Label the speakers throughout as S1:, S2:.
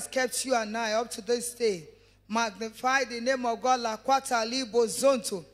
S1: has kept you and I up to this day. Magnify the name of God. La kwata li bozonto.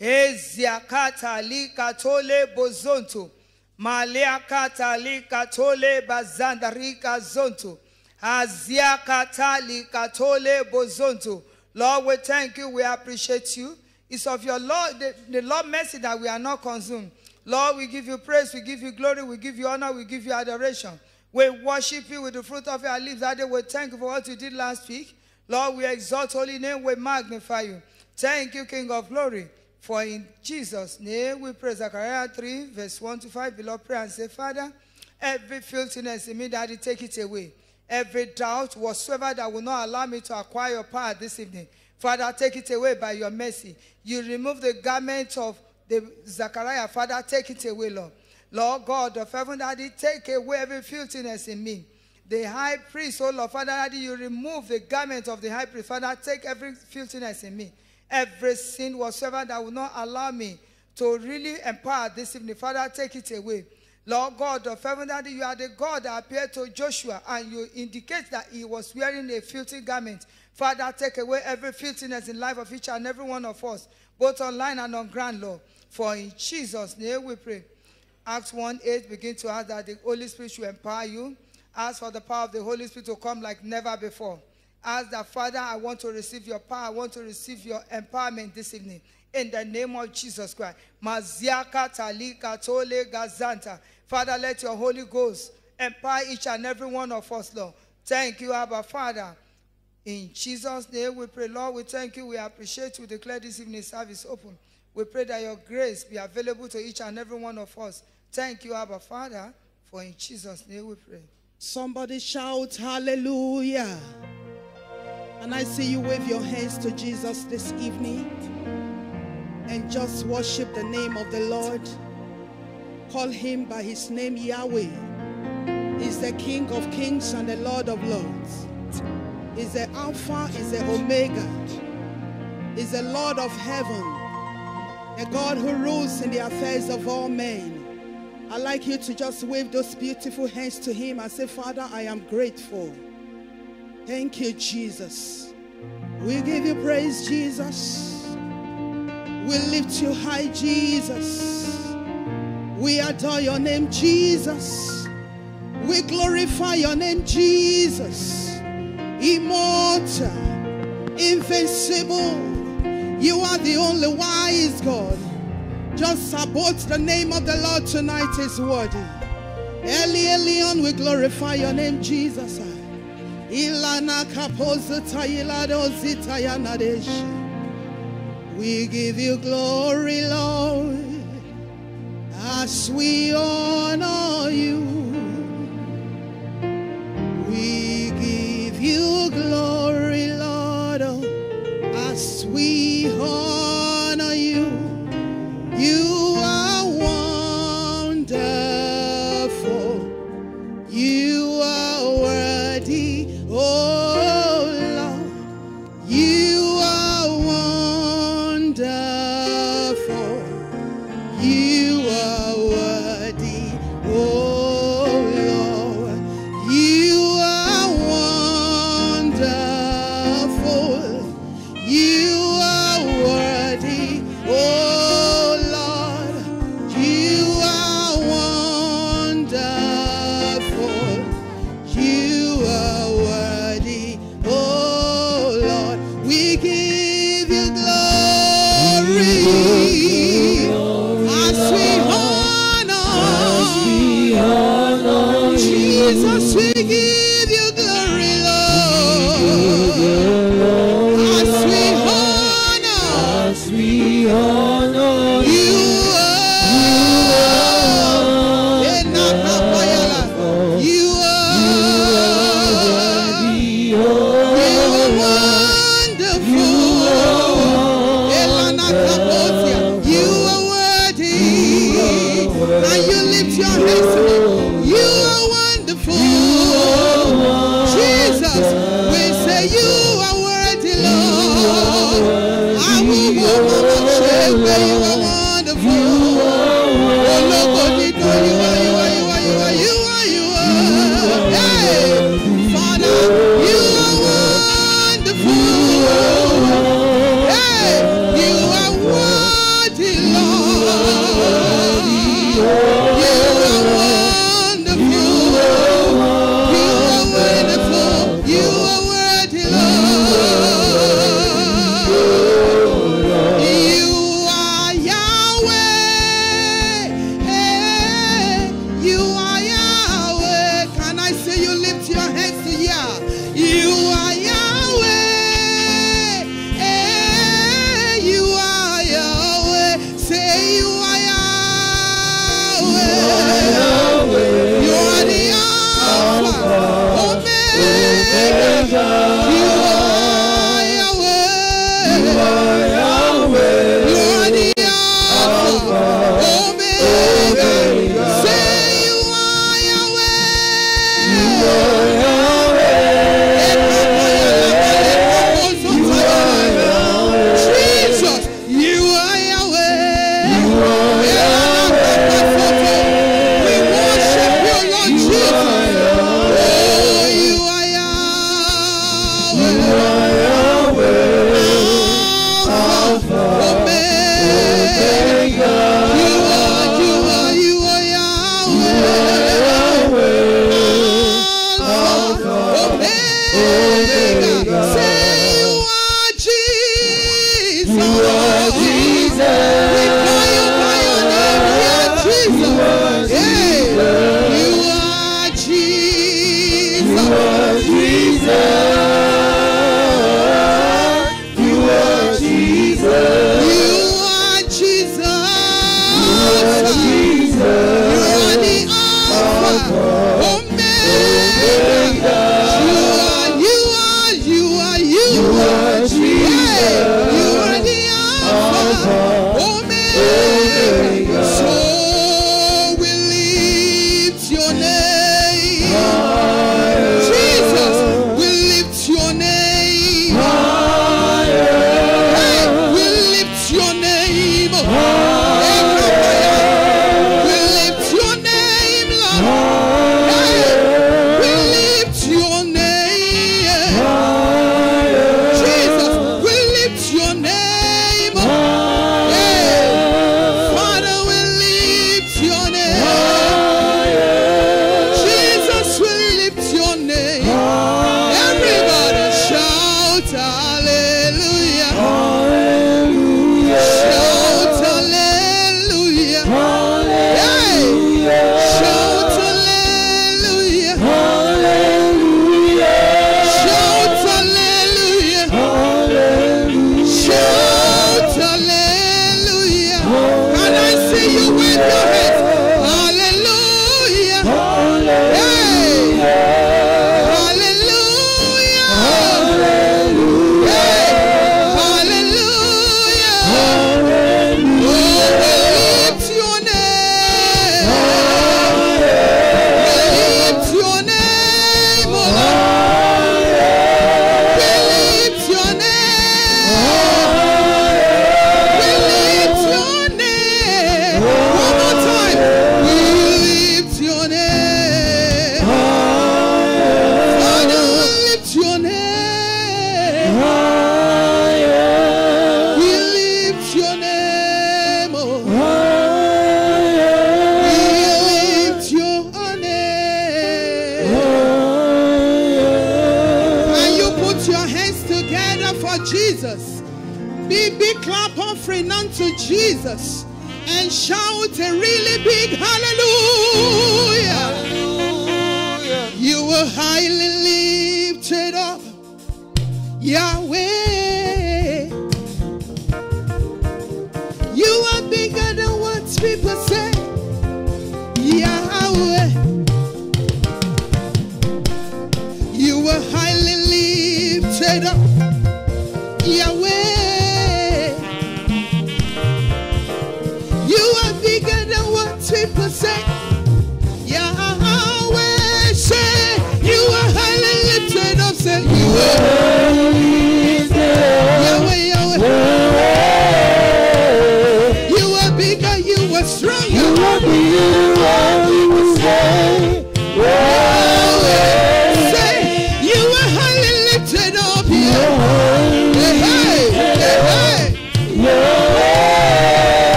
S1: Eziakata li katole bozonto. Maliakata li katole bazandarika zonto. Aziakata li katole bozonto. Lord, we thank you. We appreciate you. It's of your Lord, the, the Lord mercy that we are not consumed. Lord, we give you praise, we give you glory, we give you honor, we give you adoration. We worship you with the fruit of your lips. Daddy, we thank you for what you did last week. Lord, we exalt holy name, we magnify you. Thank you, King of glory. For in Jesus' name we pray. Zechariah 3, verse 1 to 5. Beloved, pray and say, Father, every filthiness in me, Daddy, take it away. Every doubt whatsoever that will not allow me to acquire your power this evening. Father, take it away by your mercy. You remove the garment of the Zechariah. Father, take it away, Lord. Lord God of heaven, Daddy, take away every filthiness in me. The high priest, oh Lord, Father, Daddy, you remove the garment of the high priest. Father, take every filthiness in me. Every sin whatsoever that will not allow me to really empower this evening. Father, take it away. Lord God of heaven, Daddy, you are the God that appeared to Joshua and you indicate that he was wearing a filthy garment. Father, take away every filthiness in life of each and every one of us, both online and on ground, Lord. For in Jesus' name we pray. Acts 1 8 begin to ask that the Holy Spirit should empower you. Ask for the power of the Holy Spirit to come like never before. Ask that, Father, I want to receive your power. I want to receive your empowerment this evening. In the name of Jesus Christ. Maziaka talika tole gazanta. Father, let your Holy Ghost empower each and every one of us, Lord. Thank you, Abba Father. In Jesus' name we pray. Lord, we thank you. We appreciate you. Declare this evening service open. We pray that your grace be available to each and every one of us. Thank you, Abba Father, for in Jesus' name we pray.
S2: Somebody shout hallelujah. And I see you wave your hands to Jesus this evening and just worship the name of the Lord. Call him by his name Yahweh. He's the King of kings and the Lord of lords. He's the Alpha, he's the Omega. He's the Lord of heaven. The God who rules in the affairs of all men. I'd like you to just wave those beautiful hands to him and say, Father, I am grateful. Thank you, Jesus. We give you praise, Jesus. We lift you high, Jesus. We adore your name, Jesus. We glorify your name, Jesus. Immortal, invincible. You are the only wise God. Just support the name of the Lord tonight is worthy. Eli Elion, we glorify your name, Jesus. Ilana kapozuta ilado zitaya nadesh. We give you glory, Lord, as we honor you. We give you glory, Lord, as we honor. You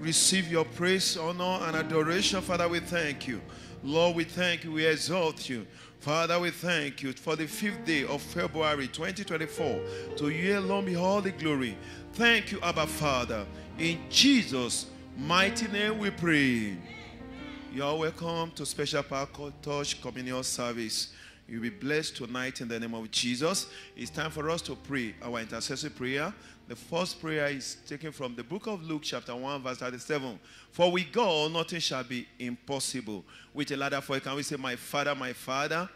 S3: receive your praise, honor, and adoration. Father, we thank you. Lord, we thank you. We exalt you. Father, we thank you for the fifth day of February 2024. To you alone be all the glory. Thank you, Abba Father. In Jesus' mighty name we pray. You are welcome to Special Power Touch Communion Service. You'll be blessed tonight in the name of Jesus. It's time for us to pray our intercessory prayer. The first prayer is taken from the book of Luke, chapter 1, verse 37. For with God, nothing shall be impossible. With a ladder for it, can we say, My Father, my Father,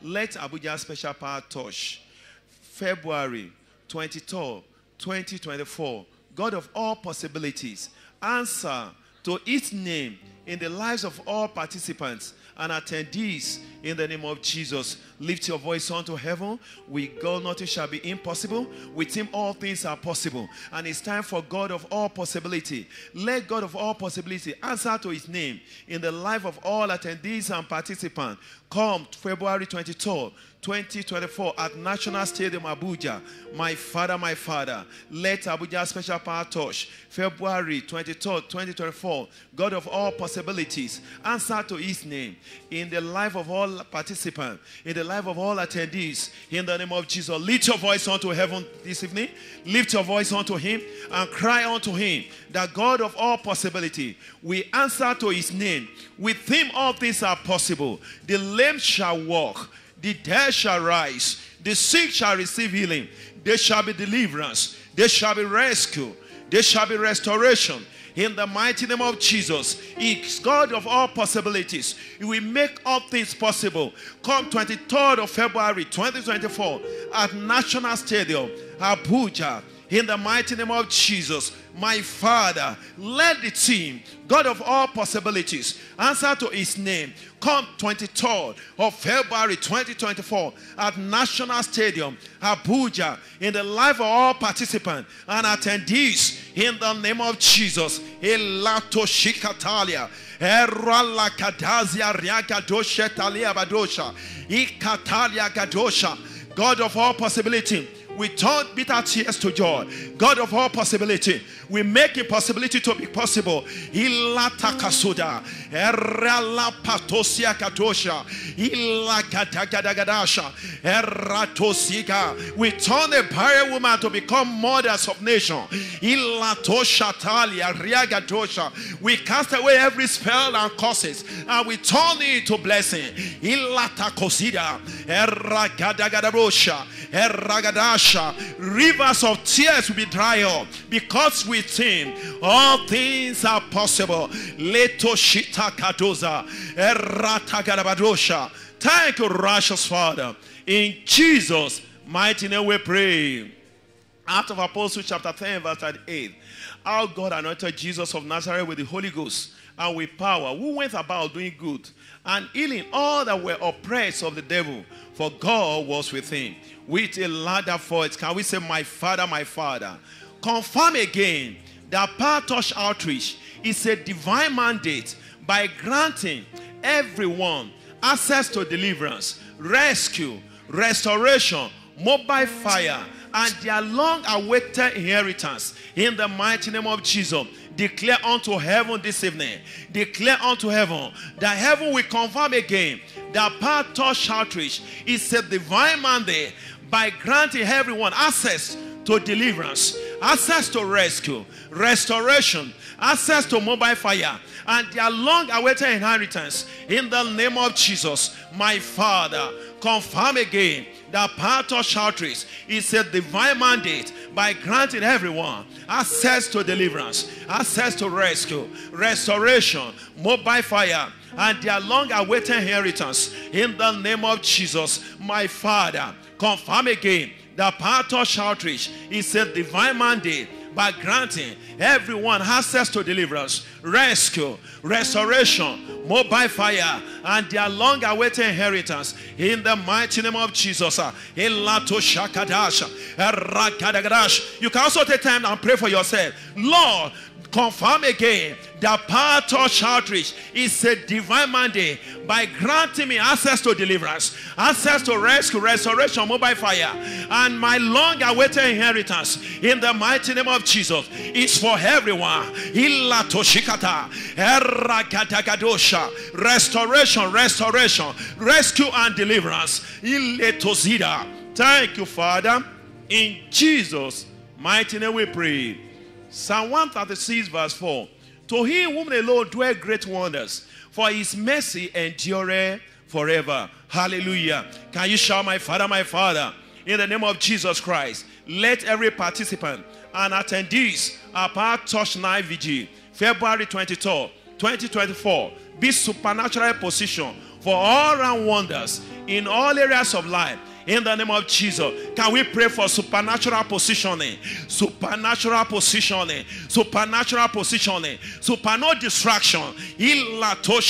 S3: let Abuja Special Power Touch February 23rd, 2024, God of all possibilities, answer to its name in the lives of all participants and attendees in the name of Jesus. Lift your voice unto heaven. With God, nothing shall be impossible. With Him, all things are possible. And it's time for God of all possibility. Let God of all possibility answer to His name in the life of all attendees and participants. Come February 23rd. 2024 at National Stadium Abuja. My Father, my Father, let Abuja Special Power Touch February 23rd, 2024. God of all possibilities, answer to His name in the life of all participants, in the life of all attendees. In the name of Jesus, lift your voice unto heaven this evening. Lift your voice unto Him and cry unto Him that God of all possibility, we answer to His name. With Him, all things are possible. The lame shall walk the dead shall rise, the sick shall receive healing, there shall be deliverance, there shall be rescue, there shall be restoration. In the mighty name of Jesus, He's God of all possibilities. He will make all things possible. Come 23rd of February 2024 at National Stadium, Abuja. In the mighty name of Jesus, my Father, let the team, God of all possibilities, answer to his name. Come 23rd of February 2024 at National Stadium, Abuja, in the life of all participants and attendees, in the name of Jesus. Elato shikatalia. Erala kadazia riagadosha talia badosha. Ikatalia gadosha. God of all possibility we turn bitter tears to joy. God of all possibility, we make impossibility to be possible. Ilata kasuda, erala patosia katosha, ila gadagadagadasha, eratosiga. We turn a barren woman to become mothers of nation. Ilatosha talia, riagadosha. We cast away every spell and curses, and we turn it to blessing. Ilata kosida, eragadagadabosha, eragadasha. Rivers of tears will be dry up because with him all things are possible. Leto shita kadoza. Thank you, righteous Father. In Jesus' mighty name we pray. Out of Apostles chapter 10, verse 38. Our God anointed Jesus of Nazareth with the Holy Ghost and with power, who went about doing good and healing all that were oppressed of the devil, for God was with him. With a louder voice, can we say, My Father, my Father? Confirm again that Power Touch Outreach is a divine mandate by granting everyone access to deliverance, rescue, restoration, mobile fire, and their long awaited inheritance in the mighty name of Jesus. Declare unto heaven this evening, declare unto heaven that heaven will confirm again that Power Touch Outreach is a divine mandate by granting everyone access to deliverance, access to rescue, restoration, access to mobile fire, and their long awaited inheritance in the name of Jesus. My Father, confirm again that Power Touch Outreach is a divine mandate by granting everyone access to deliverance, access to rescue, restoration, mobile fire, and their long awaited inheritance in the name of Jesus. My Father, confirm again Power Touch Outreach is a divine mandate by granting everyone access to deliverance, rescue, restoration, mobile fire, and their long awaited inheritance in the mighty name of Jesus. You can also take time and pray for yourself. Lord, confirm again that Power Touch Outreach is a divine mandate by granting me access to deliverance, access to rescue, restoration, mobile fire, and my long awaited inheritance in the mighty name of Jesus is for everyone. Illa toshikata, errakatagadosha, restoration, restoration, rescue and deliverance. Ille. Thank you, Father. In Jesus' mighty name we pray. Psalm 136, verse 4. To him whom the Lord doeth great wonders, for his mercy endureth forever. Hallelujah. Can you shout, My Father, my Father, in the name of Jesus Christ? Let every participant and attendees at Power Touch Night VG, February 23rd, 2024, be supernaturally positioned for all round wonders in all areas of life. In the name of Jesus, can we pray for supernatural positioning? Supernatural positioning, supernatural positioning, super no distraction. Ilato.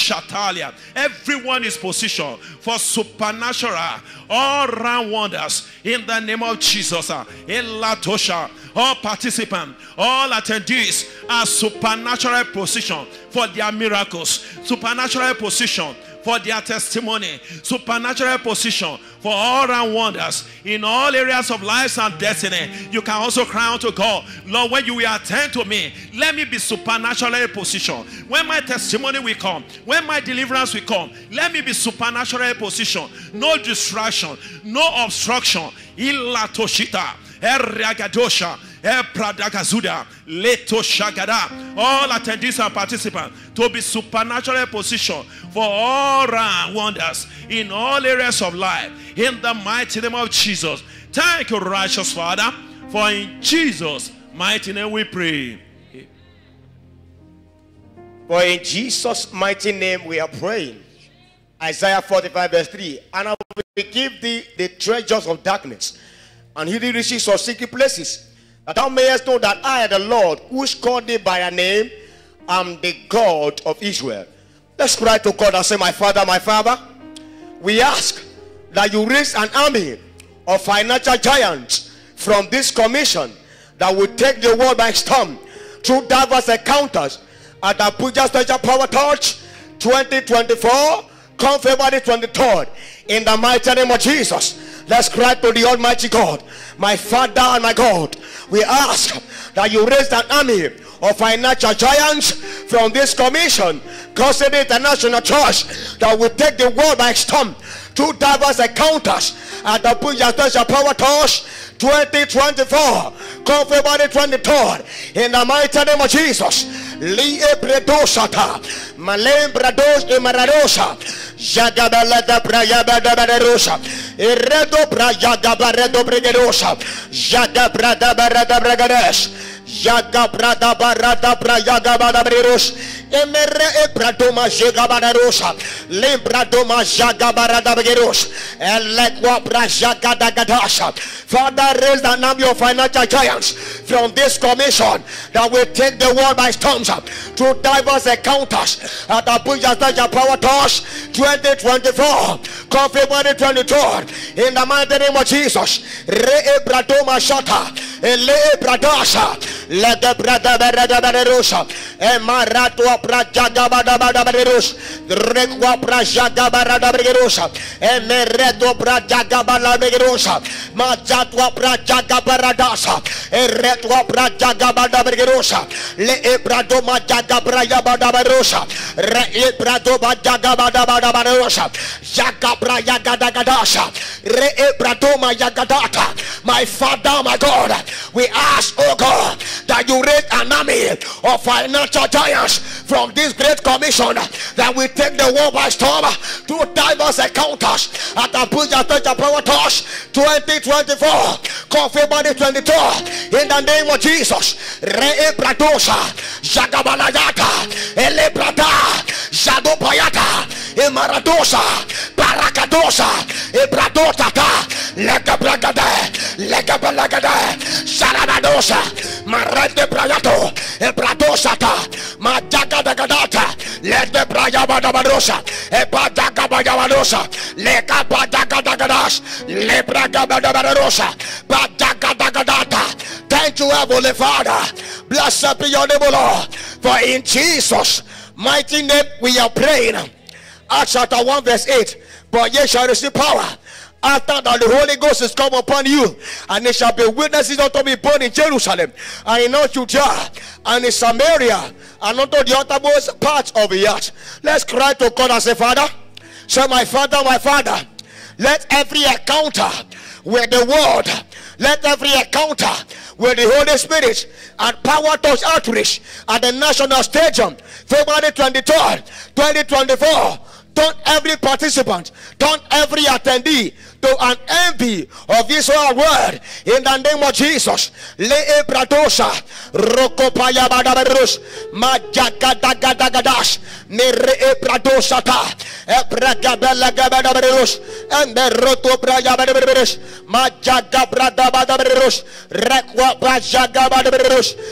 S3: Everyone is positioned for supernatural, all round wonders. In the name of Jesus, ah. Ilatosha. all participants, all attendees are supernatural position for their miracles, supernatural position for their testimony, supernatural position for all round wonders in all areas of lives and destiny. You can also cry unto God, Lord, when you will attend to me, let me be supernaturally positioned. When my testimony will come, when my deliverance will come, let me be supernaturally positioned. No distraction, no obstruction. Illa toshita. Eriagadosha, Epradagazuda, Leto Shagada. All attendees and participants to be supernatural position for all round wonders in all areas of life. In the mighty name of Jesus. Thank you, righteous Father, for in Jesus' mighty name we pray.
S4: For in Jesus' mighty name we are praying. Isaiah 45, verse 3. And I will give thee the treasures of darkness and hidden riches of secret places, that thou mayest know that I, the Lord, which called thee by a name, am the God of Israel. Let's cry to God and say, My Father, my Father, we ask that you raise an army of financial giants from this commission that will take the world by storm through diverse encounters at the Abuja Special Power Touch 2024, come February 23rd, in the mighty name of Jesus. Let's cry to the Almighty God, my Father and my God. We ask that you raise an army of financial giants from this commission, God's City International Church that will take the world by storm Two diverse encounters at the Abuja Special Power Touch 2024, come February 23rd, in the mighty name of Jesus. Lie predosata. Malen prados de mararosa. Yagabalada prayabada mararosa. Erredo prayagabaredo pregerosa. Yagabrada barada bragares. Yagabrada barada prayagabada breros. Emere ebradoma jagabadarosa, lembradoma jagabarada bregedos, elekwa prajagadagadasa. Father, raise the number of financial giants from this commission that will take the world by storms through diverse encounters at Abuja Station Power Touch 2024. Come February 23rd in the mighty name of Jesus. Re Ebradoma Shata, Ele Ebradasha, Lega Brada Berada Bererusa, Emaratua Prajaga Bada Bada Berus, Rekwa Prajaga Barada Bererusa, Emeredo Prajaga Bala Bererusa, Majatwa Prajaga Baradasa, Eretwa Prajaga Bada Bererusa, Le Ebrado Majaga Braya Bada Bererusa, Re Ebrado Majaga Bada Bada Bererusa, Jaga Braya Gada Gadasa, Re Ebrado Majagadata, my Father, my God, we ask, oh God, that you raise an army of financial giants from this great commission that will take the world by storm to diverse encounters at Abuja Church of Toss 2024. Come February 22 in the name of Jesus. Re Pradosa, Jagabalayata, Elebrata, Jadopayata, Emaradosa, Barakadosa, Ebradotata, Legabragade, Legabalagade, Saranadosa, Marete Prayato, Ebradosata, Madagadagadata, Let the Brayabadabadosa, Ebadagabayabadosa, Lekabadagadagadas, Lebragabadabadosa, Badagadagadata. Thank you, Heavenly Father. Blessed be your name, Lord. For in Jesus' mighty name we are praying. Acts chapter 1, verse 8. But ye shall receive power after that the Holy Ghost is come upon you, and they shall be witnesses unto me born in Jerusalem, and in all Judea, and in Samaria, and unto the uttermost parts of the earth. Let's cry to God and say, Father, say, My Father, my Father, let every encounter with the word, let every encounter with the Holy Spirit and power touch outreach at the national stadium, February 23rd, 2024 turn every participant, turn every attendee to an envy of this whole world in the name of Jesus. Le rokopaya mere ebradosha ta, ebragabela rekwa.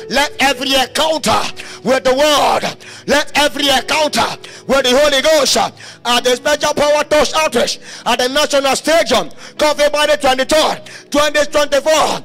S4: Let every encounter with the world, let every encounter with the Holy Ghost uh, at the special power touch outreach at the national stadium, coffee by the 23rd, 2024.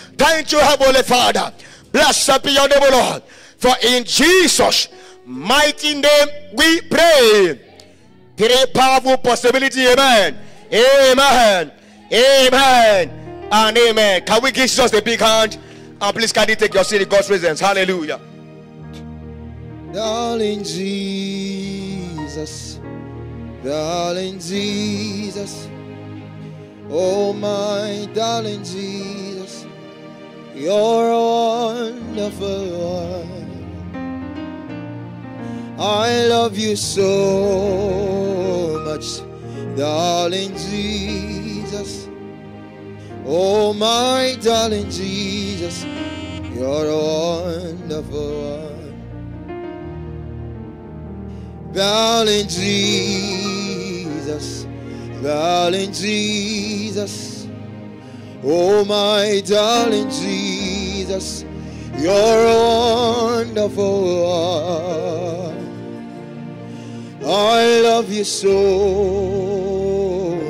S4: Thank you, Heavenly Father. Blessed be your name, Lord. For in Jesus' mighty name we pray. Three powerful possibility. Amen. Amen. Amen. And amen. Can we give Jesus a big hand? And please, can you take your seat in God's presence? Hallelujah.
S5: Darling Jesus, darling Jesus, oh my darling Jesus, you're a wonderful one. I love you so much, darling Jesus. Oh my darling Jesus, you're a wonderful one. Darling Jesus, darling Jesus, oh my darling Jesus, you're wonderful. I love you so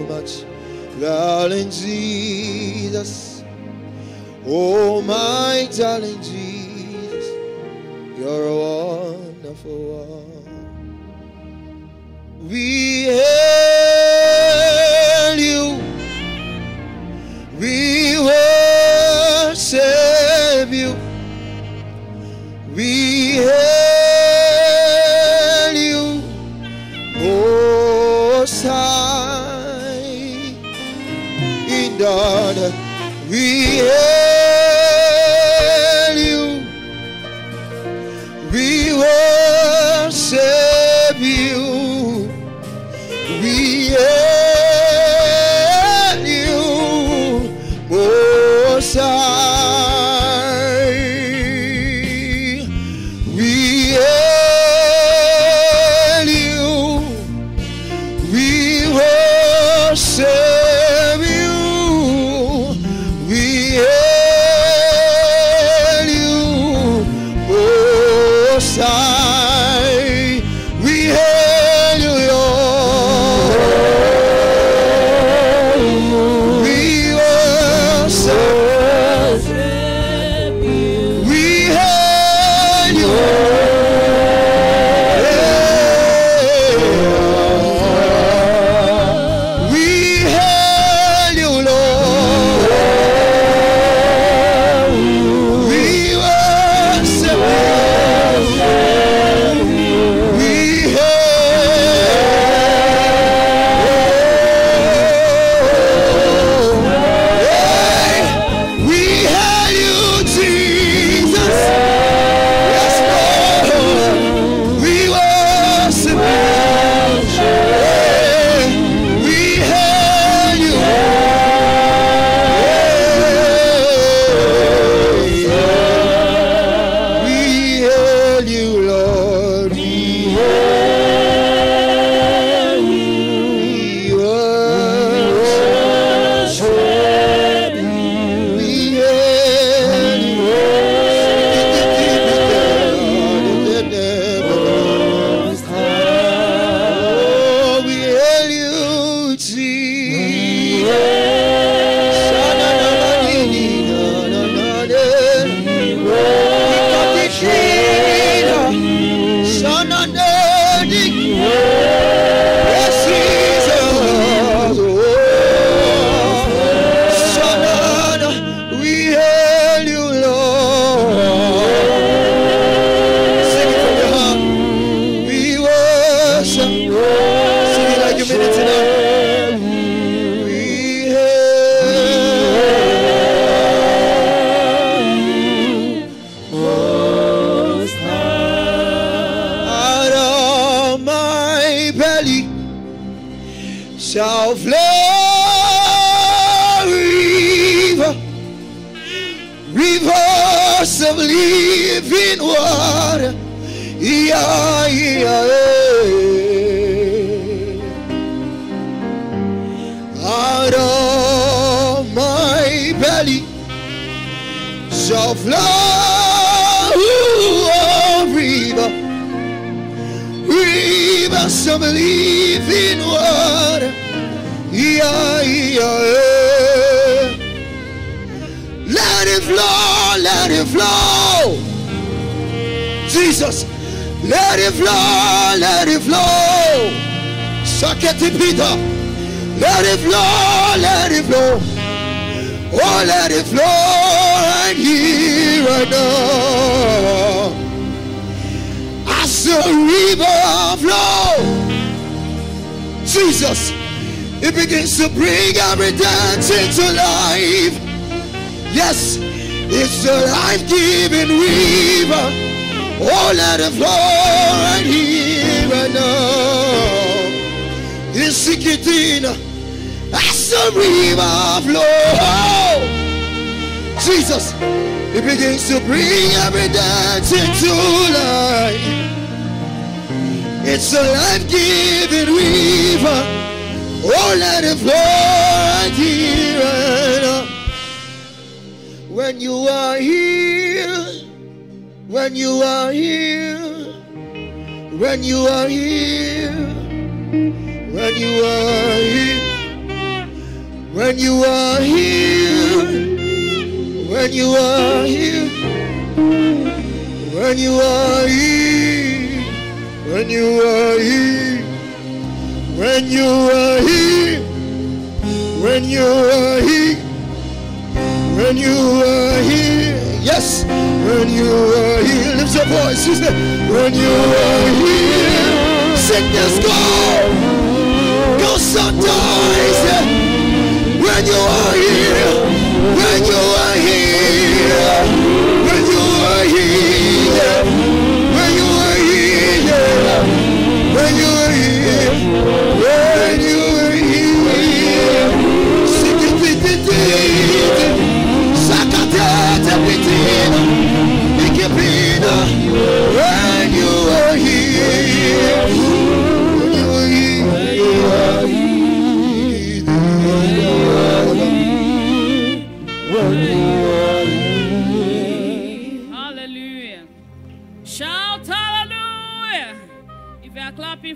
S5: much, darling Jesus, oh my darling Jesus, you're wonderful. We you. We worship you. We hail you. Most high. In the we hail you. We worship it flow, let it flow. Saketi Peter, let it flow, let it flow. Oh, let it flow right here, right now. As the river flow, Jesus, it begins to bring every dance into life. Yes, it's a life-giving river. Oh, let it flow right here, right now. It's sinking as the river flow. Jesus, it begins to bring every dance into life. It's a life-giving river. Oh, let it flow right here, right now. When you are here, when you are here, when you are here, when you are here, when you are here, when you are here, when you are here, when you are here, when you are here, when you are here. When you are here, yes, when you are here, lift your voice. You say, when you are here, sickness go, go sometimes. When you are here, when you are here,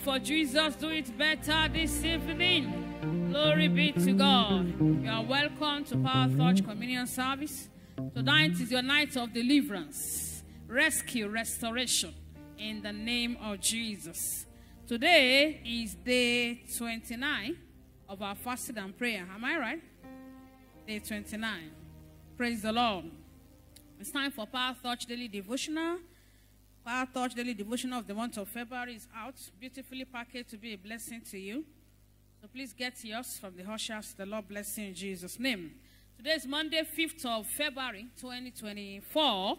S6: for Jesus, do it better this evening. Glory be to God. You are welcome to Power Touch Communion Service. Tonight is your night of deliverance, rescue, restoration in the name of Jesus. Today is day 29 of our fasting and prayer. Am I right? Day 29. Praise the Lord. It's time for Power Touch Daily Devotional. Power Touch Daily Devotional of the month of February is out, beautifully packaged to be a blessing to you. So please get yours from the ushers. The Lord bless you in Jesus' name. Today is Monday, 5th of February, 2024.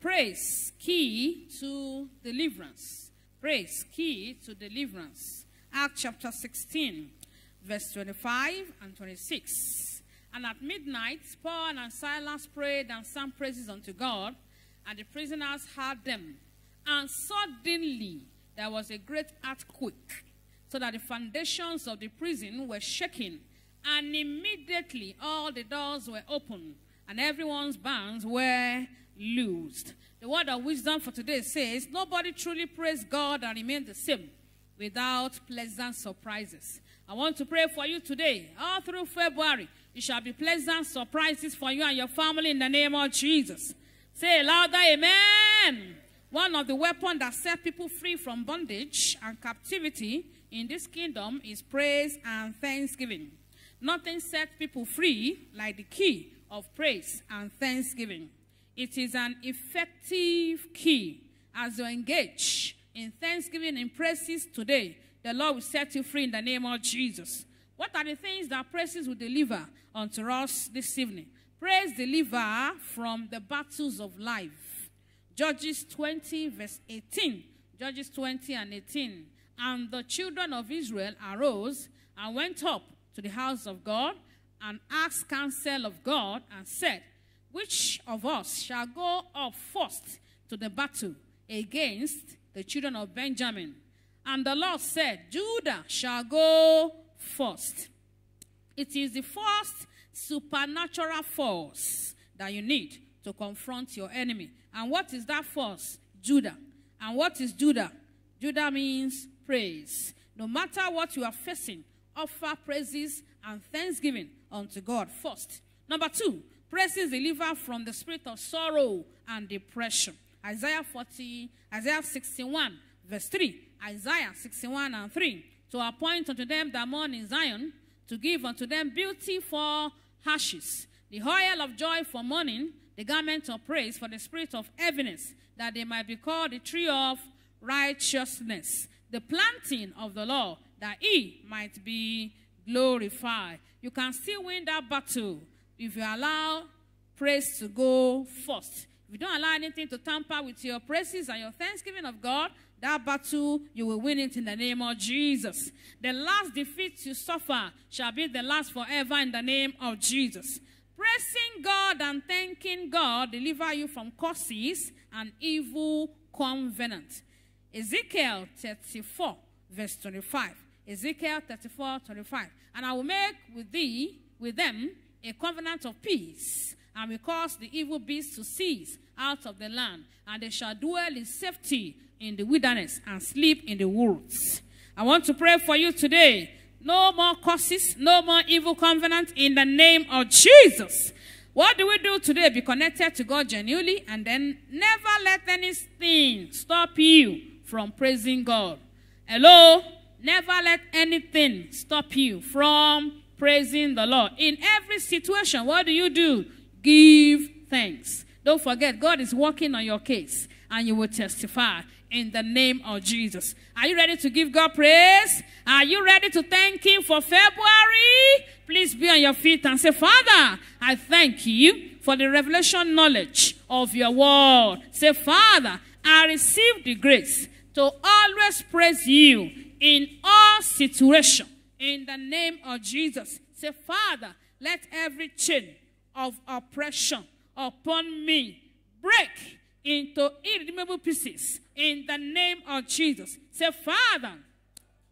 S6: Praise, key to deliverance. Praise, key to deliverance. Acts chapter 16, verse 25 and 26. And at midnight, Paul and Silas prayed and sang praises unto God, and the prisoners heard them. And suddenly there was a great earthquake, so that the foundations of the prison were shaken, and immediately all the doors were opened, and everyone's bands were loosed. The word of wisdom for today says, Nobody truly praise God and remain the same without pleasant surprises. I want to pray for you today. All through February, it shall be pleasant surprises for you and your family in the name of Jesus. Say louder, Amen. One of the weapons that set people free from bondage and captivity in this kingdom is praise and thanksgiving. Nothing sets people free like the key of praise and thanksgiving. It is an effective key. As you engage in thanksgiving and praises today, the Lord will set you free in the name of Jesus. What are the things that praises will deliver unto us this evening? Praise deliver from the battles of life. Judges 20, verse 18. Judges 20 and 18. And the children of Israel arose and went up to the house of God and asked counsel of God and said, Which of us shall go up first to the battle against the children of Benjamin? And the Lord said, Judah shall go first. It is the first supernatural force that you need to confront your enemy. And what is that force? Judah. And what is Judah? Judah means praise. No matter what you are facing, offer praises and thanksgiving unto God first. Number two, praises deliver from the spirit of sorrow and depression. Isaiah 40, Isaiah 61, verse 3. Isaiah 61 and 3. To appoint unto them that mourn in Zion, to give unto them beauty for ashes, the oil of joy for mourning, the garment of praise for the spirit of heaviness, that they might be called the tree of righteousness, the planting of the law, that he might be glorified. You can still win that battle if you allow praise to go first. If you don't allow anything to tamper with your praises and your thanksgiving of God, that battle, you will win it in the name of Jesus. The last defeat you suffer shall be the last forever in the name of Jesus. Praising God and thanking God deliver you from curses and evil covenant. Ezekiel 34, verse 25. Ezekiel 34, 25. And I will make with thee, with them, a covenant of peace, and will cause the evil beasts to cease out of the land, and they shall dwell in safety in the wilderness and sleep in the woods. I want to pray for you today. No more curses, no more evil covenant in the name of Jesus. What do we do today? Be connected to God genuinely and then never let anything stop you from praising God. Hello? Never let anything stop you from praising the Lord. In every situation, what do you do? Give thanks. Don't forget, God is working on your case and you will testify in the name of Jesus. Are you ready to give God praise? Are you ready to thank Him for February? Please be on your feet and say, Father, I thank you for the revelation knowledge of your word. Say, Father, I receive the grace to always praise you in all situation. In the name of Jesus. Say, Father, let every chain of oppression upon me break into irredeemable pieces in the name of Jesus. Say, Father,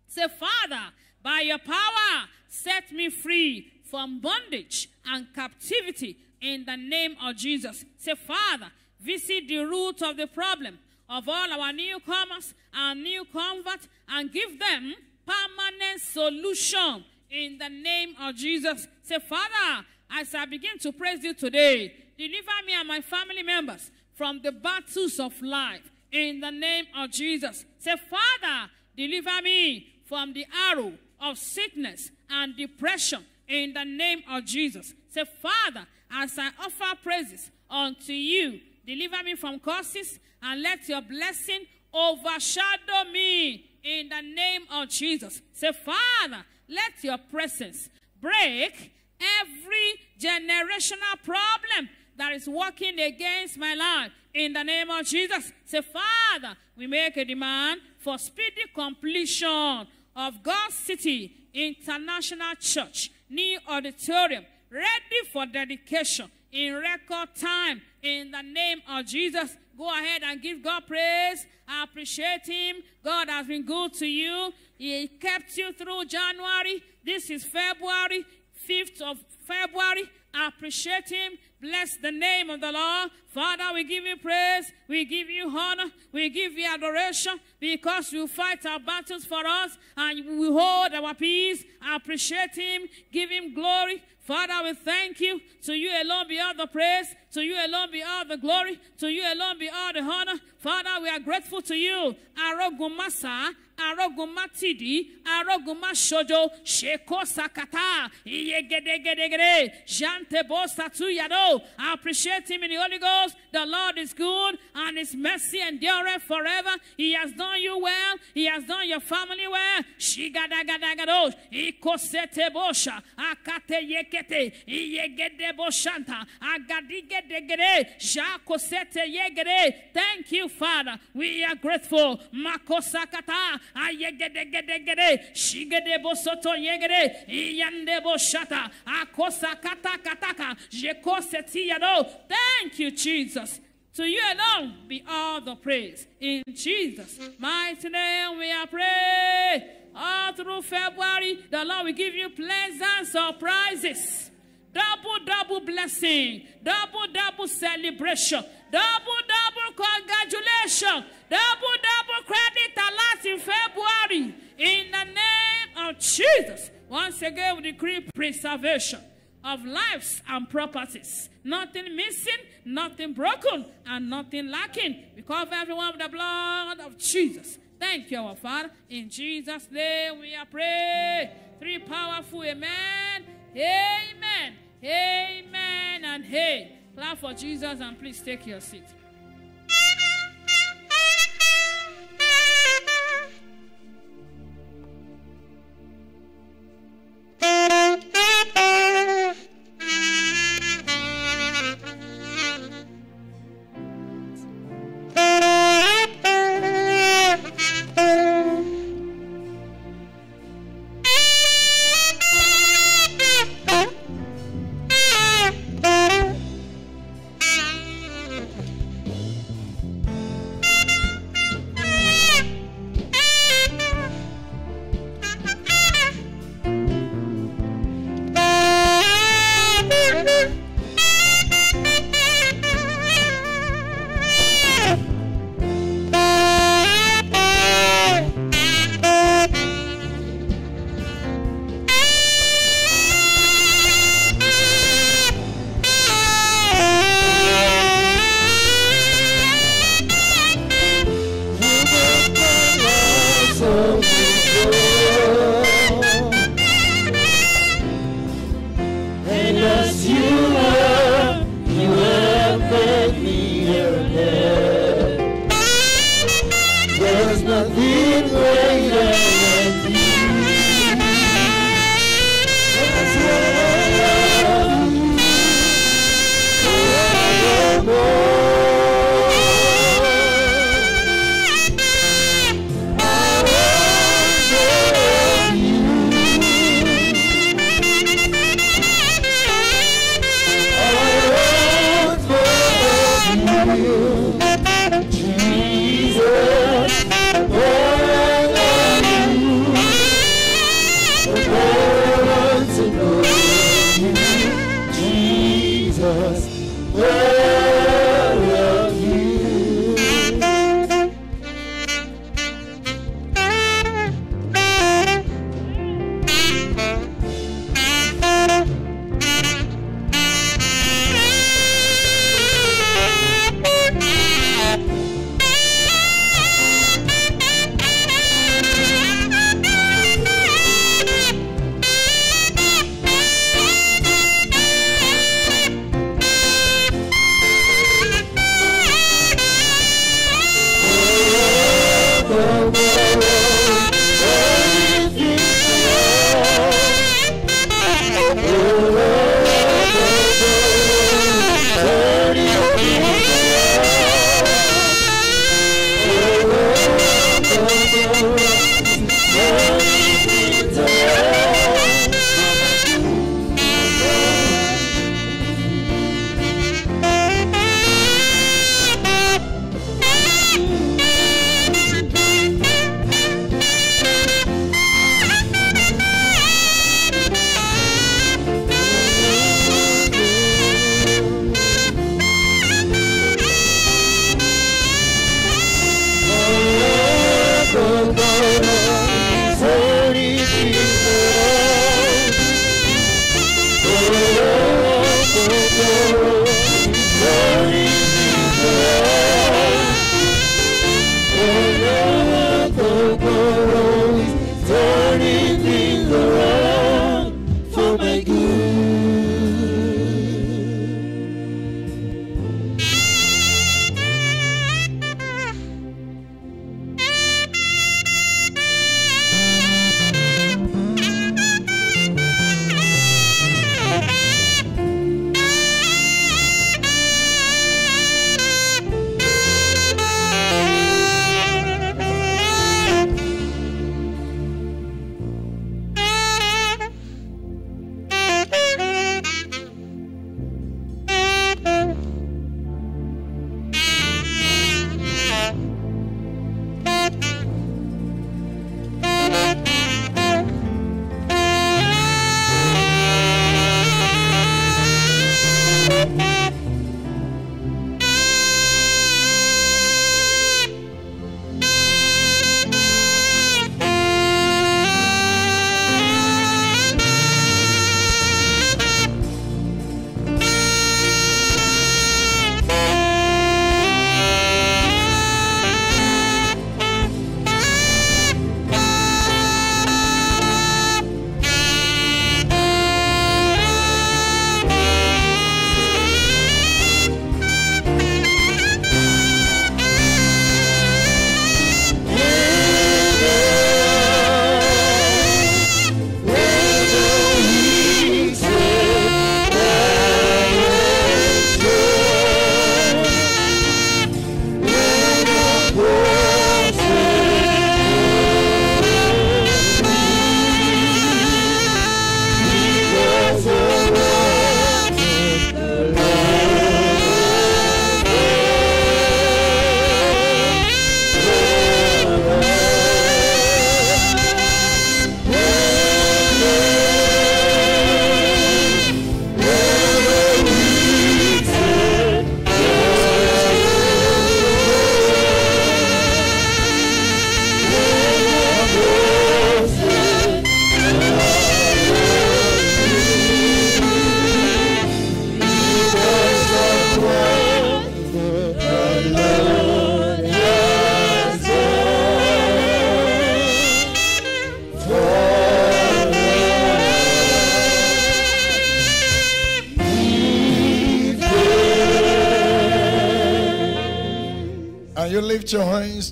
S6: say, Father, by your power, set me free from bondage and captivity in the name of Jesus. Say, Father, visit the root of the problem of all our newcomers and new converts and give them permanent solution in the name of Jesus. Say, Father, as I begin to praise you today, deliver me and my family members from the battles of life in the name of Jesus. Say, Father, deliver me from the arrow of sickness and depression in the name of Jesus. Say, Father, as I offer praises unto you, deliver me from curses and let your blessing overshadow me in the name of Jesus. Say, Father, let your presence break every generational problem that is working against my life in the name of Jesus. Say, Father, we make a demand for speedy completion of God's City International Church, new auditorium, ready for dedication in record time in the name of Jesus. Go ahead and give God praise. I appreciate Him. God has been good to you. He kept you through January. This is February, 5th of February. Appreciate Him. Bless the name of the Lord. Father, we give you praise. We give you honor. We give you adoration because you fight our battles for us and we hold our peace. Appreciate Him. Give Him glory. Father, we thank you. To you alone be all the praise. To you alone be all the glory. To you alone be all the honor. Father, we are grateful to you. Arogumasa, arogumatidi, arogumashojo, sheko sakata, iyegedegedegede, jante bosatu yado. I appreciate him in the Holy Ghost. The Lord is good and his mercy endureth forever. He has done you well. He has done your family well. Shigadagadagadoj, ikosete bosha, akate yekete, iyegede boshanta, agadigedegede, jakosete yegede. Thank you, Father. We are grateful. Makosakata, ayegedegedegede, shigede bosoto yegede, iyande boshata, akosa kata kataka, jekoseti yado. Thank you, Jesus. To you alone be all the praise. In Jesus' mighty name we are praying. All through February, the Lord will give you pleasant surprises. Double, double blessing, double, double celebration, double, double congratulation, double, double credit alert in February. In the name of Jesus. Once again, we decree preservation of lives and properties. Nothing missing, nothing broken, and nothing lacking. We cover everyone with the blood of Jesus. Thank you, our Father. In Jesus' name we are praying. Three powerful amen. Amen. Amen. And hey. Clap for Jesus and please take your seat.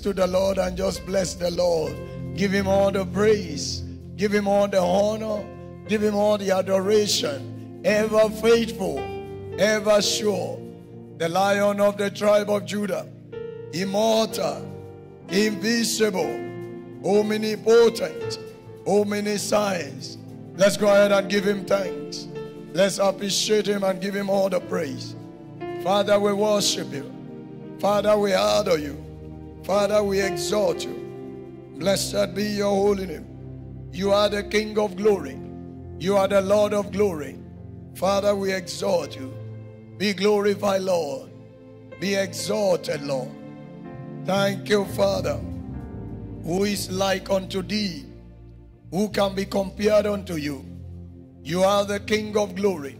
S7: To the Lord and just bless the Lord. Give him all the praise. Give him all the honor. Give him all the adoration. Ever faithful, ever sure. The lion of the tribe of Judah. Immortal, invisible, omnipotent, omniscience. Let's go ahead and give him thanks. Let's appreciate him and give him all the praise. Father, we worship you. Father, we honor you. Father, we exalt you. Blessed be your holy name. You are the King of glory. You are the Lord of glory. Father, we exalt you. Be glorified, Lord. Be exalted, Lord. Thank you, Father. Who is like unto thee? Who can be compared unto you? You are the King of glory.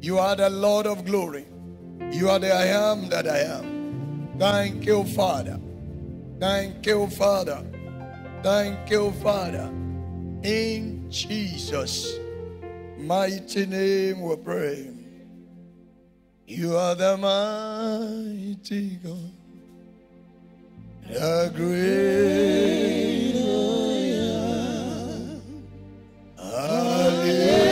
S7: You are the Lord of glory. You are the I am that I am. Thank you, Father. Thank you, Father. Thank you, Father. In Jesus' mighty name we pray. You are the mighty God, the great I am. Hallelujah.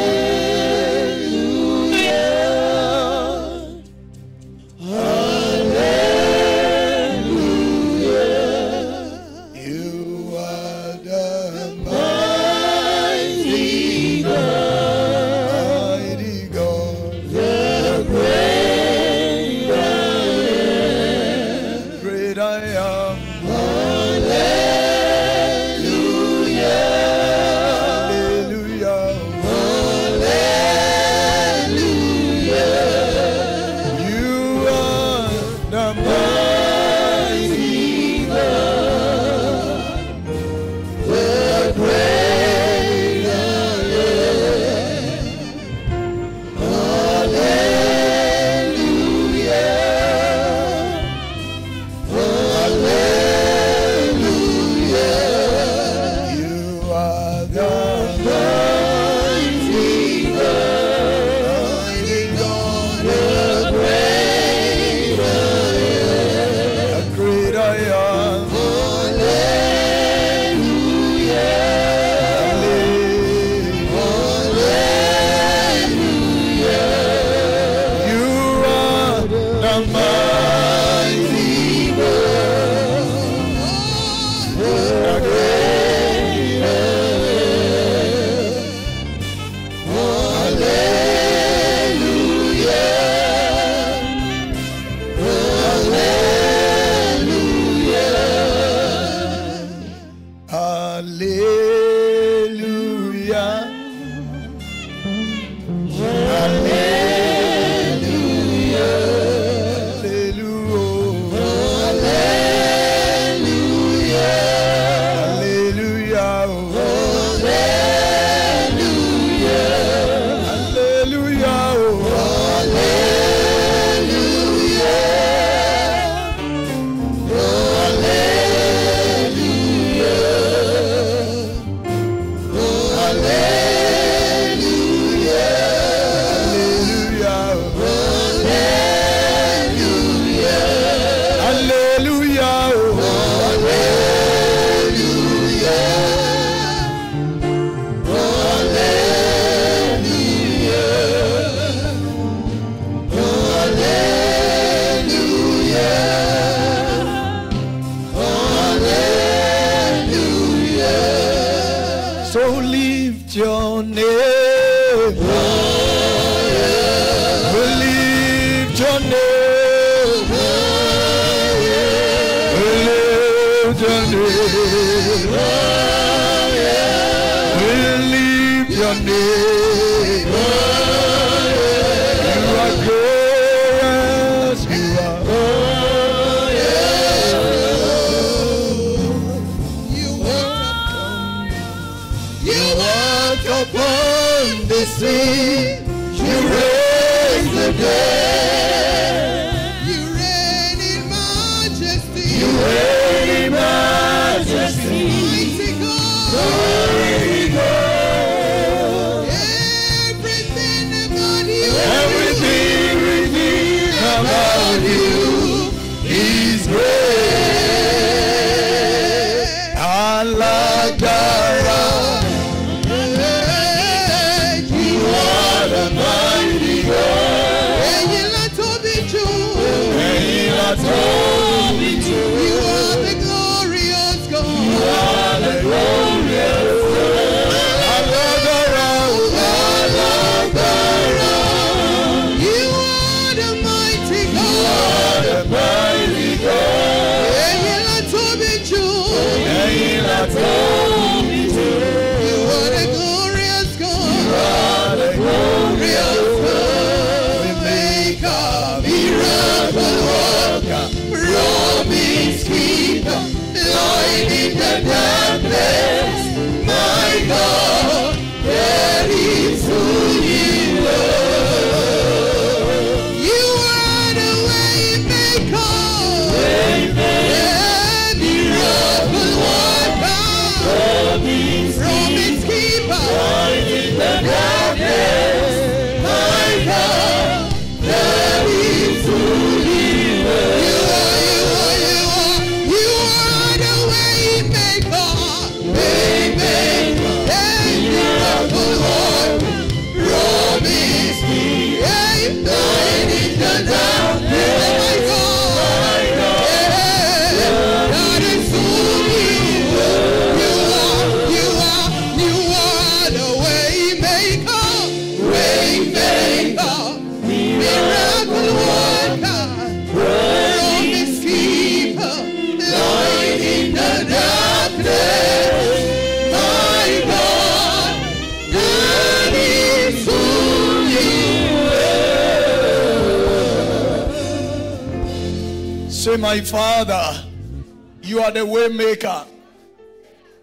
S7: Are the
S2: way maker.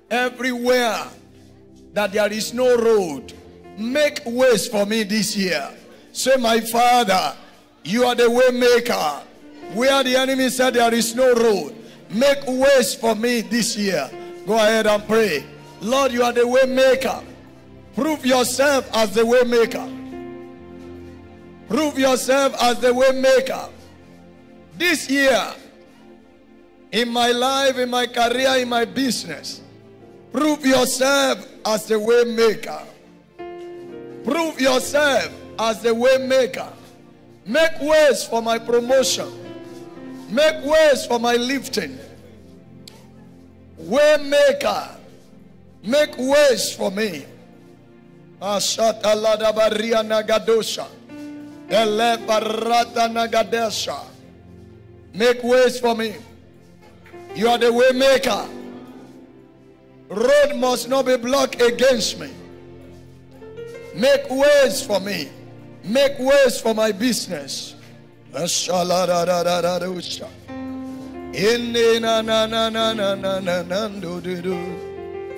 S7: Everywhere that there is no road, make ways for me this year. Say, my Father, you are the way maker. Where the enemy said there is no road, make ways for me this year. Go ahead and pray. Lord, you are the way maker. Prove yourself as the way maker. Prove yourself as the way maker. This year, in my life, in my career, in my business, prove yourself as the way maker. Prove yourself as the way maker. Make ways for my promotion. Make ways for my lifting. Way maker. Make ways for me. Ashata lada baria nagadosha. Nagadesha. Make ways for me. You are the way maker. Road must not be blocked against me. Make ways for me. Make ways for my business.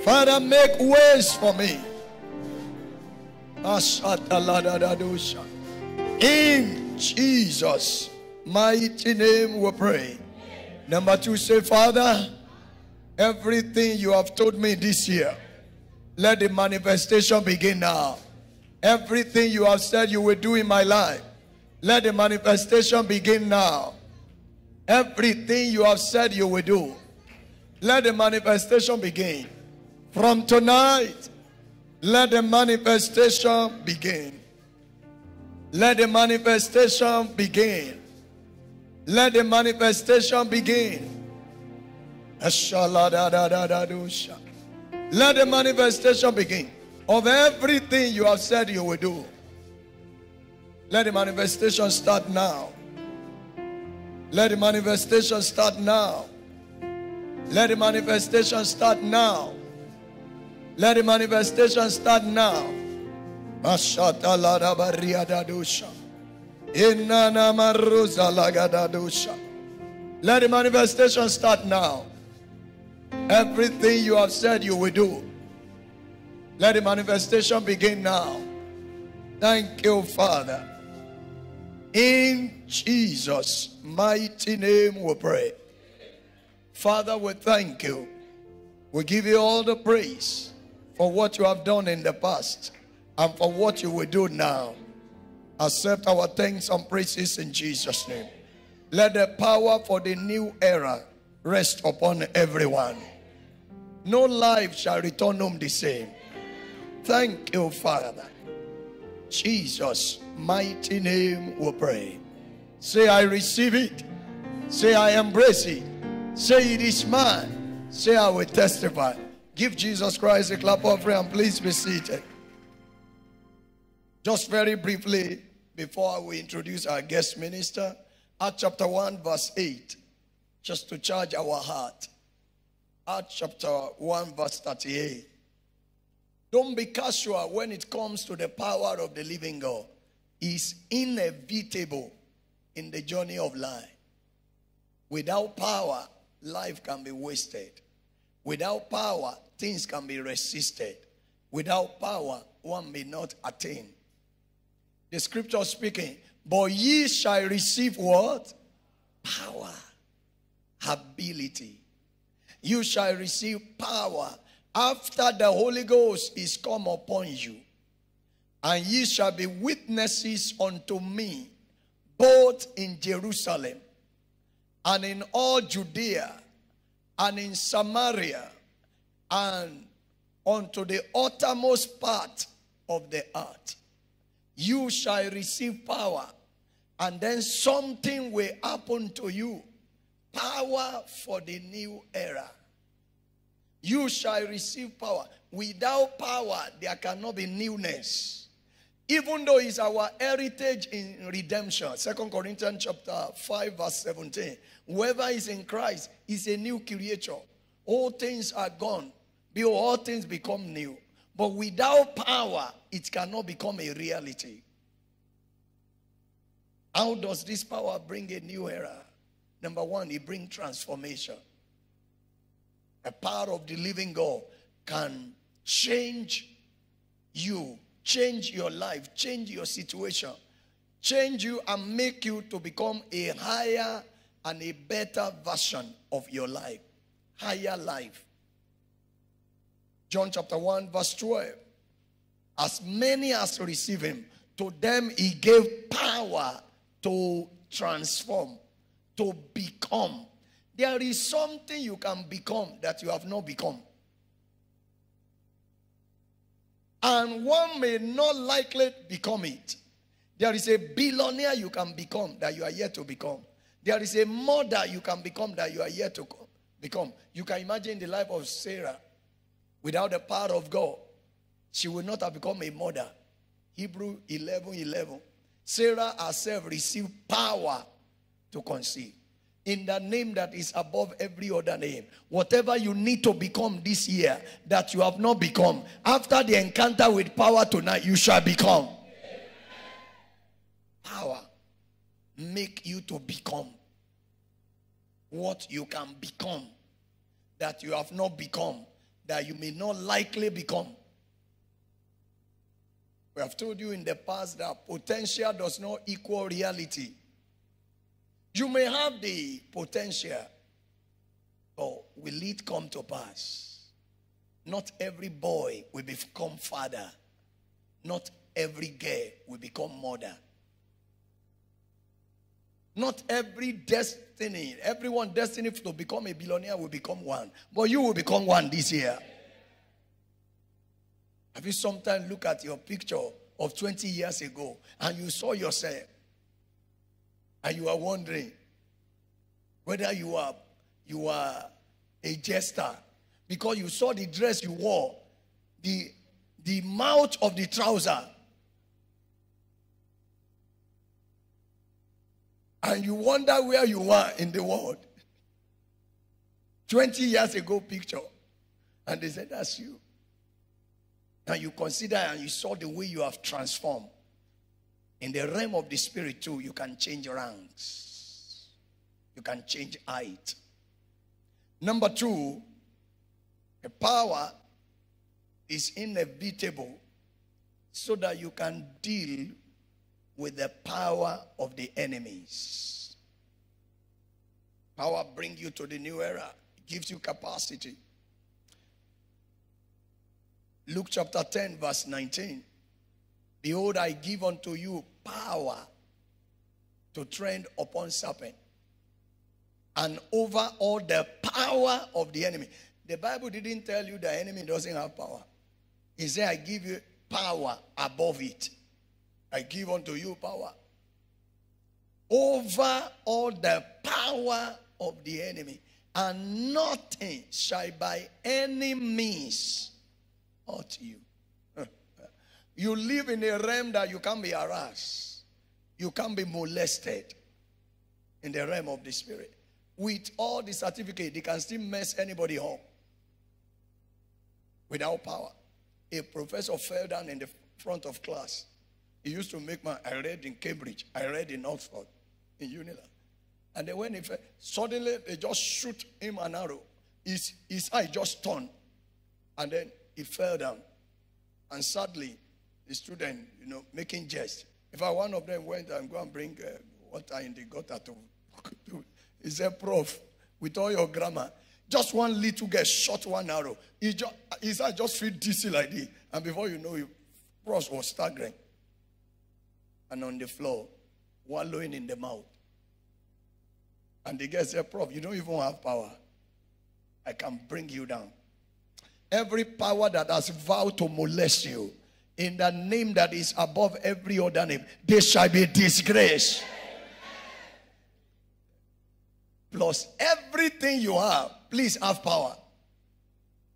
S7: Father, make ways for me. In Jesus' mighty name we pray. Number two, say, Father, everything you have told me this year, let the manifestation begin now. Everything you have said you will do in my life, let the manifestation begin now. Everything you have said you will do, let the manifestation begin. From tonight, let the manifestation begin. Let the manifestation begin. Let the manifestation begin. Let the manifestation begin of everything you have said you will do. Let the manifestation start now. Let the manifestation start now. Let the manifestation start now. Let the manifestation start now. Inana maruza lagadadusha. Let the manifestation start now. Everything you have said you will do. Let the manifestation begin now. Thank you, Father. In Jesus' mighty name we pray. Father, we thank you. We give you all the praise for what you have done in the past and for what you will do now. Accept our thanks and praises in Jesus' name. Let the power for the new era rest upon everyone. No life shall return home the same. Thank you, Father. Jesus' mighty name we pray. Say, I receive it. Say, I embrace it. Say, it is mine. Say, I will testify. Give Jesus Christ a clap offering and please be seated. Just very briefly, before we introduce our guest minister, Acts chapter 1, verse 8, just to charge our heart. Acts chapter 1, verse 38. Don't be casual when it comes to the power of the living God. It's inevitable in the journey of life. Without power, life can be wasted. Without power, things can be resisted. Without power, one may not attain. The scripture speaking, but ye shall receive what? Power, ability. You shall receive power after the Holy Ghost is come upon you. And ye shall be witnesses unto me, both in Jerusalem and in all Judea and in Samaria and unto the uttermost part of the earth. You shall receive power, and then something will happen to you. Power for the new era. You shall receive power. Without power, there cannot be newness. Even though it's our heritage in redemption. Second Corinthians chapter 5, verse 17. Whoever is in Christ is a new creature. All things are gone. Behold, all things become new. But without power, it cannot become a reality. How does this power bring a new era? Number one, it brings transformation. A power of the living God can change you, change your life, change your situation, change you and make you to become a higher and a better version of your life. Higher life. John chapter 1, verse 12. As many as receive him, to them he gave power to transform, to become. There is something you can become that you have not become. And one may not likely become it. There is a billionaire you can become that you are yet to become. There is a mother you can become that you are yet to become. You can imagine the life of Sarah without the power of God. She would not have become a mother. Hebrew 11 11. Sarah herself received power to conceive in the name that is above every other name. Whatever you need to become this year that you have not become, after the encounter with power tonight, you shall become. Power make you to become what you can become that you have not become, that you may not likely become. We have told you in the past that potential does not equal reality. You may have the potential, but will it come to pass? Not every boy will become father. Not every girl will become mother. Not every destiny, everyone destined to become a billionaire will become one. But you will become one this year. Have you sometimes look at your picture of 20 years ago and you saw yourself and you are wondering whether you are you are a jester because you saw the dress you wore, the the mouth of the trouser, and you wonder where you are in the world. 20 years ago picture. And they said, That's you. And you consider and you saw the way you have transformed. In the realm of the spirit, too, you can change ranks, you can change height. Number two, the power is inevitable so that you can deal with the power of the enemies. Power bring you to the new era, gives you capacity. Luke chapter 10, verse 19. Behold, I give unto you power to tread upon serpent and over all the power of the enemy. The Bible didn't tell you the enemy doesn't have power. He said, I give you power above it. I give unto you power over all the power of the enemy, and nothing shall by any means Oh, hurt you. You live in a realm that you can't be harassed, you can't be molested in the realm of the spirit. With all the certificate, they can still mess anybody up without power. A professor fell down in the front of class. He used to make my. I read in Cambridge. I read in Oxford, in Unilag. And then when he fell, suddenly they just shoot him an arrow. His, his eye just turned. And then he fell down. And sadly, the student, you know, making jest. If I one of them went and go and bring uh, water in the gutter to, to, he said, Prof, with all your grammar, just one little girl shot one arrow. He just, his eye just feel dizzy like this. And before you know it, Prof was staggering. And on the floor, wallowing in the mouth. And the girl said, Prof, you don't even have power. I can bring you down. Every power that has vowed to molest you, in the name that is above every other name, they shall be disgraced. Plus everything you have, please have power.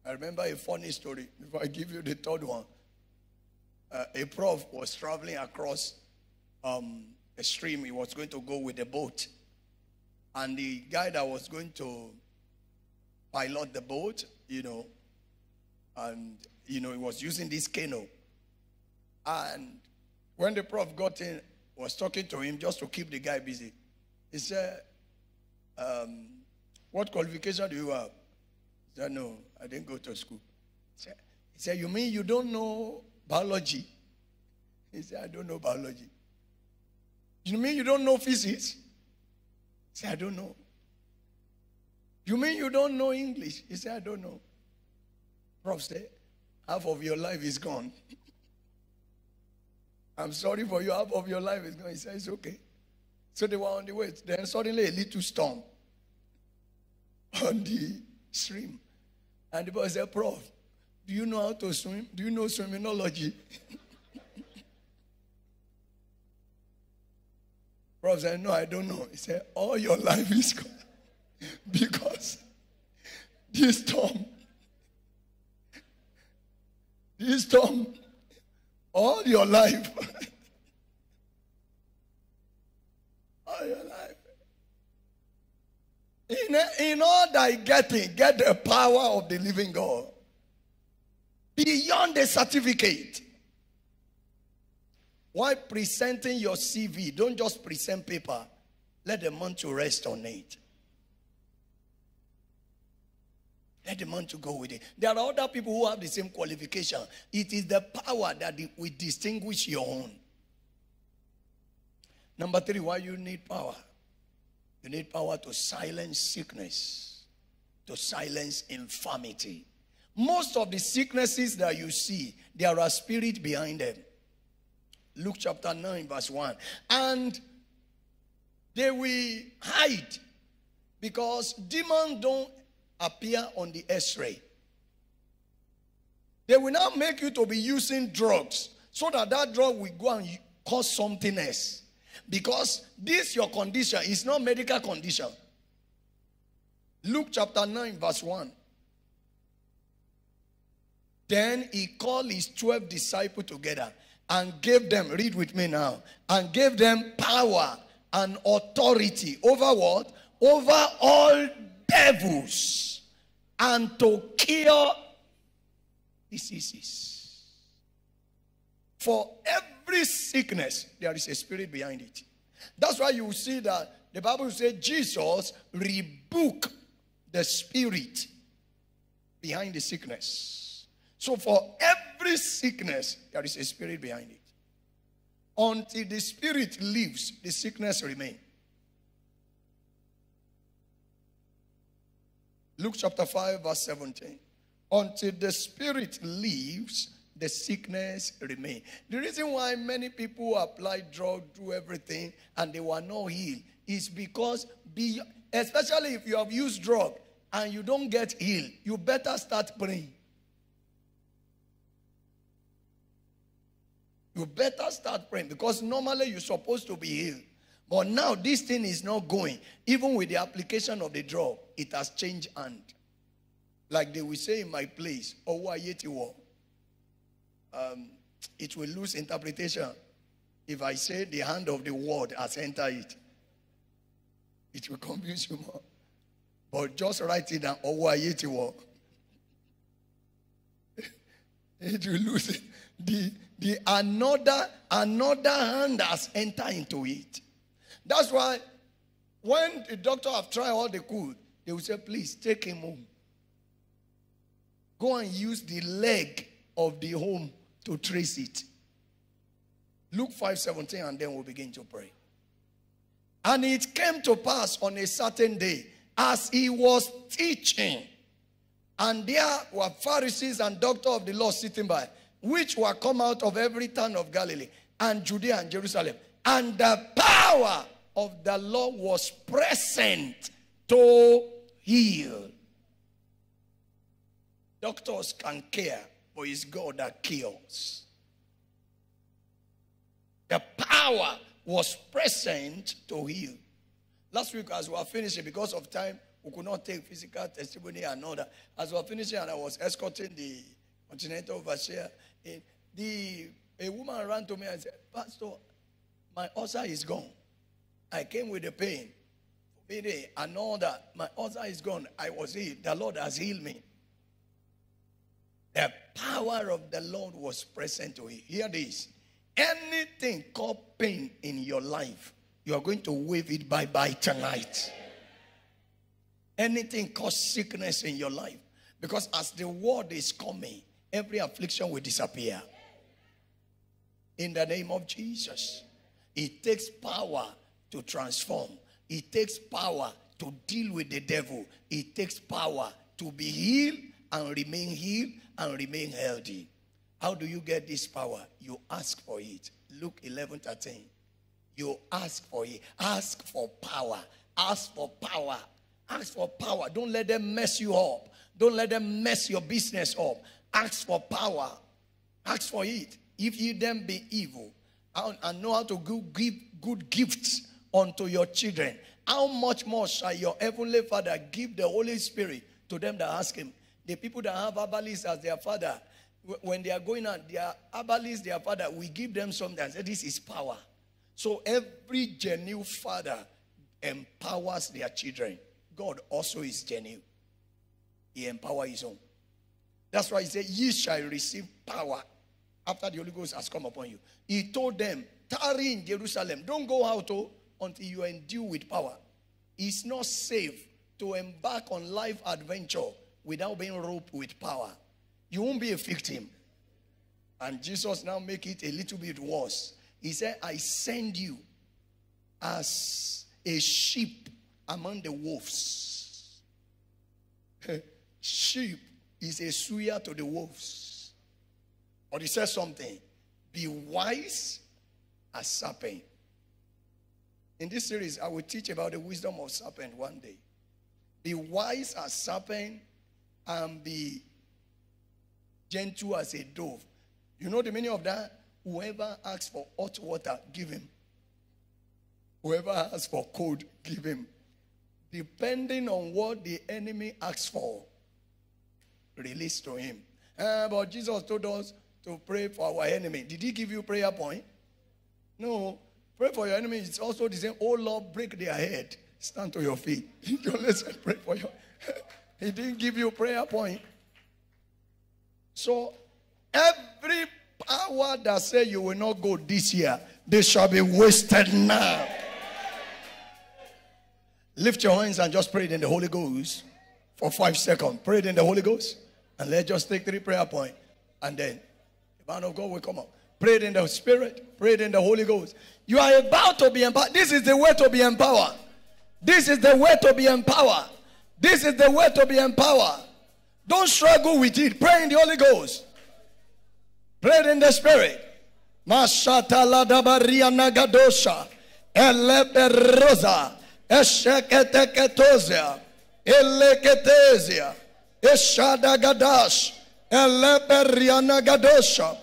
S7: I remember a funny story. If I give you the third one, uh, a prof was traveling across um, a stream. He was going to go with a boat. And the guy that was going to pilot the boat, you know, and, you know, he was using this canoe. And when the prof got in, was talking to him just to keep the guy busy. He said, um, What qualification do you have? He said, No, I didn't go to school. He said, he said, You mean you don't know biology? He said, I don't know biology. You mean you don't know physics? He said, I don't know. You mean you don't know English? He said, I don't know. Prof half of your life is gone. I'm sorry for you, half of your life is gone. He said, it's okay. So they were on the way. Then suddenly a little storm on the stream. And the boy said, Prof, do you know how to swim? Do you know swimmingology? Prof said, No, I don't know. He said, All your life is gone. because this storm, storm, all your life, all your life. In, in all thy getting, get the power of the living God. Beyond the certificate. While presenting your CV, don't just present paper. Let the mantle rest on it. Let the man to go with it. There are other people who have the same qualification. It is the power that will distinguish your own. Number three, why you need power? You need power to silence sickness, to silence infirmity. Most of the sicknesses that you see, there are spirit behind them. Luke chapter 9, verse 1. And they will hide because demons don't appear on the x-ray. They will now make you to be using drugs so that that drug will go and cause something else. Because this your condition is not medical condition. Luke chapter 9 verse 1. Then he called his 12 disciples together and gave them, read with me now, and gave them power and authority over what? Over all devils and to cure diseases. For every sickness, there is a spirit behind it. That's why you see that the Bible says Jesus rebuked the spirit behind the sickness. So for every sickness, there is a spirit behind it. Until the spirit leaves, the sickness remains. Luke chapter 5, verse 17. Until the spirit leaves, the sickness remain. The reason why many people apply drug, do everything, and they were not healed is because, be, especially if you have used drug and you don't get healed, you better start praying. You better start praying because normally you're supposed to be healed. But now this thing is not going. Even with the application of the drug, it has changed hand. Like they will say in my place, Owayetiwo. Um, it will lose interpretation if I say the hand of the word has entered it. It will confuse you more. But just write it down, Owayetiwo. it will lose it. The, the another another hand has entered into it. That's why when the doctor have tried all they could, they will say, please take him home. Go and use the leg of the home to trace it. Luke 5:17, and then we'll begin to pray. And it came to pass on a certain day, as he was teaching, and there were Pharisees and doctors of the law sitting by, which were come out of every town of Galilee and Judea and Jerusalem. And the power of the Lord was present to heal. Doctors can care, but it's God that kills. The power was present to heal. Last week, as we were finishing, because of time, we could not take physical testimony and all that. As we were finishing, and I was escorting the continental overseer, the a woman ran to me and said, Pastor, my ulcer is gone. I came with the pain. Forbidden and all that. My ulcer is gone. I was healed. The Lord has healed me. The power of the Lord was present to him. Hear this. Anything called pain in your life, you are going to wave it bye bye tonight. Anything called sickness in your life, because as the word is coming, every affliction will disappear. In the name of Jesus. It takes power to transform, it takes power to deal with the devil, it takes power to be healed and remain healed and remain healthy. How do you get this power? You ask for it. Luke 11 13. You ask for it. Ask for power. Ask for power. Ask for power. Don't let them mess you up. Don't let them mess your business up. Ask for power. Ask for it. If you then be evil and know how to give good gifts unto your children, how much more shall your heavenly Father give the Holy Spirit to them that ask Him? The people that have Abalis as their father, when they are going out, their Abalis, their father, we give them something say, This is power. So every genuine father empowers their children. God also is genuine. He empowers his own. That's why he said, Ye shall receive power after the Holy Ghost has come upon you. He told them, tarry in Jerusalem. Don't go out oh, until you are endued with power. It's not safe to embark on life adventure without being roped with power. You won't be a victim. And Jesus now make it a little bit worse. He said, I send you as a sheep among the wolves. sheep is a suya to the wolves. But he says something. Be wise as serpent. In this series, I will teach about the wisdom of serpent one day. Be wise as serpent and be gentle as a dove. You know the meaning of that? Whoever asks for hot water, give him. Whoever asks for cold, give him. Depending on what the enemy asks for, release to him. Uh, but Jesus told us to pray for our enemy. Did he give you prayer point? No. Pray for your enemy. It's also the same. Oh Lord, break their head. Stand to your feet. Don't. Pray for your. he didn't give you prayer point. So every power that say you will not go this year, they shall be wasted now. Lift your hands and just pray it in the Holy Ghost for five seconds. Pray it in the Holy Ghost. And let's just take three prayer points. And then the man of God will come up. Pray it in the Spirit. Pray it in the Holy Ghost. You are about to be empowered. This is the way to be empowered. This is the way to be empowered. This is the way to be empowered. Don't struggle with it. Pray in the Holy Ghost. Pray in the Spirit. Mashata ladabaria nagadosha. Eleberosa. Esheketeketozia. Eleketesia, Eshadagadash, Eleberiana Gadosha,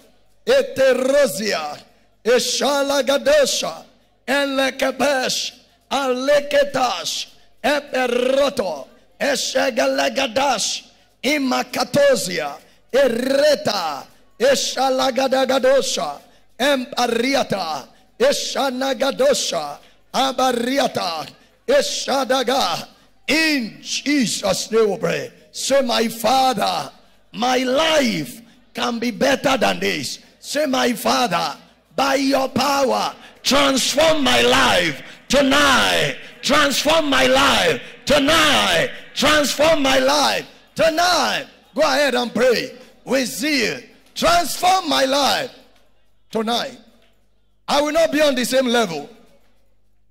S7: Eterosia, Eshalagadosha, Elekepesh, Aleketash, Eperoto, Eshegalegadash, Imakatosia, Ereta, Eshalagadagadosha, Empariata, Eshanagadosha, Abariata, Eshadaga. In Jesus' name we pray. Say, my Father, my life can be better than this. Say, my Father, by your power, transform my life tonight. Transform my life tonight. Transform my life tonight. Go ahead and pray with zeal. Transform my life tonight. I will not be on the same level.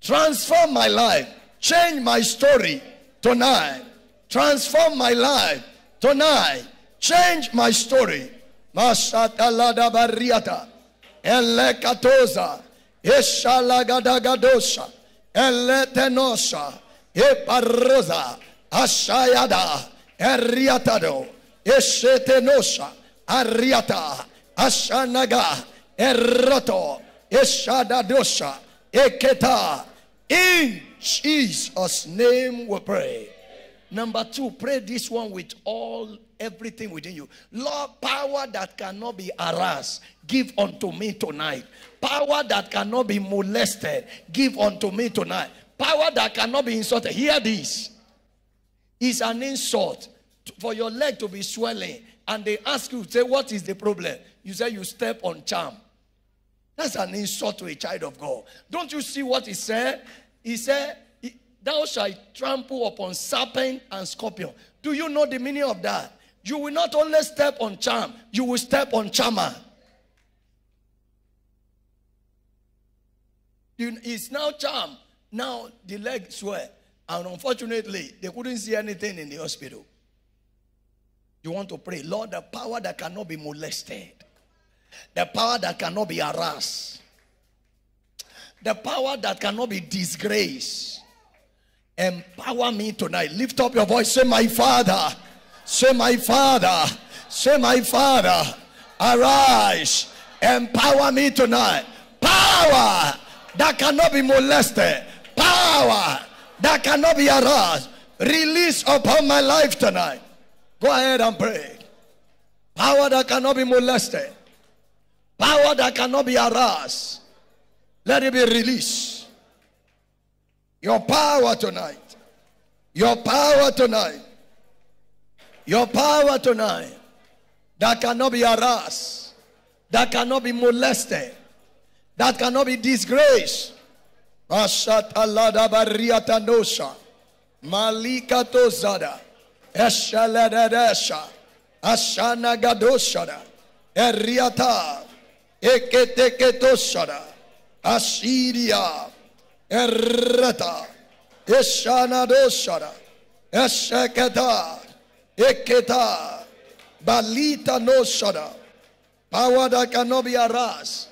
S7: Transform my life. Change my story tonight. Transform my life tonight. Change my story. Masatalada bariata. Elekatoza. Eshalagadagadosha. Eletenosha. Eparosa. Ashayada. Eriatado. Eshetenosha. Ariata. Ashanaga. Eroto. Eshadadosha. Eketa. In Jesus' name we pray. Number two, pray this one with all everything within you. Lord, power that cannot be harassed, give unto me tonight. Power that cannot be molested, give unto me tonight. Power that cannot be insulted. Hear this. It's an insult for your leg to be swelling, and they ask you, say, What is the problem? You say, You step on charm. That's an insult to a child of God. Don't you see what he said? He said, Thou shalt trample upon serpent and scorpion. Do you know the meaning of that? You will not only step on charm, you will step on charmer. It's now charm. Now the leg swell. And unfortunately, they couldn't see anything in the hospital. You want to pray, Lord, the power that cannot be molested, the power that cannot be harassed, the power that cannot be disgraced. Empower me tonight. Lift up your voice. Say, My Father. Say, My Father. Say, My Father. Arise. Empower me tonight. Power that cannot be molested. Power that cannot be harassed. Release upon my life tonight. Go ahead and pray. Power that cannot be molested. Power that cannot be harassed. Let it be released. Your power tonight. Your power tonight. Your power tonight. That cannot be harassed. That cannot be molested. That cannot be disgraced. Malika tozada. Ashana gadoshada. Eriata. Eketeketoshada. Assyria. Errata. Eshanadoshada. Esheketa. Eketa. Balita noshada. Power that cannot be harassed.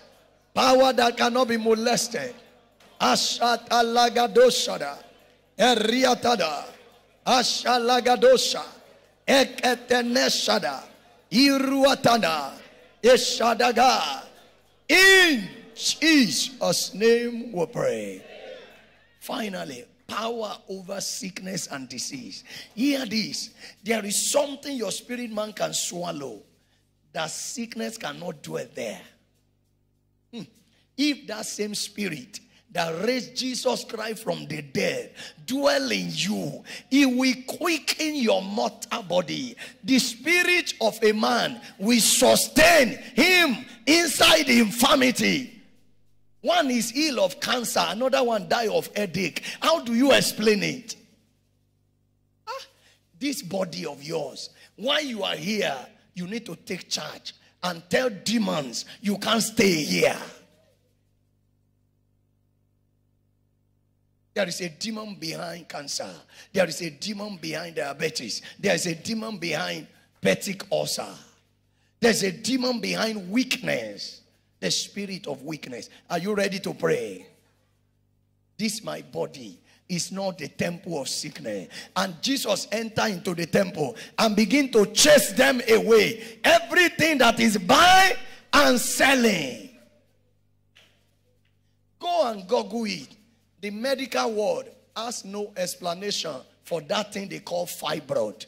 S7: Power that cannot be molested. Ashat alagadoshada. Eriatada. Ashalagadosha. Eketeneshada. Iruatana. Eshadaga. In Jesus' name we pray. Finally, power over sickness and disease. Hear this. There is something your spirit man can swallow that sickness cannot dwell there. Hmm. If that same spirit that raised Jesus Christ from the dead dwell in you, it will quicken your mortal body. The spirit of a man will sustain him inside infirmity. One is ill of cancer, another one die of headache. How do you explain it? Ah, this body of yours, while you are here, you need to take charge and tell demons you can't stay here. There is a demon behind cancer. There is a demon behind diabetes. There is a demon behind peptic ulcer. There's a demon behind weakness. The spirit of weakness. Are you ready to pray? This my body. is not the temple of sickness. And Jesus entered into the temple and begin to chase them away. Everything that is buying and selling. Go and Google it. The medical word has no explanation for that thing they call fibroid.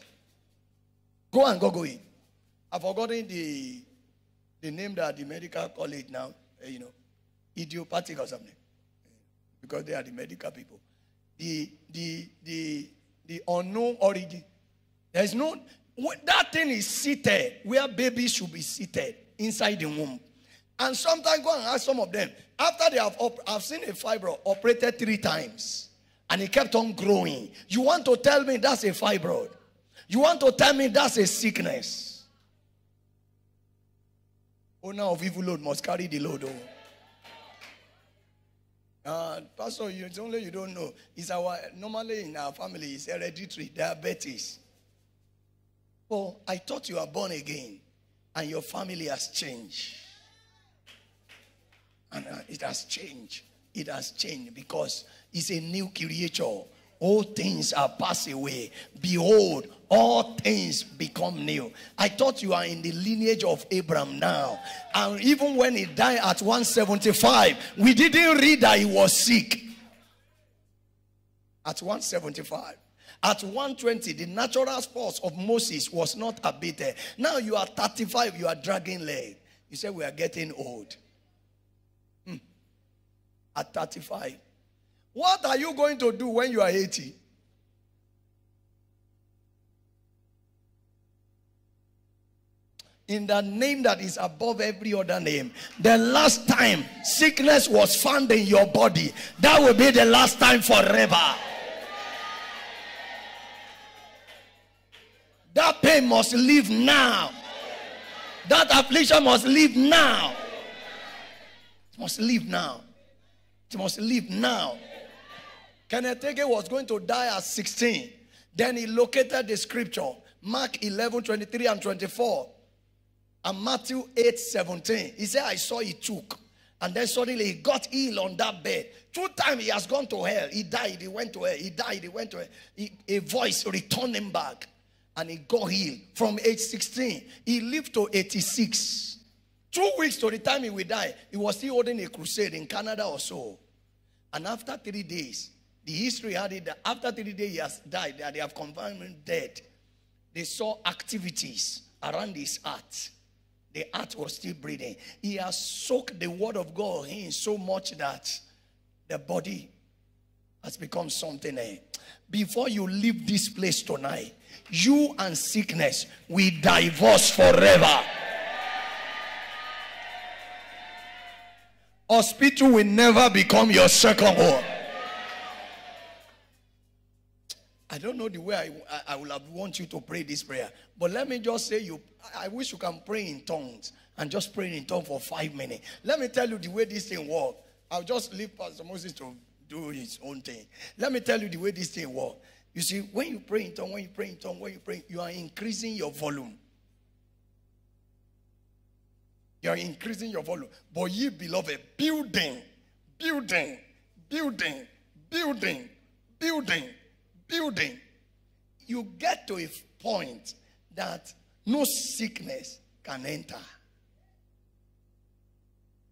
S7: Go and Google it. I've forgotten the the name that the medical it now. eh, You know, idiopathic or something, because they are the medical people. The the the the unknown origin. There's no that thing is seated where babies should be seated inside the womb. And sometimes go and ask some of them. After they have, I've seen a fibro operated three times, and it kept on growing. You want to tell me that's a fibroid? You want to tell me that's a sickness? Owner of evil load must carry the load. Oh. Uh, Pastor, you, it's only you don't know. It's our normally in our family it's hereditary diabetes. Oh, I thought you were born again, and your family has changed. And uh, it has changed. It has changed because it's a new creature. All things are passed away. Behold, all things become new. I thought you are in the lineage of Abraham now. And even when he died at 175, we didn't read that he was sick. At 175. At 120, the natural force of Moses was not abated. Now you are 35, you are dragging leg. You say, We are getting old hmm. at 35. What are you going to do when you are 80? In the name that is above every other name, the last time sickness was found in your body, that will be the last time forever. That pain must leave now. That affliction must leave now. It must leave now. It must leave now. Kenneth Hagin was going to die at 16. Then he located the scripture, Mark 11, 23 and 24, and Matthew 8, 17. He said, I saw he took. And then suddenly he got ill on that bed. Two times he has gone to hell. He died, he went to hell. He died, he went to hell. He- a voice returned him back. And he got healed from age 16. He lived to 86. Two weeks to the time he will die, he was still holding a crusade in Canada or so. And after three days, the history had it that after three days he has died, that they have confirmed him dead. They saw activities around his heart. The heart was still breathing. He has soaked the word of God in so much that the body has become something. eh. Before you leave this place tonight, you and sickness will divorce forever. Hospital will never become your second home. I don't know the way I, I, will have want you to pray this prayer, but let me just say you. I wish you can pray in tongues and just pray in tongues for five minutes. Let me tell you the way this thing works. I'll just leave Pastor Moses to do his own thing. Let me tell you the way this thing works. You see, when you pray in tongues, when you pray in tongues, when you pray, you are increasing your volume. You are increasing your volume. But ye beloved, building, building, building, building, building, building. You get to a point that no sickness can enter.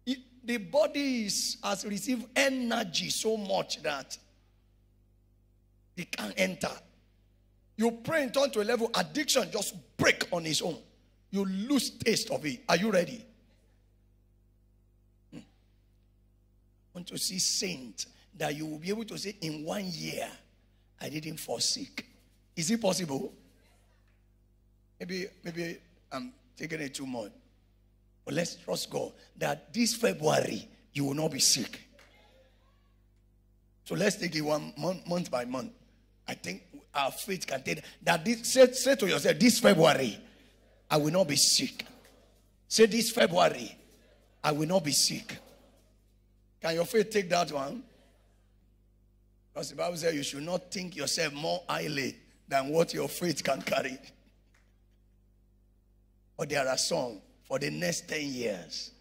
S7: It- the body is, has received energy so much that it can't enter. You pray in turn to a level, addiction just break on its own. You lose taste of it. Are you ready? Hmm. want to see saint that you will be able to say in one year I didn't sick. Is it possible? Maybe maybe I'm taking it too much. But let's trust God that this February you will not be sick. So let's take it one month, month by month. I think our faith can take that. This, say, say to yourself, this February, I will not be sick. Say this February, I will not be sick. Can your faith take that one? The Bible says you should not think yourself more highly than what your faith can carry. But there are some for the next 10 years,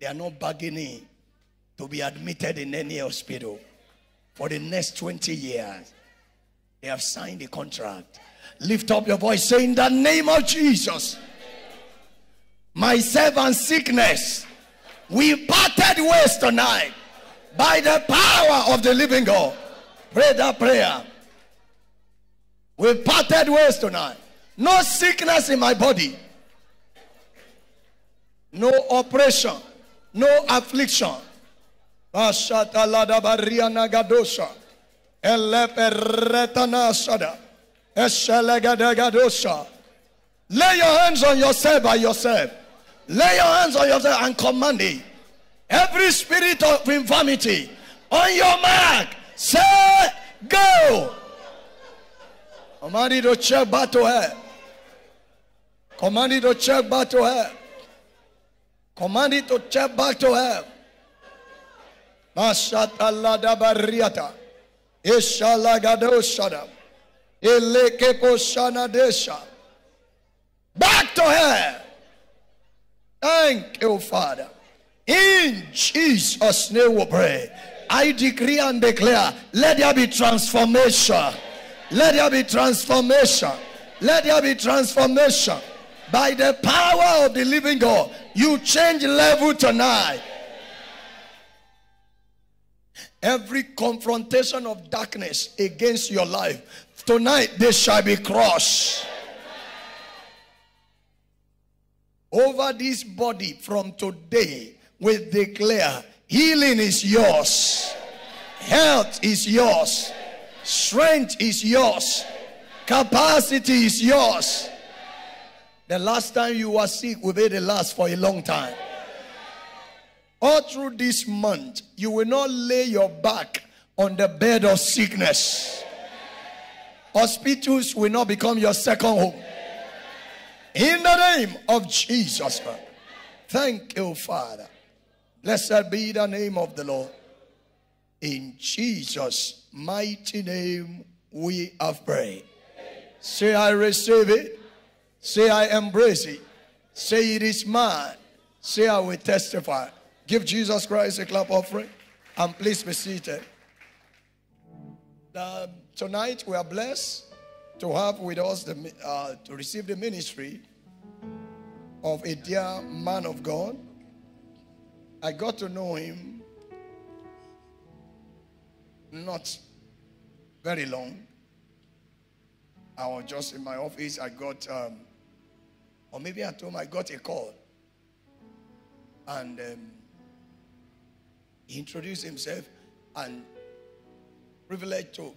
S7: they are not bargaining to be admitted in any hospital. for the next 20 years. They have signed a contract. Lift up your voice, say, In the name of Jesus, myself and sickness, we parted ways tonight by the power of the living God. Pray that prayer. We parted ways tonight. No sickness in my body, no oppression, no affliction. Lay your hands on yourself by yourself. Lay your hands on yourself and command it. Every spirit of infirmity on your mark, say go. Command it to check back to her. Command it to check back to her. Command it to check back to her. Mashatalada bariata. Ishalagadoshada. Elekeposhana desha. Back to her. Thank you, Father. In Jesus' name we pray. I decree and declare, let there be transformation. Let there be transformation. Let there be transformation. By the power of the living God, you change level tonight. Every confrontation of darkness against your life, tonight they shall be crushed. Over this body from today, we declare healing is yours, health is yours, strength is yours, capacity is yours. The last time you were sick will be the last for a long time. All through this month, you will not lay your back on the bed of sickness. Hospitals will not become your second home. In the name of Jesus Thank you, Father. Blessed be the name of the Lord. In Jesus' mighty name, we have prayed. Say, I receive it. Say, I embrace it. Say, it is mine. Say, I will testify. Give Jesus Christ a clap offering. And please be seated. Uh, tonight, we are blessed to have with us the, uh, to receive the ministry of a dear man of God. I got to know him not very long. I was just in my office. I got, um, or maybe at home, I got a call. And um, he introduced himself and privileged to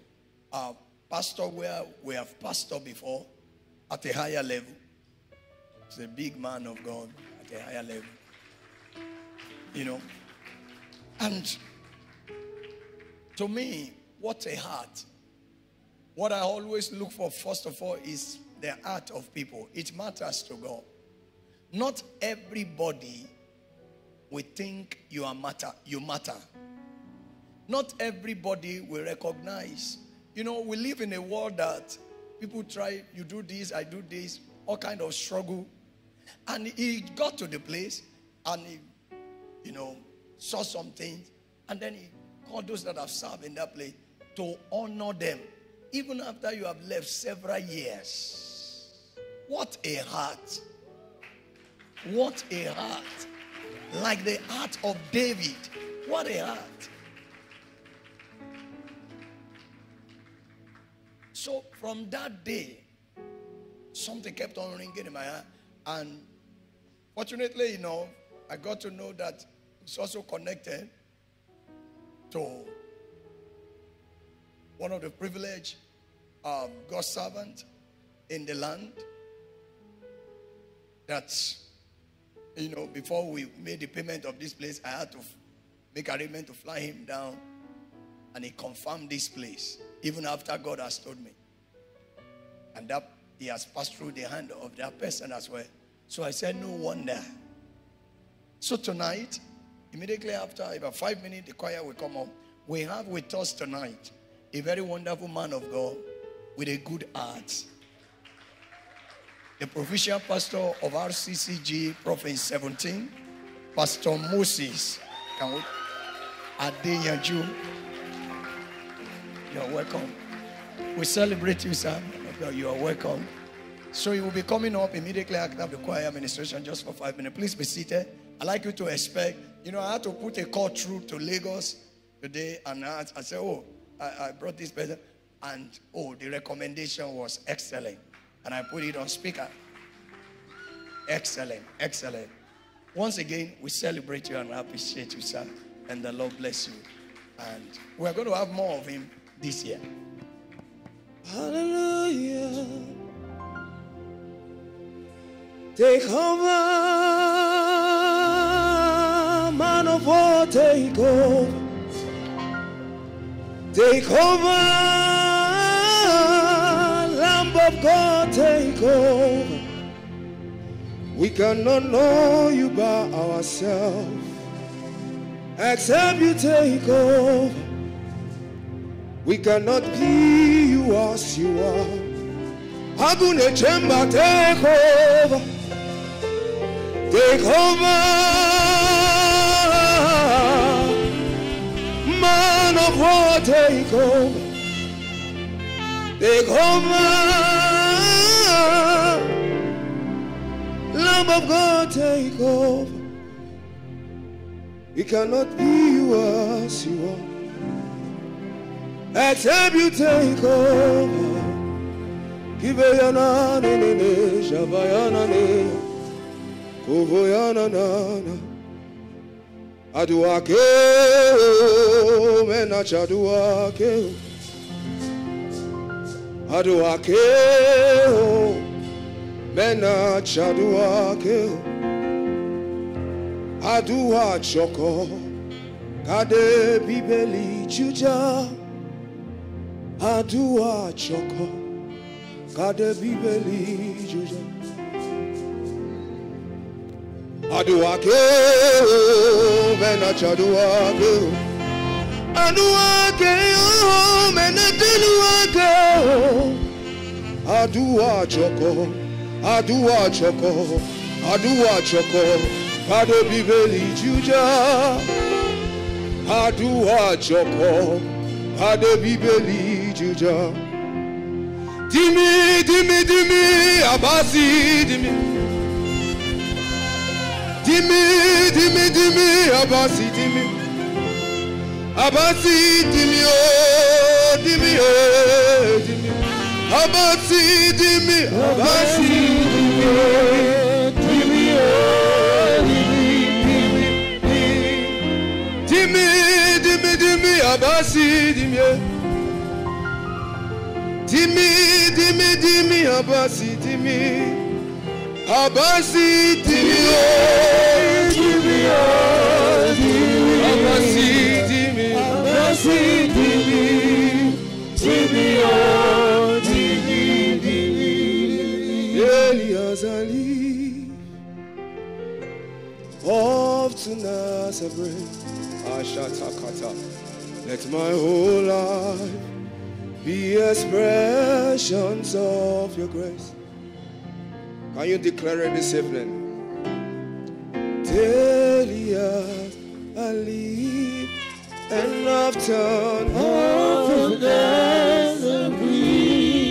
S7: uh, pastor where we have pastored before at a higher level. He's a big man of God at a higher level. You know. And to me, what a heart. What I always look for, first of all, is the heart of people. It matters to God. Not everybody will think you are matter. You matter. Not everybody will recognize. You know, we live in a world that people try, you do this, I do this, all kind of struggle. And he got to the place and he, you know, saw some things. And then he called those that have served in that place to honor them. Even after you have left several years. What a heart. What a heart. Like the heart of David. What a heart. So from that day, something kept on ringing in my heart. And fortunately, you know, I got to know that it's also connected to one of the privileged um, God servant in the land. That, you know, before we made the payment of this place, I had to make arrangement to fly him down. And he confirmed this place, even after God has told me. And that he has passed through the hand of that person as well. So I said, no wonder. So tonight, immediately after about five minutes, the choir will come up. We have with us tonight a very wonderful man of God with a good heart. The provincial pastor of RCCG Province 17, Pastor Moses. Can we? Adeyanju. You're welcome. We celebrate you, sir. You are welcome. So you will be coming up immediately after the choir administration just for five minutes. Please be seated. I'd like you to expect, you know, I had to put a call through to Lagos today and I, I said, oh, I, I brought this person. And oh, the recommendation was excellent. And I put it on speaker. Excellent, excellent. Once again, we celebrate you and appreciate you, sir. And the Lord bless you. And we're going to have more of him this year.
S5: Hallelujah. Take over, war, take over. Take over, Lamb of God, take over. We cannot know you by ourselves, except you take over. We cannot be you as you are. Agune Chemba, take over. Take over. Man of war, take over. Take over. Lamb of God, take over. We cannot be you as you are except you take over. Kibeyana ne ne mena chaduake. Aduake, oh, mena chaduake. Adua choko, kade bibeli chuja. Adua choko kade bibeli juja Adua ke mena chadua ke Adua ke oh mena delua ke Adua choko Adua choko Adua choko kade bibeli juja. Adua choko kade bibeli juja. Dimi, dimi, dimi, abasi, dimi. Dimi, dimi, dimi, abasi, dimi. Abasi, dimi, oh, dimi, oh, dimi. Abasi, dimi, abasi, dimi, oh, dimi, oh, dimi, dimi, dimi, dimi, dimi, abasi, dimi, oh. Dimi, dimi, dimi, abasi, dimi. Abasi, dimi, oh, dimi, oh, dimi. Abasi, dimi, abasi, dimi. Dimi, oh, dimi, dimi. Elias Ali, off to Nazareth, Ashatakata. Let my whole life be expressions of your grace. Can you declare it this evening? Delia, I live and I've turned over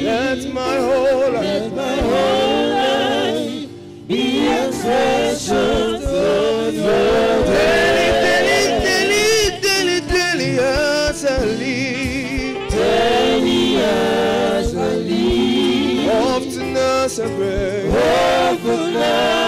S5: Let my whole life, my whole life be expressions of your grace. Often as I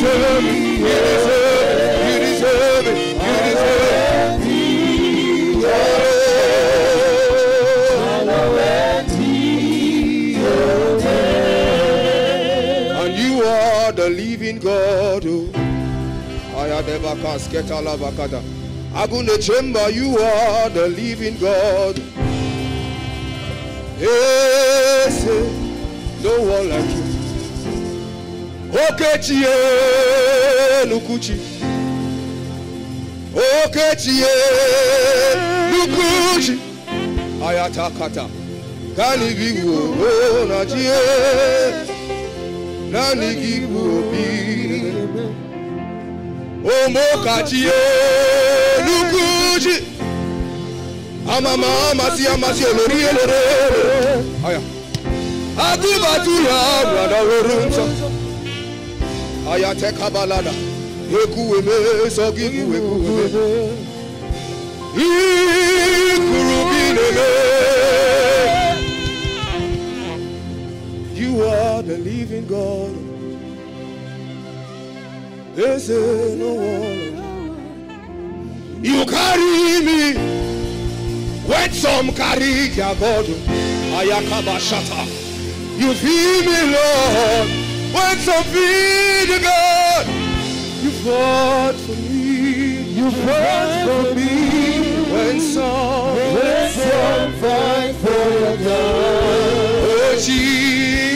S5: deserve it. You deserve it. You deserve it. You deserve it. You deserve it. And you are the living God. Oh. I had ever casket alavakata. Agune chamber, you are the living God. Yes, eh. no one like you. okechie nukuchi okechie nukuchi ayatakata. Kani gị wuo na jie naanị gị bụ obi. Omokachie nukuchi amama amasi, amasị olori elere aya. Atụbatụ ya gwadaworo nsọ Aya te kabalada. Ekuweme sogigu ekuweme. Ikurubineme. You are the living God. There's no one. You carry me when some carry their God. Ayakabashata. You feed me, Lord, when some feed the God. You fought for me. You fought for me. When some, when some fight for your God. Oh, Jesus.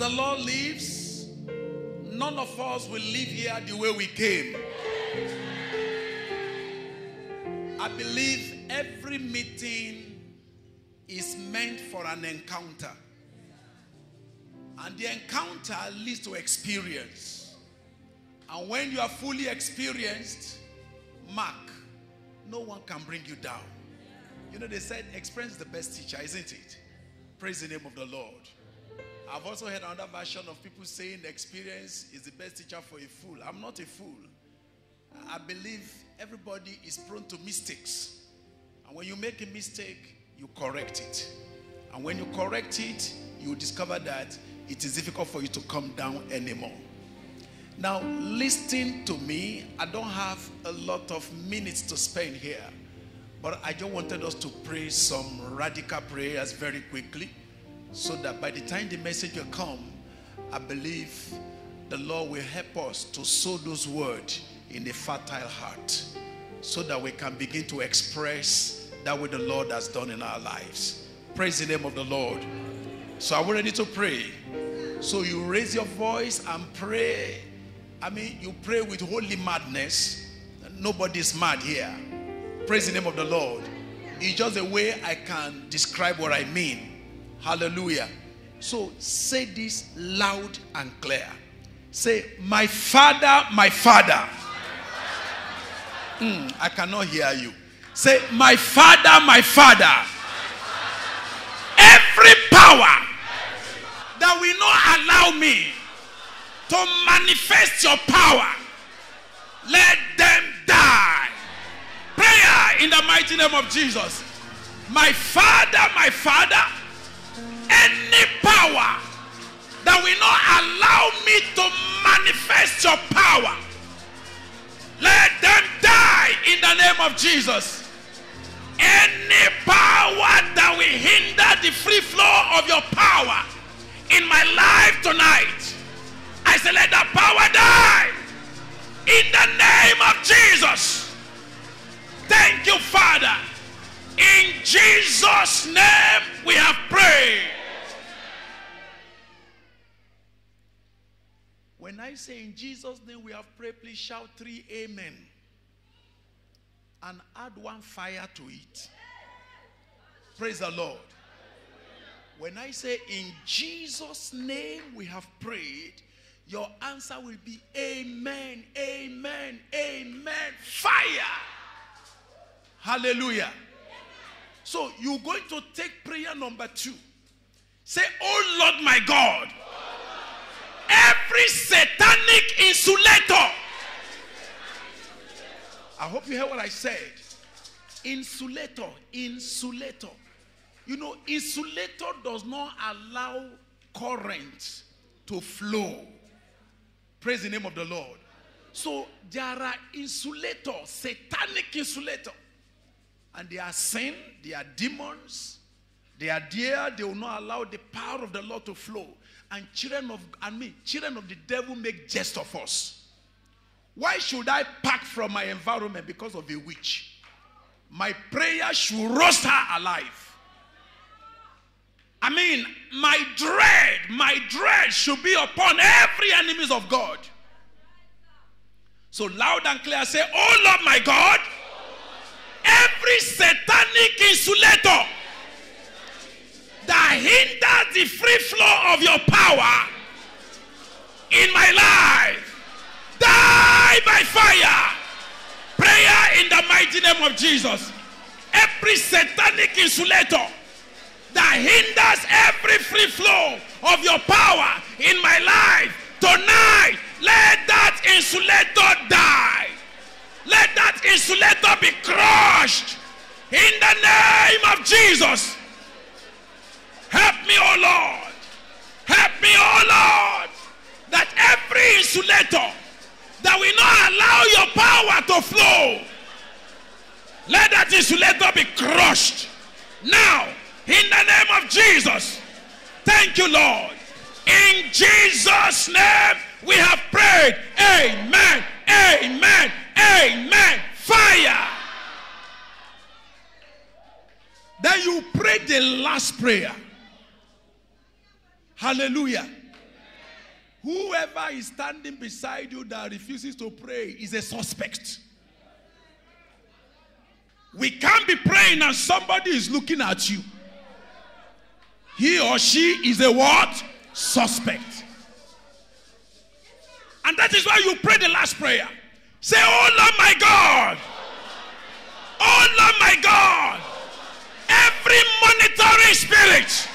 S3: As the Lord lives, none of us will live here the way we came. I believe every meeting is meant for an encounter. And the encounter leads to experience. And when you are fully experienced, Mark, no one can bring you down. You know, they said experience is the best teacher, isn't it? Praise the name of the Lord. I've also heard another version of people saying experience is the best teacher for a fool. I'm not a fool. I believe everybody is prone to mistakes. And when you make a mistake, you correct it. And when you correct it, you discover that it is difficult for you to come down anymore. Now, listen to me. I don't have a lot of minutes to spend here, but I just wanted us to pray some radical prayers very quickly so that by the time the message will come, I believe the Lord will help us to sow those words in a fertile heart so that we can begin to express that what the Lord has done in our lives. Praise the name of the Lord. So, are we ready to pray? So, you raise your voice and pray. I mean, you pray with holy madness. Nobody's mad here. Praise the name of the Lord. It's just a way I can describe what I mean. Hallelujah. So say this loud and clear. Say, My Father, my Father. Mm, I cannot hear you. Say, My Father, my Father. Every power that will not allow me to manifest your power, let them die. Prayer in the mighty name of Jesus. My Father, my Father, any power that will not allow me to manifest your power, let them die in the name of Jesus. Any power that will hinder the free flow of your power in my life tonight, I say, let that power die in the name of Jesus. Thank you, Father. In Jesus' name we have prayed. When I say in Jesus' name we have prayed, please shout three amen. And add one fire to it. Praise the Lord. When I say in Jesus' name we have prayed, your answer will be amen, amen, amen, fire. Hallelujah. So you're going to take prayer number two. Say, Oh Lord my God, every satanic insulator. I hope you heard what I said. Insulator, insulator. You know, insulator does not allow current to flow. Praise the name of the Lord. So there are insulators, satanic insulator. And they are sin, they are demons, they are there, they will not allow the power of the Lord to flow. And children of I mean children of the devil make jest of us. Why should I pack from my environment because of a witch? My prayer should roast her alive. I mean, my dread, my dread should be upon every enemies of God. So loud and clear say, Oh Lord my God, every satanic insulator that hinders the free flow of your power in my life, die by fire. Prayer in the mighty name of Jesus. Every satanic insulator that hinders every free flow of your power in my life tonight, let that insulator die. Let that insulator be crushed in the name of Jesus. Help me, oh Lord. Help me, oh Lord. That every insulator that will not allow your power to flow, let that insulator be crushed. Now, in the name of Jesus. Thank you, Lord. In Jesus' name we have prayed. Amen. Amen. Amen. Fire. Then you pray the last prayer. Hallelujah. Whoever is standing beside you that refuses to pray is a suspect. We can't be praying and somebody is looking at you. He or she is a what? Suspect. And that is why you pray the last prayer. Say, Oh Lord my God. Oh Lord my God. Every monitoring spirit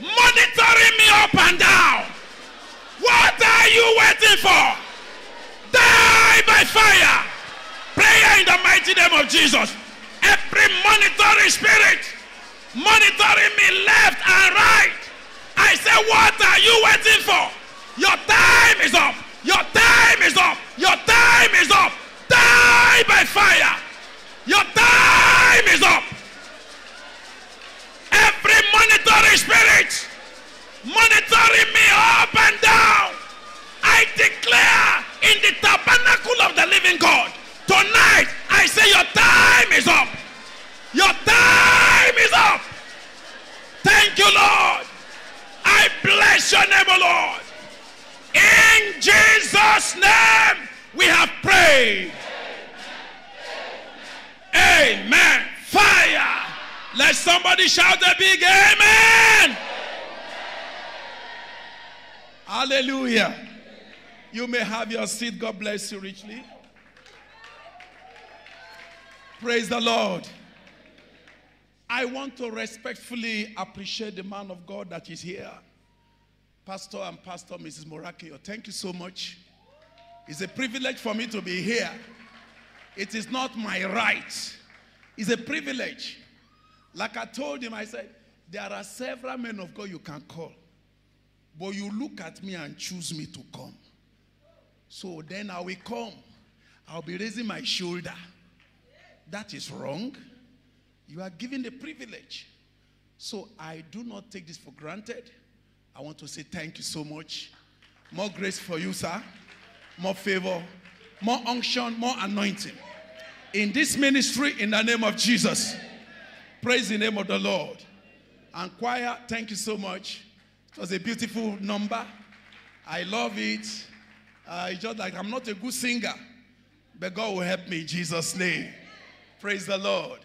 S3: monitoring me up and down. What are you waiting for? Die by fire. Prayer in the mighty name of Jesus. Every monitoring spirit monitoring me left and right. I say, What are you waiting for? Your time is up. Your time is up. Your time is up. Die by fire. Your time is up. Every monitoring spirit monitoring me up and down. I declare in the tabernacle of the living God tonight, I say, Your time is up. Your time is up. Thank you, Lord. I bless your name, Lord. In Jesus' name, we have prayed. Amen. Fire. Let somebody shout a big amen. Hallelujah. You may have your seat. God bless you richly. Praise the Lord. I want to respectfully appreciate the man of God that is here. Pastor and Pastor Mrs. Morakio, thank you so much. It's a privilege for me to be here. It is not my right. It's a privilege. Like I told him, I said, there are several men of God you can call. But you look at me and choose me to come. So then I will come. I'll be raising my shoulder. That is wrong. You are given the privilege. So I do not take this for granted. I want to say thank you so much. More grace for you, sir. More favor. more unction, more anointing. In this ministry, in the name of Jesus. Praise the name of the Lord. And choir, thank you so much. It was a beautiful number. I love it. Uh, it's just like I'm not a good singer, but God will help me in Jesus' name. Praise the Lord.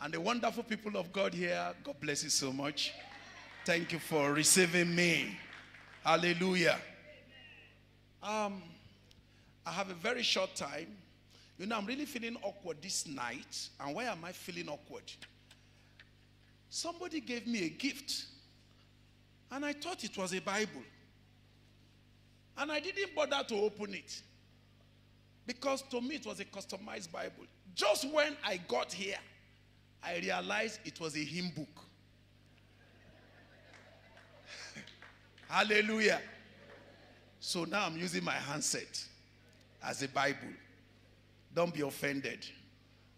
S3: And the wonderful people of God here, God bless you so much. Thank you for receiving me. Hallelujah. Um, I have a very short time. You know, I'm really feeling awkward this night. And why am I feeling awkward? Somebody gave me a gift, and I thought it was a Bible. And I didn't bother to open it because to me it was a customized Bible. Just when I got here, I realized it was a hymn book. Hallelujah. So now I'm using my handset as a Bible. Don't be offended.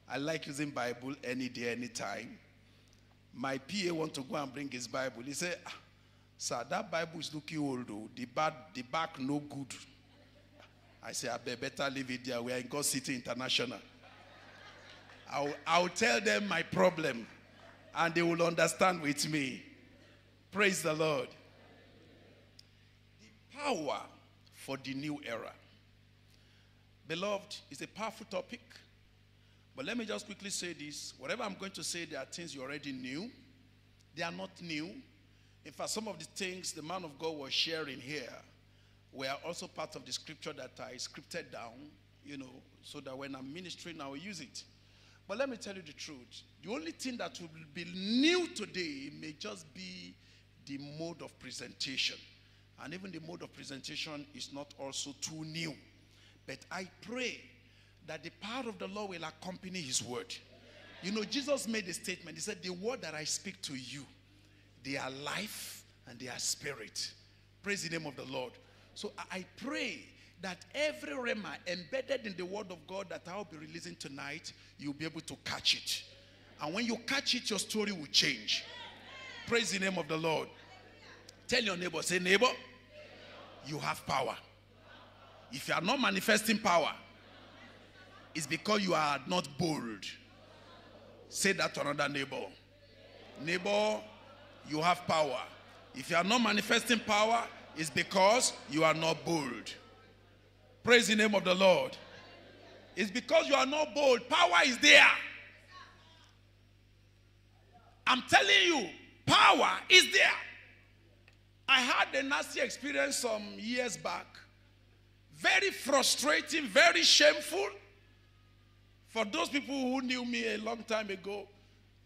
S3: I like using Bible any day, anytime. My PA want to go and bring his Bible. He said, "Ah, sir, that Bible is looking old though. The back, the back no good. I say, I better leave it there. We are in God City International. I'll, I'll tell them my problem and they will understand with me. Praise the Lord. The power for the new era. Beloved, it's a powerful topic. But let me just quickly say this. Whatever I'm going to say, there are things you already knew. They are not new. In fact, some of the things the man of God was sharing here were also part of the scripture that I scripted down, you know, so that when I'm ministering, I will use it. But let me tell you the truth. The only thing that will be new today may just be the mode of presentation. And even the mode of presentation is not also too new. But I pray that the power of the Lord will accompany his word. You know, Jesus made a statement. He said, The word that I speak to you, they are life and they are spirit. Praise the name of the Lord. So I pray that every rhema embedded in the word of God that I'll be releasing tonight, you'll be able to catch it. And when you catch it, your story will change. Praise the name of the Lord. Tell your neighbor, say, neighbor, you have power. If you are not manifesting power, it's because you are not bold. Say that to another neighbor. Neighbor, you have power. If you are not manifesting power, it's because you are not bold. Praise the name of the Lord. It's because you are not bold. Power is there. I'm telling you, power is there. I had a nasty experience some years back. Very frustrating, very shameful. For those people who knew me a long time ago,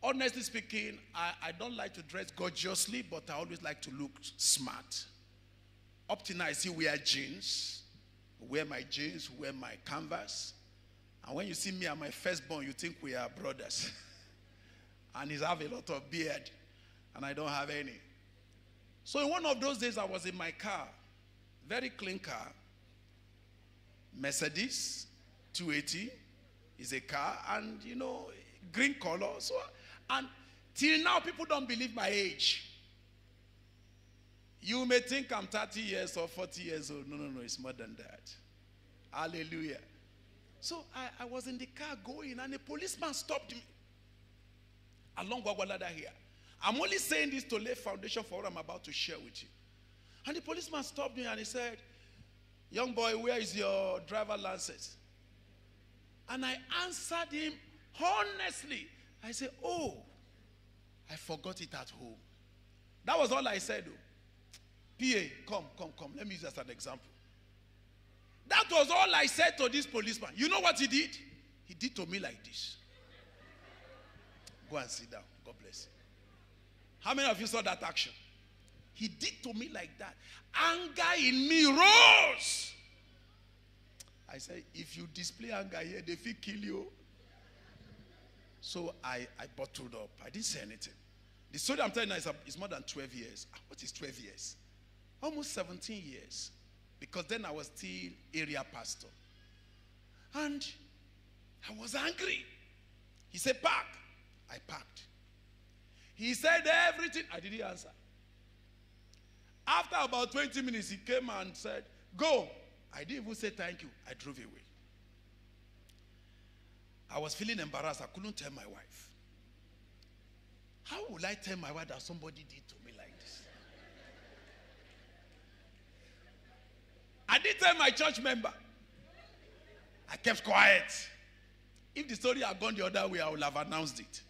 S3: honestly speaking, I, I don't like to dress gorgeously, but I always like to look smart. Up now, I see wear jeans, wear my jeans, wear my canvas. And when you see me and my firstborn, you think we are brothers. and he's have a lot of beard, and I don't have any. So in one of those days, I was in my car, very clean car, Mercedes 280 is a car, and you know, green color. So, and till now, people don't believe my age. You may think I'm 30 years or 40 years old. No, no, no, it's more than that. Hallelujah. So I, I was in the car going, and a policeman stopped me along Gwagwalada here. I'm only saying this to lay foundation for what I'm about to share with you. And the policeman stopped me and he said, Young boy, where is your driver license? And I answered him honestly. I said, Oh, I forgot it at home. That was all I said. Oh. PA, come, come, come. Let me use as an example. That was all I said to this policeman. You know what he did? He did to me like this. Go and sit down. God bless you. How many of you saw that action? He did to me like that. Anger in me rose. I said, if you display anger here, they will kill you. So I, I bottled up. I didn't say anything. The story I'm telling you is, is more than 12 years. Ah, What is 12 years? Almost 17 years. Because then I was still area pastor. And I was angry. He said, Park. I parked. He said everything. I didn't answer. After about 20 minutes, he came and said, Go. I didn't even say thank you. I drove away. I was feeling embarrassed. I couldn't tell my wife. How would I tell my wife that somebody did to me like this? I didn't tell my church member. I kept quiet. If the story had gone the other way, I would have announced it.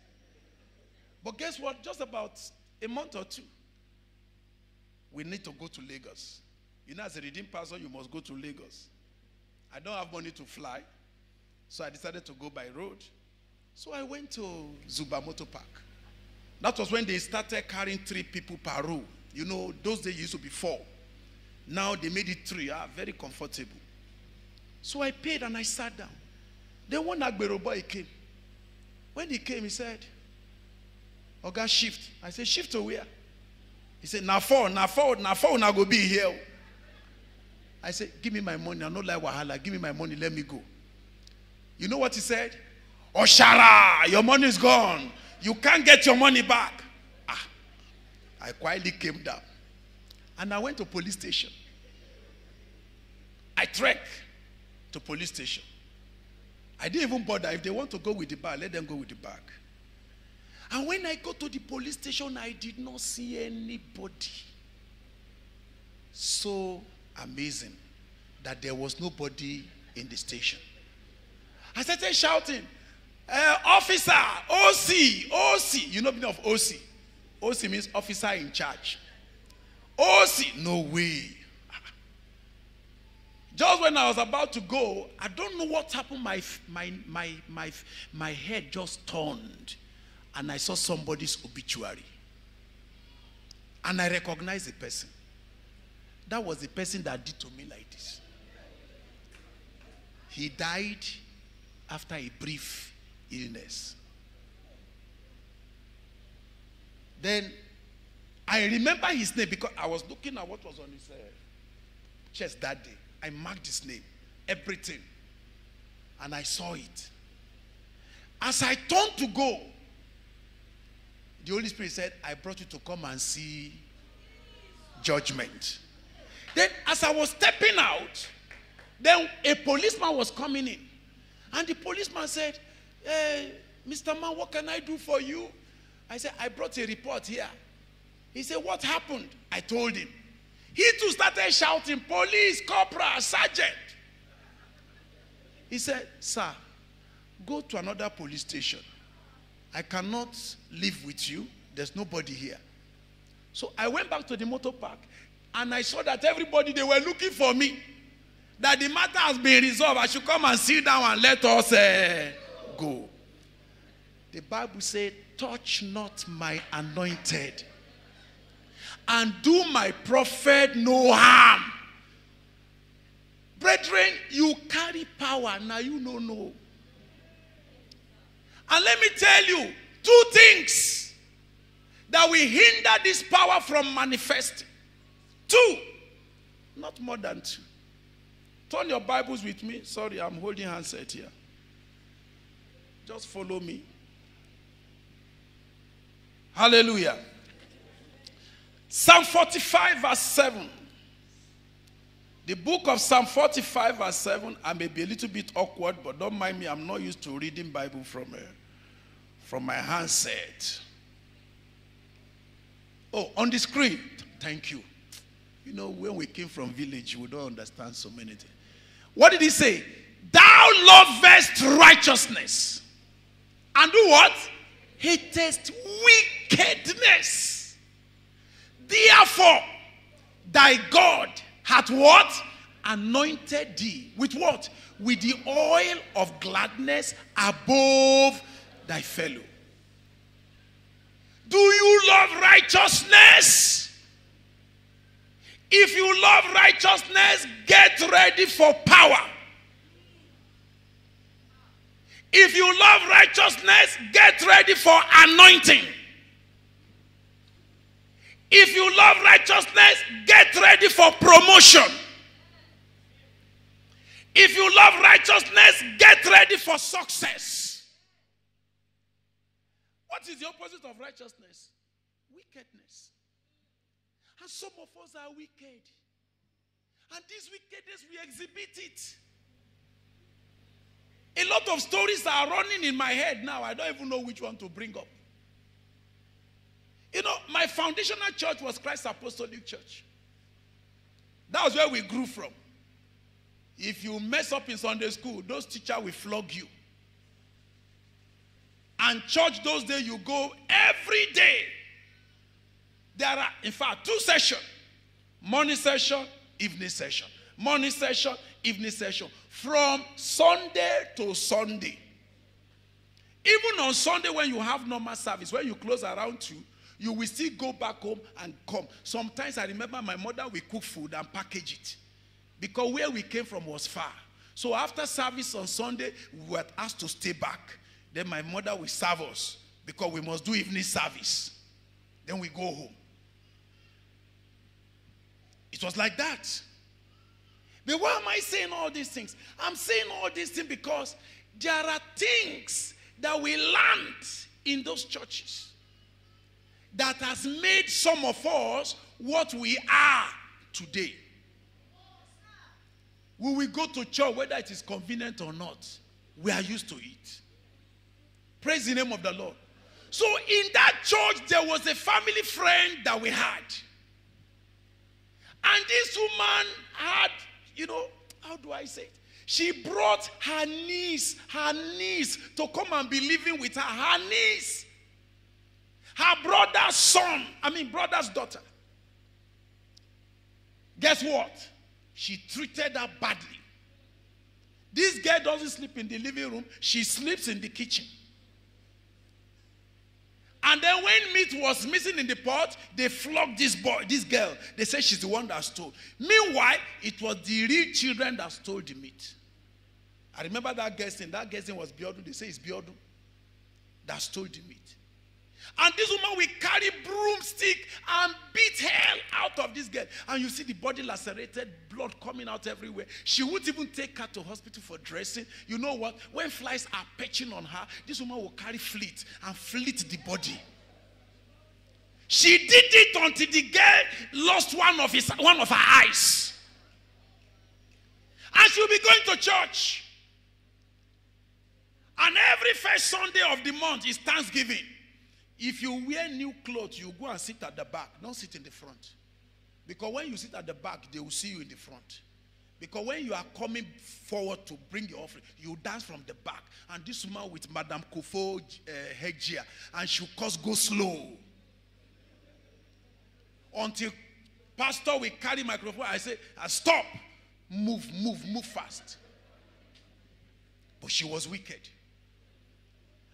S3: But guess what? Just about a month or two, we need to go to Lagos. You know, as a redeemed person, you must go to Lagos. I don't have money to fly, so I decided to go by road. So I went to Zuba Motor Park. That was when they started carrying three people per row. You know, those days used to be four. Now they made it three. Ah, very comfortable. So I paid and I sat down. Then one Agbero boy came. When he came, he said, Oga, shift. I said, shift to where? He said, now four, now four, now four, now go be here. I said, give me my money. I'm not like Wahala. Give me my money. Let me go. You know what he said? Oshara, your money is gone. You can't get your money back. Ah, I quietly came down. And I went to police station. I trekked to police station. I didn't even bother. If they want to go with the bag, let them go with the bag. And when I got to the police station, I did not see anybody. So amazing that there was nobody in the station. I started shouting, uh, officer, OC, OC. You know meaning of OC? OC means officer in charge. OC, no way. Just when I was about to go, I don't know what happened. My, my, my, my, my head just turned and I saw somebody's obituary. And I recognized the person. That was the person that did to me like this. He died after a brief illness. Then I remember his name because I was looking at what was on his uh, chest that day. I marked his name, everything. And I saw it. As I turned to go, the Holy Spirit said, I brought you to come and see judgment. Then, as I was stepping out, then a policeman was coming in. And the policeman said, eh, hey, Mr. Man, what can I do for you? I said, I brought a report here. He said, What happened? I told him. He too started shouting, Police, corporal, sergeant. He said, Sir, go to another police station. I cannot live with you. There's nobody here. So I went back to the motor park and I saw that everybody, they were looking for me. That the matter has been resolved. I should come and sit down and let us uh, go. The Bible said, Touch not my anointed and do my prophet no harm. Brethren, you carry power, now you know. And let me tell you two things that will hinder this power from manifesting. Two, not more than two. Turn your Bibles with me. Sorry, I'm holding handset here. Just follow me. Hallelujah. Psalm 45, verse 7. The book of Psalm 45, verse 7. I may be a little bit awkward, but don't mind me. I'm not used to reading Bible from, uh, from my handset. Oh, on the screen. Thank you. You know, when we came from village, we don't understand so many things. What did he say? Thou lovest righteousness. And do what? Hatest wickedness. Therefore, thy God hath what? Anointed thee with what? With the oil of gladness above thy fellow. Do you love righteousness? If you love righteousness, get ready for power. If you love righteousness, get ready for anointing. If you love righteousness, get ready for promotion. If you love righteousness, get ready for success. What is the opposite of righteousness? Wickedness. And some of us are wicked. And this wickedness, we exhibit it. A lot of stories are running in my head now. I don't even know which one to bring up. You know, my foundational church was Christ Apostolic Church. That was where we grew from. If you mess up in Sunday school, those teachers will flog you. And church those days, you go every day. There are, in fact, two sessions morning session, evening session. Morning session, evening session. From Sunday to Sunday. Even on Sunday, when you have normal service, when you close around 2, you will still go back home and come. Sometimes I remember my mother will cook food and package it because where we came from was far. So after service on Sunday, we were asked to stay back. Then my mother will serve us because we must do evening service. Then we go home. It was like that. But why am I saying all these things? I'm saying all these things because there are things that we learned in those churches that has made some of us what we are today. We will go to church whether it is convenient or not. We are used to it. Praise the name of the Lord. So in that church, there was a family friend that we had. And this woman had, you know, how do I say it? She brought her niece, her niece, to come and be living with her. Her niece. Her brother's son, I mean, brother's daughter. Guess what? She treated her badly. This girl doesn't sleep in the living room, she sleeps in the kitchen. And then when meat was missing in the pot, they flogged this boy, this girl. They said she's the one that stole. Meanwhile, it was the real children that stole the meat. I remember that guessing. That guessing was Biodu. They say it's Biodu that stole the meat. And this woman will carry broomstick and beat hell out of this girl. And you see the body lacerated, blood coming out everywhere. She won't even take her to hospital for dressing. You know what? When flies are perching on her, this woman will carry fleet and fleet the body. She did it until the girl lost one of, his, one of her eyes. And she'll be going to church. And every first Sunday of the month is Thanksgiving. If you wear new clothes, you go and sit at the back, don't sit in the front. Because when you sit at the back, they will see you in the front. Because when you are coming forward to bring your offering, you dance from the back. And this woman with Madame Kofo uh, headgear, and she'll cause go slow. Until pastor will carry microphone, I say, stop, move, move, move fast. But she was wicked.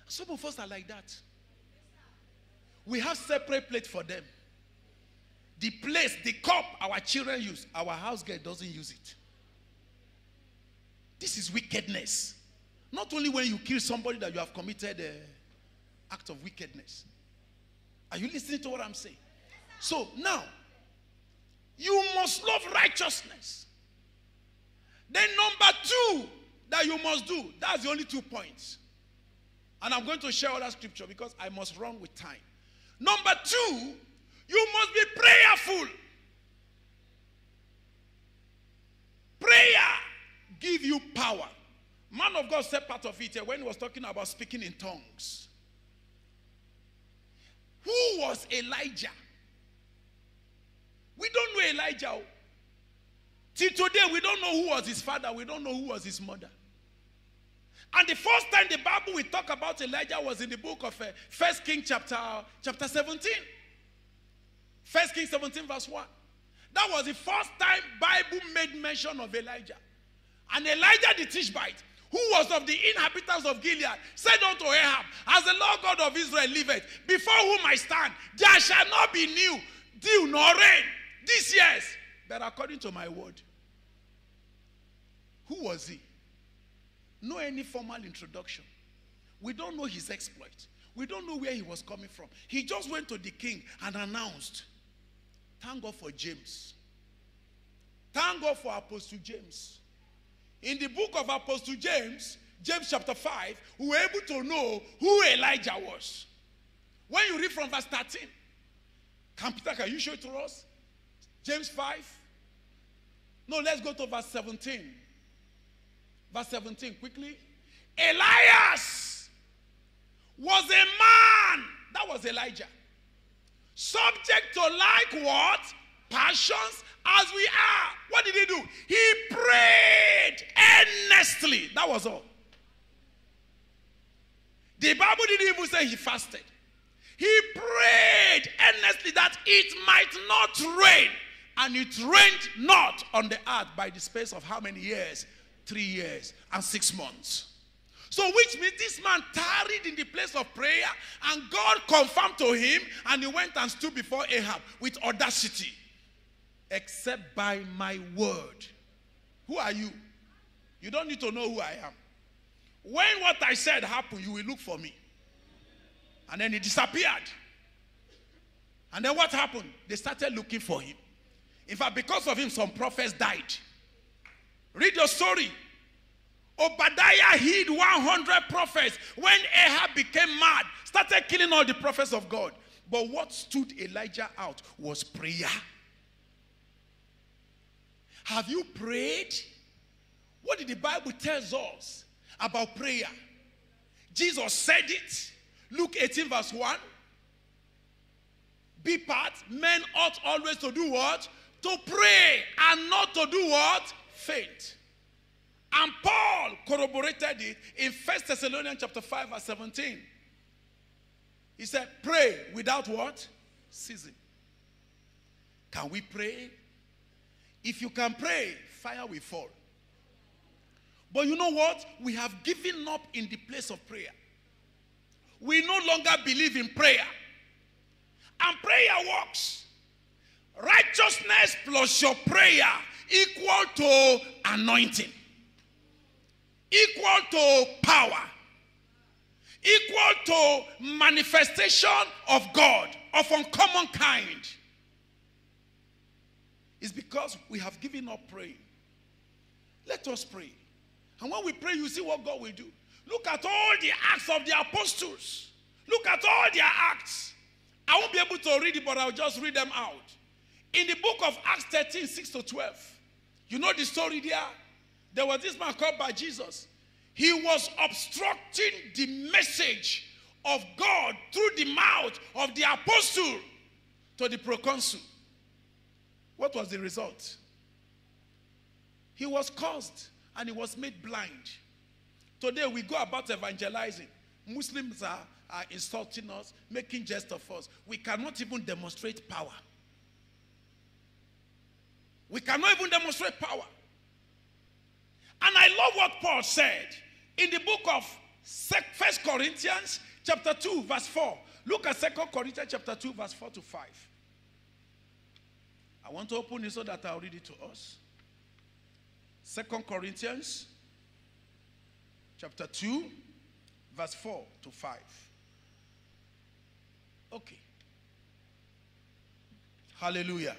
S3: Some of us are like that. We have separate plate for them. The place, the cup our children use, our house girl doesn't use it. This is wickedness. Not only when you kill somebody that you have committed an act of wickedness. Are you listening to what I'm saying? So now, you must love righteousness. Then number two that you must do, that's the only two points. And I'm going to share other scripture because I must run with time. Number two, you must be prayerful. Prayer give you power. Man of God said part of it when he was talking about speaking in tongues. Who was Elijah? We don't know Elijah. Till today, we don't know who was his father. We don't know who was his mother. And the first time the Bible we talk about Elijah was in the book of uh, First King chapter, chapter 17. First King 17 verse 1. That was the first time Bible made mention of Elijah. And Elijah the Tishbite, who was of the inhabitants of Gilead, said unto Ahab, As the Lord God of Israel liveth, before whom I stand, there shall not be new dew nor rain this year, but according to my word. Who was he? No any formal introduction. We don't know his exploit. We don't know where he was coming from. He just went to the king and announced, Thank God for James. Thank God for Apostle James. In the book of Apostle James, James chapter 5, we were able to know who Elijah was. When you read from verse 13, can Peter, can you show it to us? James 5. No, let's go to verse 17. Verse 17, quickly. Elias was a man. That was Elijah. Subject to like what? Passions as we are. What did he do? He prayed earnestly. That was all. The Bible didn't even say he fasted. He prayed earnestly that it might not rain. And it rained not on the earth by the space of how many years? Three years and six months. So, which means this man tarried in the place of prayer, and God confirmed to him, and he went and stood before Ahab with audacity. Except by my word. Who are you? You don't need to know who I am. When what I said happened, you will look for me. And then he disappeared. And then what happened? They started looking for him. In fact, because of him, some prophets died. Read your story. Obadiah hid 100 prophets when Ahab became mad, started killing all the prophets of God. But what stood Elijah out was prayer. Have you prayed? What did the Bible tells us about prayer? Jesus said it. Luke 18 verse 1. Be part, men ought always to do what? To pray and not to do what? Faint. And Paul corroborated it in 1 Thessalonians chapter 5 verse 17. He said, pray without what? Ceasing. Can we pray? If you can pray, fire will fall. But you know what? We have given up in the place of prayer. We no longer believe in prayer. And prayer works. Righteousness plus your prayer equal to anointing, equal to power, equal to manifestation of God of uncommon kind. It's because we have given up praying. Let us pray. And when we pray, you see what God will do. Look at all the acts of the apostles. Look at all their acts. I won't be able to read it, but I'll just read them out. In the book of Acts 13, 6 to 12, you know the story there? There was this man called Bar-Jesus. He was obstructing the message of God through the mouth of the apostle to the proconsul. What was the result? He was caused and he was made blind. Today we go about evangelizing. Muslims are, are insulting us, making jest of us. We cannot even demonstrate power. We cannot even demonstrate power. And I love what Paul said in the book of First Corinthians chapter 2 verse 4. Look at Second Corinthians chapter 2 verse 4 to 5. I want to open it so that I'll read it to us. Second Corinthians chapter 2 verse 4 to 5. Okay. Hallelujah.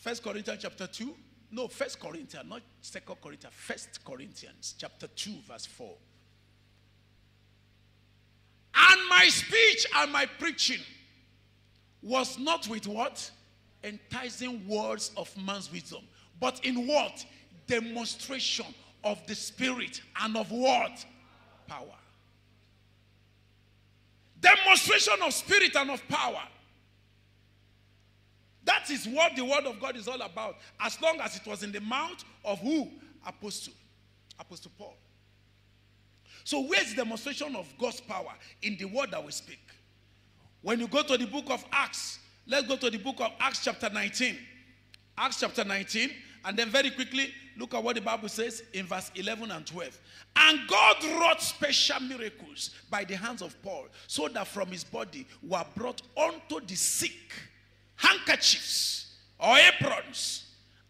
S3: First Corinthians chapter 2. No, First Corinthians, not Second Corinthians. First Corinthians chapter 2, verse 4. And my speech and my preaching was not with what? Enticing words of man's wisdom, but in what? Demonstration of the Spirit and of what? Power. Demonstration of Spirit and of power. That is what the word of God is all about. As long as it was in the mouth of who? Apostle. Apostle Paul. So where's the demonstration of God's power? In the word that we speak. When you go to the book of Acts, let's go to the book of Acts chapter 19. Acts chapter 19. And then very quickly, look at what the Bible says in verse 11 and 12. And God wrought special miracles by the hands of Paul, so that from his body were brought unto the sick handkerchiefs or aprons,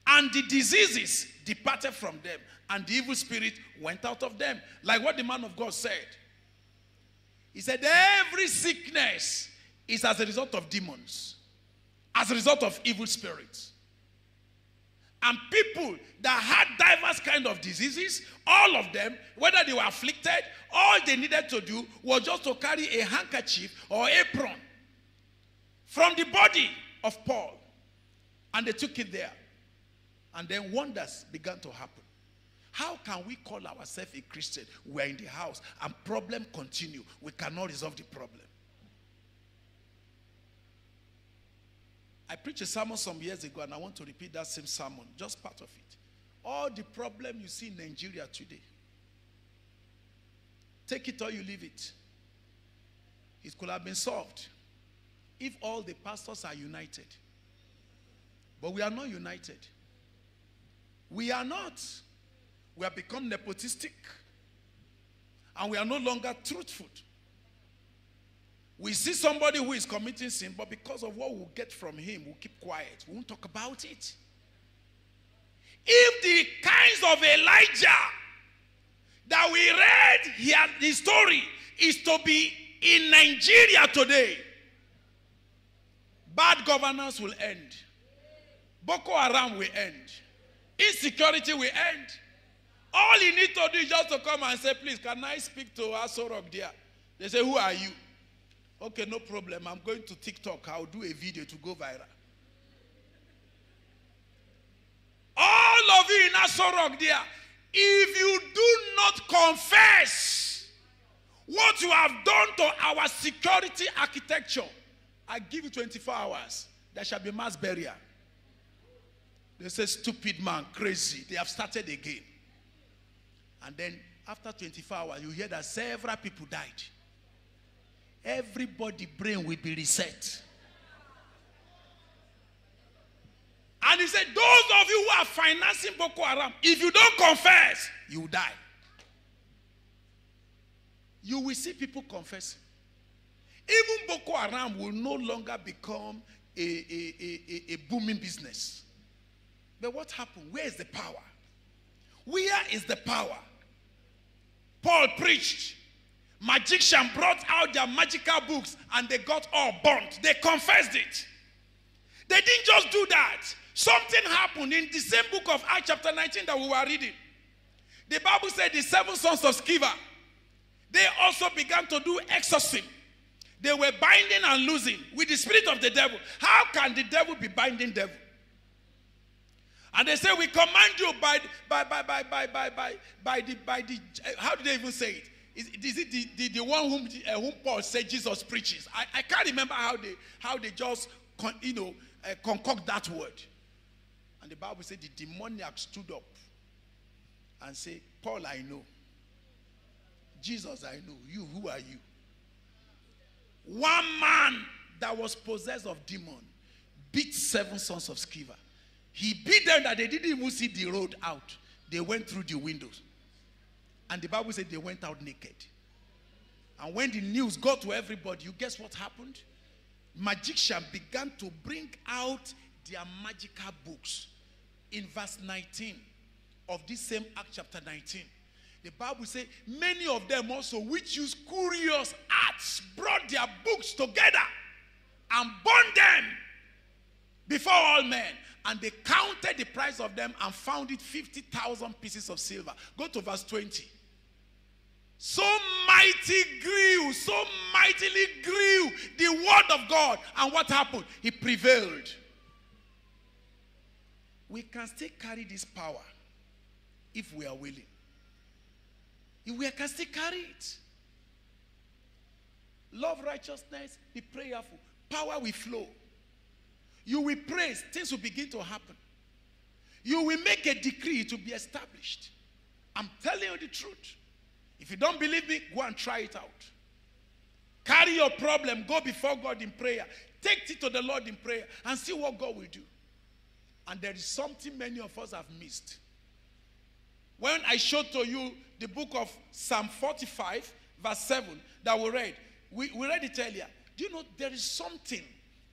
S3: and the diseases departed from them, and the evil spirit went out of them. Like what the man of God said. He said, Every sickness is as a result of demons, as a result of evil spirits. And people that had diverse kind of diseases, all of them, whether they were afflicted, all they needed to do was just to carry a handkerchief or apron from the body of Paul. And they took it there. And then wonders began to happen. How can we call ourselves a Christian? We're in the house and problem continue. We cannot resolve the problem. I preached a sermon some years ago and I want to repeat that same sermon, just part of it. All the problem you see in Nigeria today, take it or you leave it. It could have been solved if all the pastors are united. But we are not united. We are not. We have become nepotistic. And we are no longer truthful. We see somebody who is committing sin, but because of what we'll get from him, we'll keep quiet. We won't talk about it. If the kinds of Elijah that we read here, the story is to be in Nigeria today, bad governance will end. Boko Haram will end. Insecurity will end. All you need to do is just to come and say, please, can I speak to Asorok there? They say, who are you? Okay, no problem. I'm going to TikTok. I'll do a video to go viral. All of you in Asorok there, if you do not confess what you have done to our security architecture, I give you 24 hours. There shall be mass burial. They say, stupid man, crazy. They have started again. And then after 24 hours, you hear that several people died. Everybody brain will be reset. And he said, those of you who are financing Boko Haram, if you don't confess, you die. You will see people confess. Even Boko Haram will no longer become a, a, a, a, booming business. But what happened? Where is the power? Where is the power? Paul preached. Magician brought out their magical books and they got all burnt. They confessed it. They didn't just do that. Something happened in the same book of Acts, chapter 19, that we were reading. The Bible said the seven sons of Sceva, they also began to do exorcism. They were binding and losing with the spirit of the devil. How can the devil be binding devil? And they say, We command you by, by, by, by, by, by, by, by the, by the, how do they even say it? Is, is it the, the, the one whom, uh, whom Paul said Jesus preaches? I, I can't remember how they, how they just, con, you know, uh, concoct that word. And the Bible said the demoniac stood up and said, Paul, I know. Jesus, I know. You, who are you? One man that was possessed of demon beat seven sons of Sceva. He beat them that they didn't even see the road out. They went through the windows. And the Bible said they went out naked. And when the news got to everybody, you guess what happened? Magician began to bring out their magical books. In verse 19 of this same Act chapter 19, the Bible says many of them also, which use curious arts, brought their books together and burned them before all men. And they counted the price of them and found it 50,000 pieces of silver. Go to verse 20. So mighty grew, so mightily grew the word of God. And what happened? He prevailed. We can still carry this power if we are willing. We can still carry it. Love righteousness, be prayerful. Power will flow. You will praise, things will begin to happen. You will make a decree to be established. I'm telling you the truth. If you don't believe me, go and try it out. Carry your problem, go before God in prayer. Take it to the Lord in prayer and see what God will do. And there is something many of us have missed. When I showed to you the book of Psalm 45, verse 7, that we read, we, we read it earlier. Do you know there is something?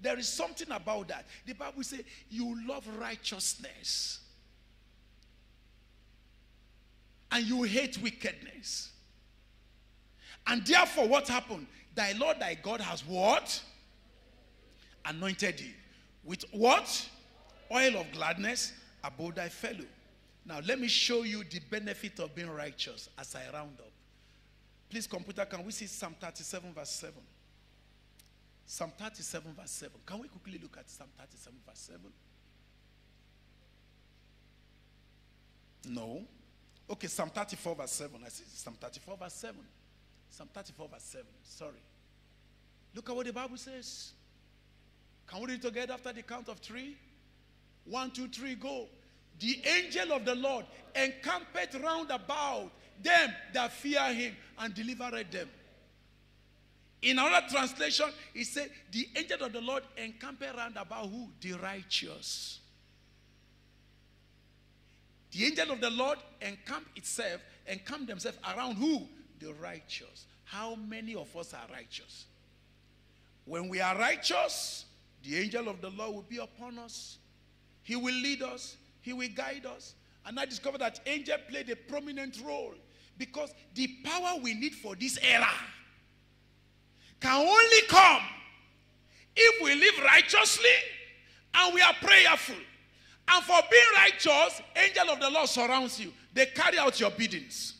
S3: There is something about that. The Bible says, You love righteousness and you hate wickedness. And therefore, what happened? Thy Lord thy God has what? Anointed thee. With what? Oil of gladness above thy fellow. Now, let me show you the benefit of being righteous as I round up. Please, computer, can we see Psalm 37, verse 7? Psalm 37, verse 7. Can we quickly look at Psalm 37, verse 7? No. Okay, Psalm 34, verse 7. I see Psalm 34, verse 7. Psalm 34, verse 7. Sorry. Look at what the Bible says. Can we read together after the count of three? One, two, three, go. The angel of the Lord encamped round about them that fear him and delivered them. In another translation, it said, The angel of the Lord encampeth round about who? The righteous. The angel of the Lord encamp itself, encamp themselves around who? The righteous. How many of us are righteous? When we are righteous, the angel of the Lord will be upon us. He will lead us. He will guide us. And I discovered that angel played a prominent role because the power we need for this era can only come if we live righteously and we are prayerful. And for being righteous, angel of the Lord surrounds you. They carry out your biddings.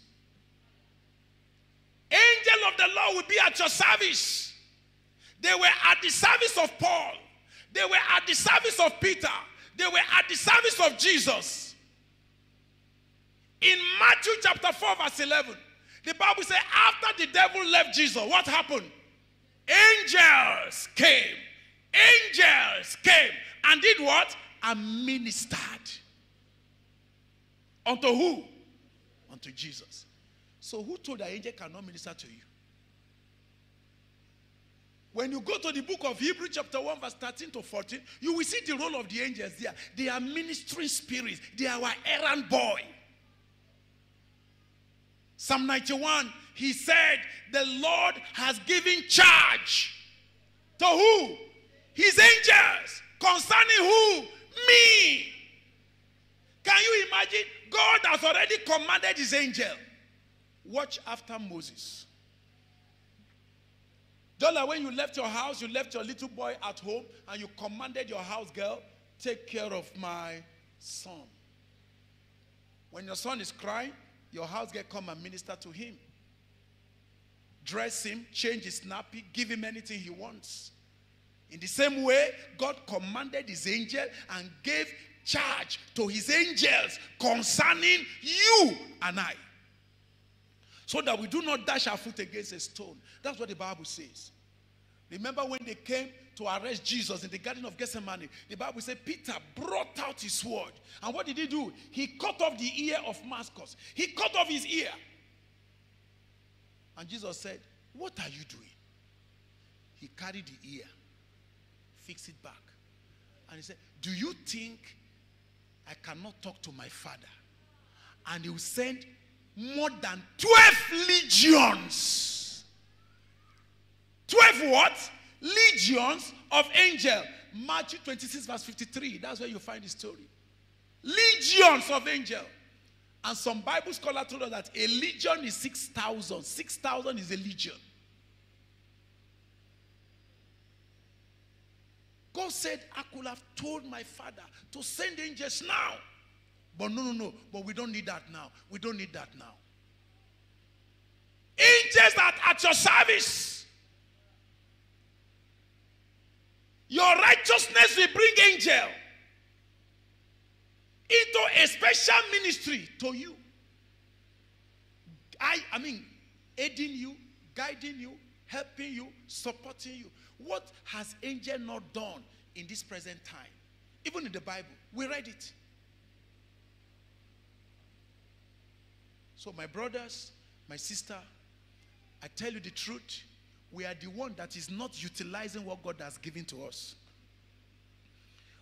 S3: Angel of the Lord will be at your service. They were at the service of Paul. They were at the service of Peter. They were at the service of Jesus. In Matthew chapter 4, verse 11, the Bible says, after the devil left Jesus, what happened? Angels came. Angels came and did what? And ministered. Unto who? Unto Jesus. So who told the angel cannot minister to you? When you go to the book of Hebrew, chapter 1, verse 13 to 14, you will see the role of the angels there. They are ministering spirits, they are our errand boy. Psalm 91, he said, The Lord has given charge to who? His angels. Concerning who? Me. Can you imagine? God has already commanded his angel. Watch after Moses. Just when you left your house, you left your little boy at home, and you commanded your house girl, take care of my son. When your son is crying, your house girl come and minister to him. Dress him, change his nappy, give him anything he wants. In the same way, God commanded his angel and gave charge to his angels concerning you and I so that we do not dash our foot against a stone. That's what the Bible says. Remember when they came to arrest Jesus in the Garden of Gethsemane, the Bible said Peter brought out his sword. And what did he do? He cut off the ear of Malchus. He cut off his ear. And Jesus said, What are you doing? He carried the ear, fixed it back. And he said, Do you think I cannot talk to my father? And he will send more than 12 legions. 12 what? Legions of angels. Matthew 26, verse 53. That's where you find the story. Legions of angels. And some Bible scholar told us that a legion is 6,000. 6,000 is a legion. God said, I could have told my father to send angels now. But no, no, no. But we don't need that now. We don't need that now. Angels that at your service. Your righteousness will bring angel into a special ministry to you. I, I mean, aiding you, guiding you, helping you, supporting you. What has angel not done in this present time? Even in the Bible, we read it. So, my brothers, my sister, I tell you the truth. We are the one that is not utilizing what God has given to us.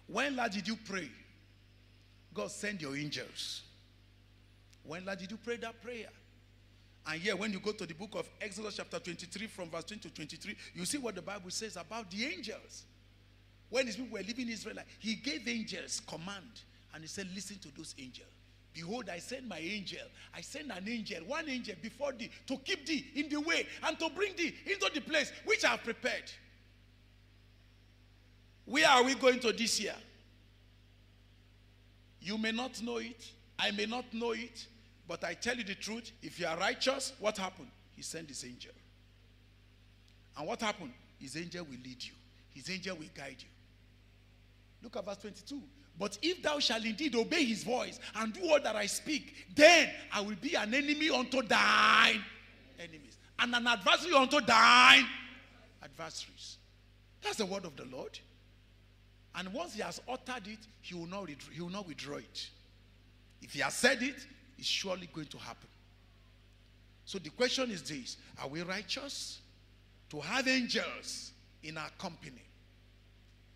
S3: When last did you pray? God send your angels. When last did you pray that prayer? And here, when you go to the book of Exodus, chapter 23, from verse 20 to 23, you see what the Bible says about the angels. When his people were living in Israel, he gave angels command. And he said, Listen to those angels. Behold, I send my angel. I send an angel, one angel before thee, to keep thee in the way and to bring thee into the place which I have prepared. Where are we going to this year? You may not know it. I may not know it. But I tell you the truth. If you are righteous, what happened? He sent his angel. And what happened? His angel will lead you, his angel will guide you. Look at verse 22. But if thou shalt indeed obey his voice and do all that I speak, then I will be an enemy unto thine enemies and an adversary unto thine adversaries. That's the word of the Lord. And once he has uttered it, he will not, he will not withdraw it. If he has said it, it's surely going to happen. So the question is this Are we righteous? To have angels in our company.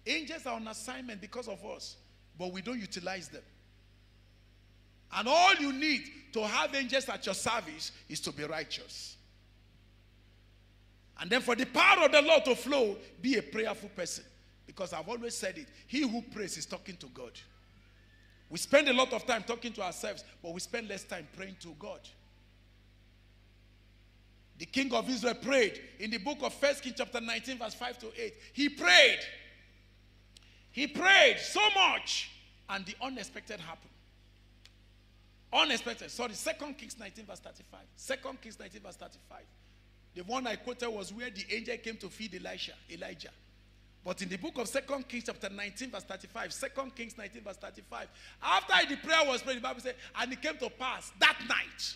S3: Angels are on assignment because of us, but we don't utilize them. And all you need to have angels at your service is to be righteous. And then for the power of the Lord to flow, be a prayerful person. Because I've always said it he who prays is talking to God. We spend a lot of time talking to ourselves, but we spend less time praying to God. The king of Israel prayed in the book of First King, chapter 19, verse 5 to 8. He prayed. He prayed so much, and the unexpected happened. Unexpected. Sorry, Second Kings 19, verse 35. Second Kings 19, verse 35. The one I quoted was where the angel came to feed Elisha, Elijah. But in the book of Second Kings, chapter 19, verse 35, Second Kings 19, verse 35, after the prayer was prayed, the Bible said, and it came to pass that night,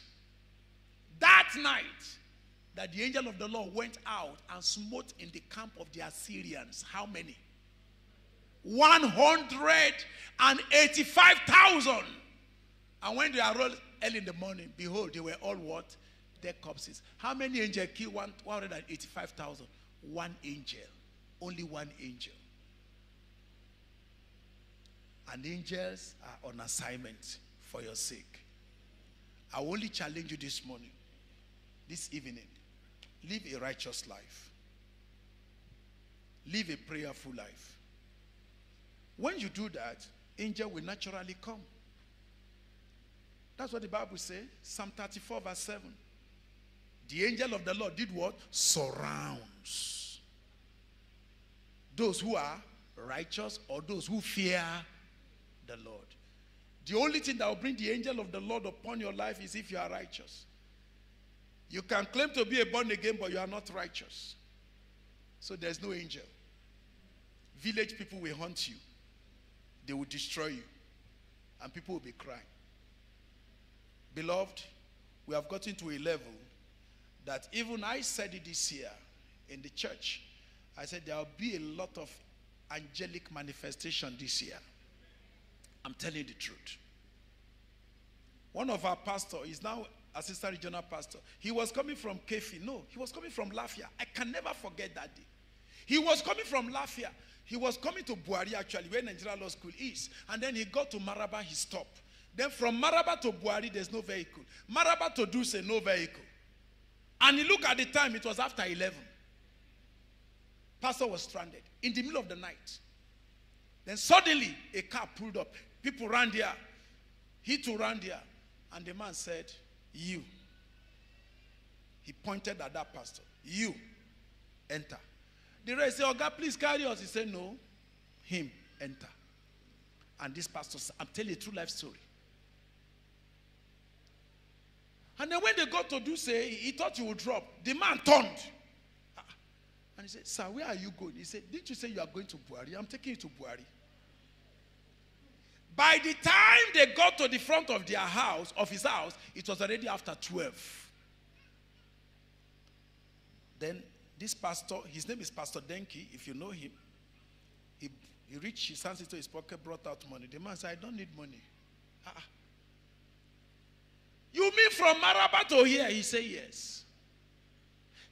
S3: that night, that the angel of the Lord went out and smote in the camp of the Assyrians. How many? 185,000. And when they arose early in the morning, behold, they were all what? Dead corpses. How many angels killed 185,000? One angel. Only one angel. And angels are on assignment for your sake. I only challenge you this morning, this evening. Live a righteous life. Live a prayerful life. When you do that, angel will naturally come. That's what the Bible says. Psalm 34, verse 7. The angel of the Lord did what? Surrounds. Those who are righteous or those who fear the Lord. The only thing that will bring the angel of the Lord upon your life is if you are righteous. You can claim to be a born again, but you are not righteous. So there's no angel. Village people will hunt you, they will destroy you, and people will be crying. Beloved, we have gotten to a level that even I said it this year in the church. I said there will be a lot of angelic manifestation this year. I'm telling the truth. One of our pastors is now assistant regional pastor. He was coming from Keffi. No, he was coming from Lafia. I can never forget that day. He was coming from Lafia. He was coming to Bwari actually, where Nigeria Law School is. And then he got to Maraba, he stopped. Then from Maraba to Bwari, there's no vehicle. Maraba to Dutse, no vehicle. And he looked at the time, it was after 11. Pastor was stranded in the middle of the night. Then suddenly a car pulled up. People ran there. He too ran there. And the man said, You. He pointed at that pastor. You enter. The rest Oh God, please carry us. He said, No. Him enter. And this pastor I'm telling you a true life story. And then when they got to do say, he thought he would drop. The man turned. Ah. And he said, Sir, where are you going? He said, Didn't you say you are going to Bwari? I'm taking you to Bwari. By the time they got to the front of their house, of his house, it was already after 12. Then this pastor, his name is Pastor Denki, if you know him, he, he reached his hands into his pocket, brought out money. The man said, I don't need money. Ah. You mean from Maraba to here? He said, Yes.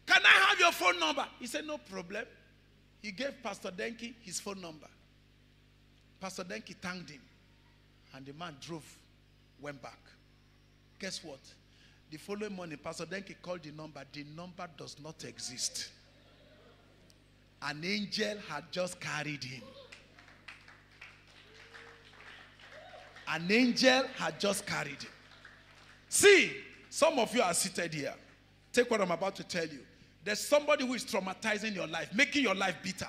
S3: Can I have your phone number? He said, No problem. He gave Pastor Denki his phone number. Pastor Denki thanked him. And the man drove, went back. Guess what? The following morning, Pastor Denki called the number. The number does not exist. An angel had just carried him. An angel had just carried him. See, some of you are seated here. Take what I'm about to tell you. There's somebody who is traumatizing your life, making your life bitter.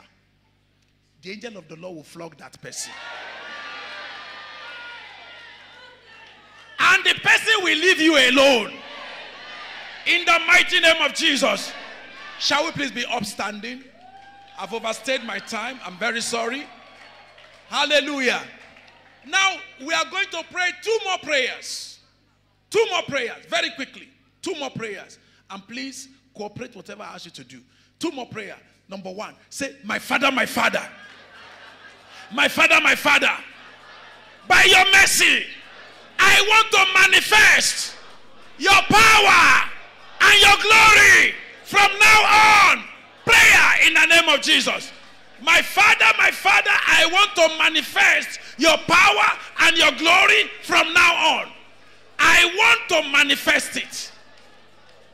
S3: The angel of the Lord will flog that person. And the person will leave you alone. In the mighty name of Jesus. Shall we please be upstanding? I've overstayed my time. I'm very sorry. Hallelujah. Now we are going to pray two more prayers. Two more prayers, very quickly. Two more prayers. And please cooperate whatever I ask you to do. Two more prayer. Number one, say, My father, my father. My father, my father. By your mercy, I want to manifest your power and your glory from now on. Prayer in the name of Jesus. My father, my father, I want to manifest your power and your glory from now on. I want to manifest it.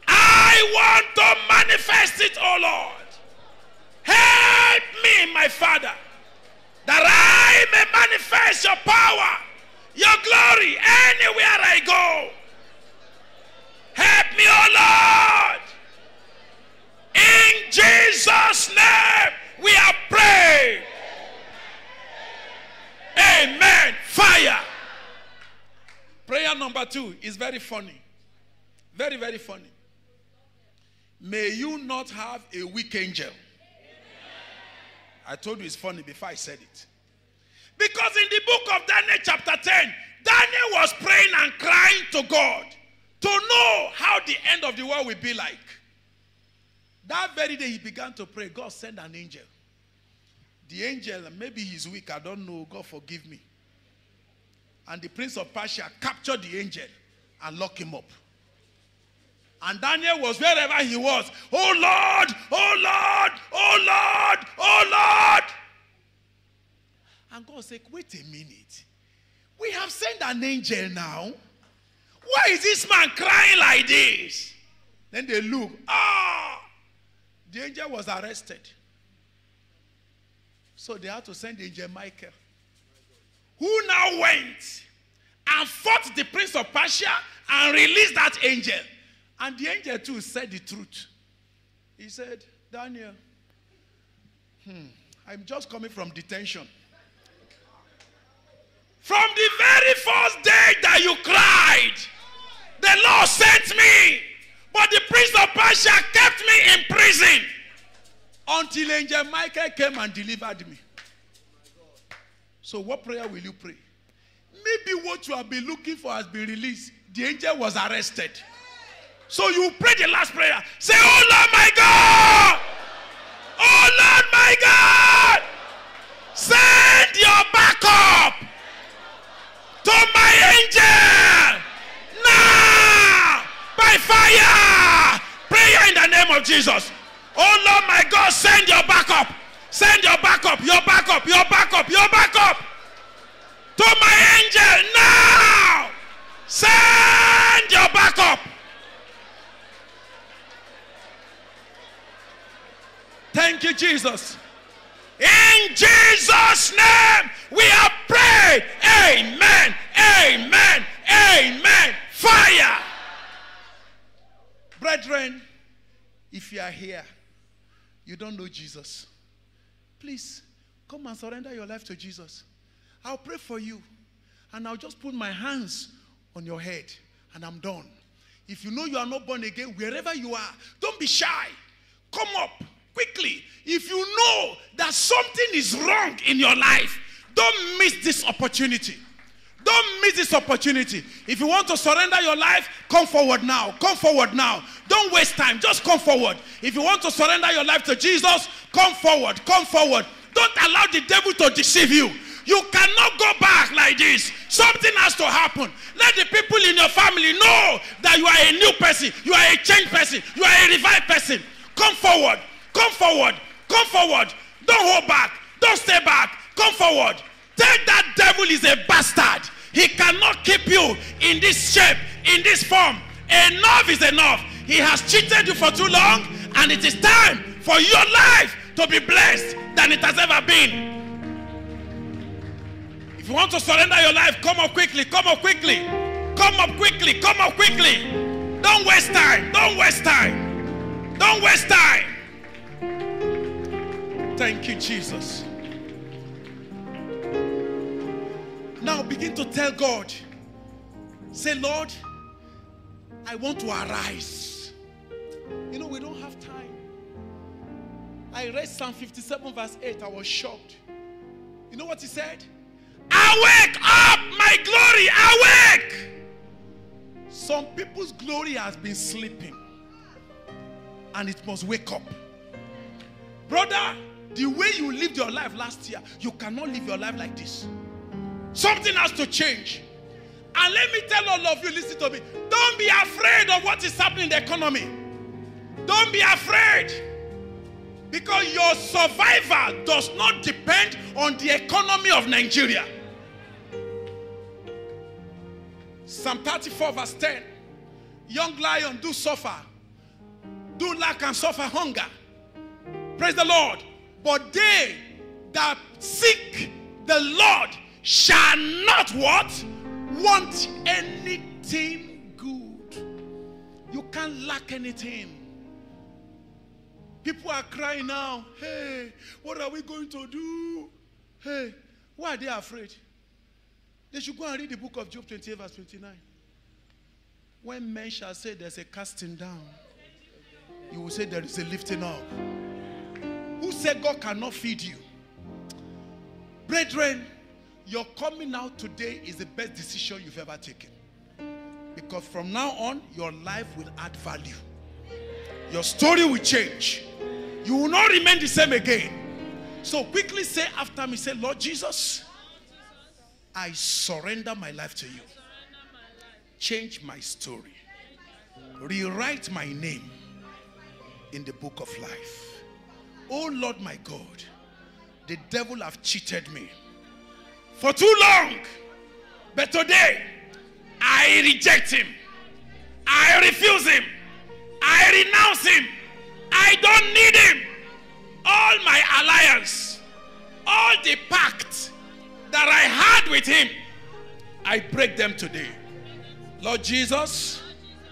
S3: I want to manifest it, oh Lord. Help me, my Father, that I may manifest your power, your glory anywhere I go. Help me, oh Lord. In Jesus' name, we are praying. Amen. Fire. Prayer number two is very funny. Very, very funny. May you not have a weak angel. I told you it's funny before I said it. Because in the book of Daniel, chapter 10, Daniel was praying and crying to God to know how the end of the world will be like. That very day he began to pray, God send an angel. The angel, maybe he's weak, I don't know, God forgive me. And the prince of Persia captured the angel and locked him up. And Daniel was wherever he was. Oh Lord, oh Lord, oh Lord, oh Lord. And God said, wait a minute. We have sent an angel now. Why is this man crying like this? Then they look. Ah, the angel was arrested. So they had to send the angel Michael, who now went and fought the prince of Persia and released that angel. And the angel too said the truth. He said, Daniel, hmm, I'm just coming from detention. From the very first day that you cried, the Lord sent me. But the prince of Persia kept me in prison until angel Michael came and delivered me. So, what prayer will you pray? Maybe what you have been looking for has been released. The angel was arrested. So, you pray the last prayer. Say, Oh Lord my God! Oh Lord my God! Send your backup to my angel by fire. Prayer in the name of Jesus. Oh Lord my God, send your backup. Send your backup, your backup, your backup, your backup to my angel now. Send your backup. Thank you, Jesus. In Jesus' name, we have prayed. Amen. Amen. Amen. Fire. Brethren, if you are here, you don't know Jesus, please come and surrender your life to Jesus. I'll pray for you and I'll just put my hands on your head and I'm done. If you know you are not born again, wherever you are, don't be shy. Come up quickly. If you know that something is wrong in your life, don't miss this opportunity. Don't miss this opportunity. If you want to surrender your life, come forward now. Come forward now. Don't waste time. Just come forward. If you want to surrender your life to Jesus, come forward. Come forward. Don't allow the devil to deceive you. You cannot go back like this. Something has to happen. Let the people in your family know that you are a new person. You are a changed person. You are a revived person. Come forward. Come forward. Come forward. Don't hold back. Don't stay back. Come forward. Tell that devil is a bastard. He cannot keep you in this shape, in this form. Enough is enough. He has cheated you for too long, and it is time for your life to be blessed than it has ever been. If you want to surrender your life, come up quickly. Come up quickly. Come up quickly. Come up quickly. Don't waste time. Don't waste time. Don't waste time. Thank you, Jesus. Begin to tell God, say, Lord, I want to arise. You know, we don't have time. I read Psalm 57, verse 8. I was shocked. You know what he said? Awake up, my glory, awake. Some people's glory has been sleeping and it must wake up. Brother, the way you lived your life last year, you cannot live your life like this. Something has to change. And let me tell all of you, listen to me. Don't be afraid of what is happening in the economy. Don't be afraid. Because your survival does not depend on the economy of Nigeria. Psalm 34, verse 10. Young lion do suffer, do lack and suffer hunger. Praise the Lord. But they that seek the Lord shall not what? Want anything good. You can't lack anything. People are crying now. Hey, what are we going to do? Hey, why are they afraid? They should go and read the book of Job 28, verse 29. When men shall say there's a casting down, you will say there is a lifting up. Who said God cannot feed you? Brethren, your coming out today is the best decision you've ever taken. Because from now on, your life will add value. Your story will change. You will not remain the same again. So quickly say after me, say, Lord Jesus, I surrender my life to you. Change my story. Rewrite my name in the book of life. Oh Lord my God, the devil have cheated me for too long. But today, I reject him. I refuse him. I renounce him. I don't need him. All my alliance, all the pact that I had with him, I break them today. Lord Jesus,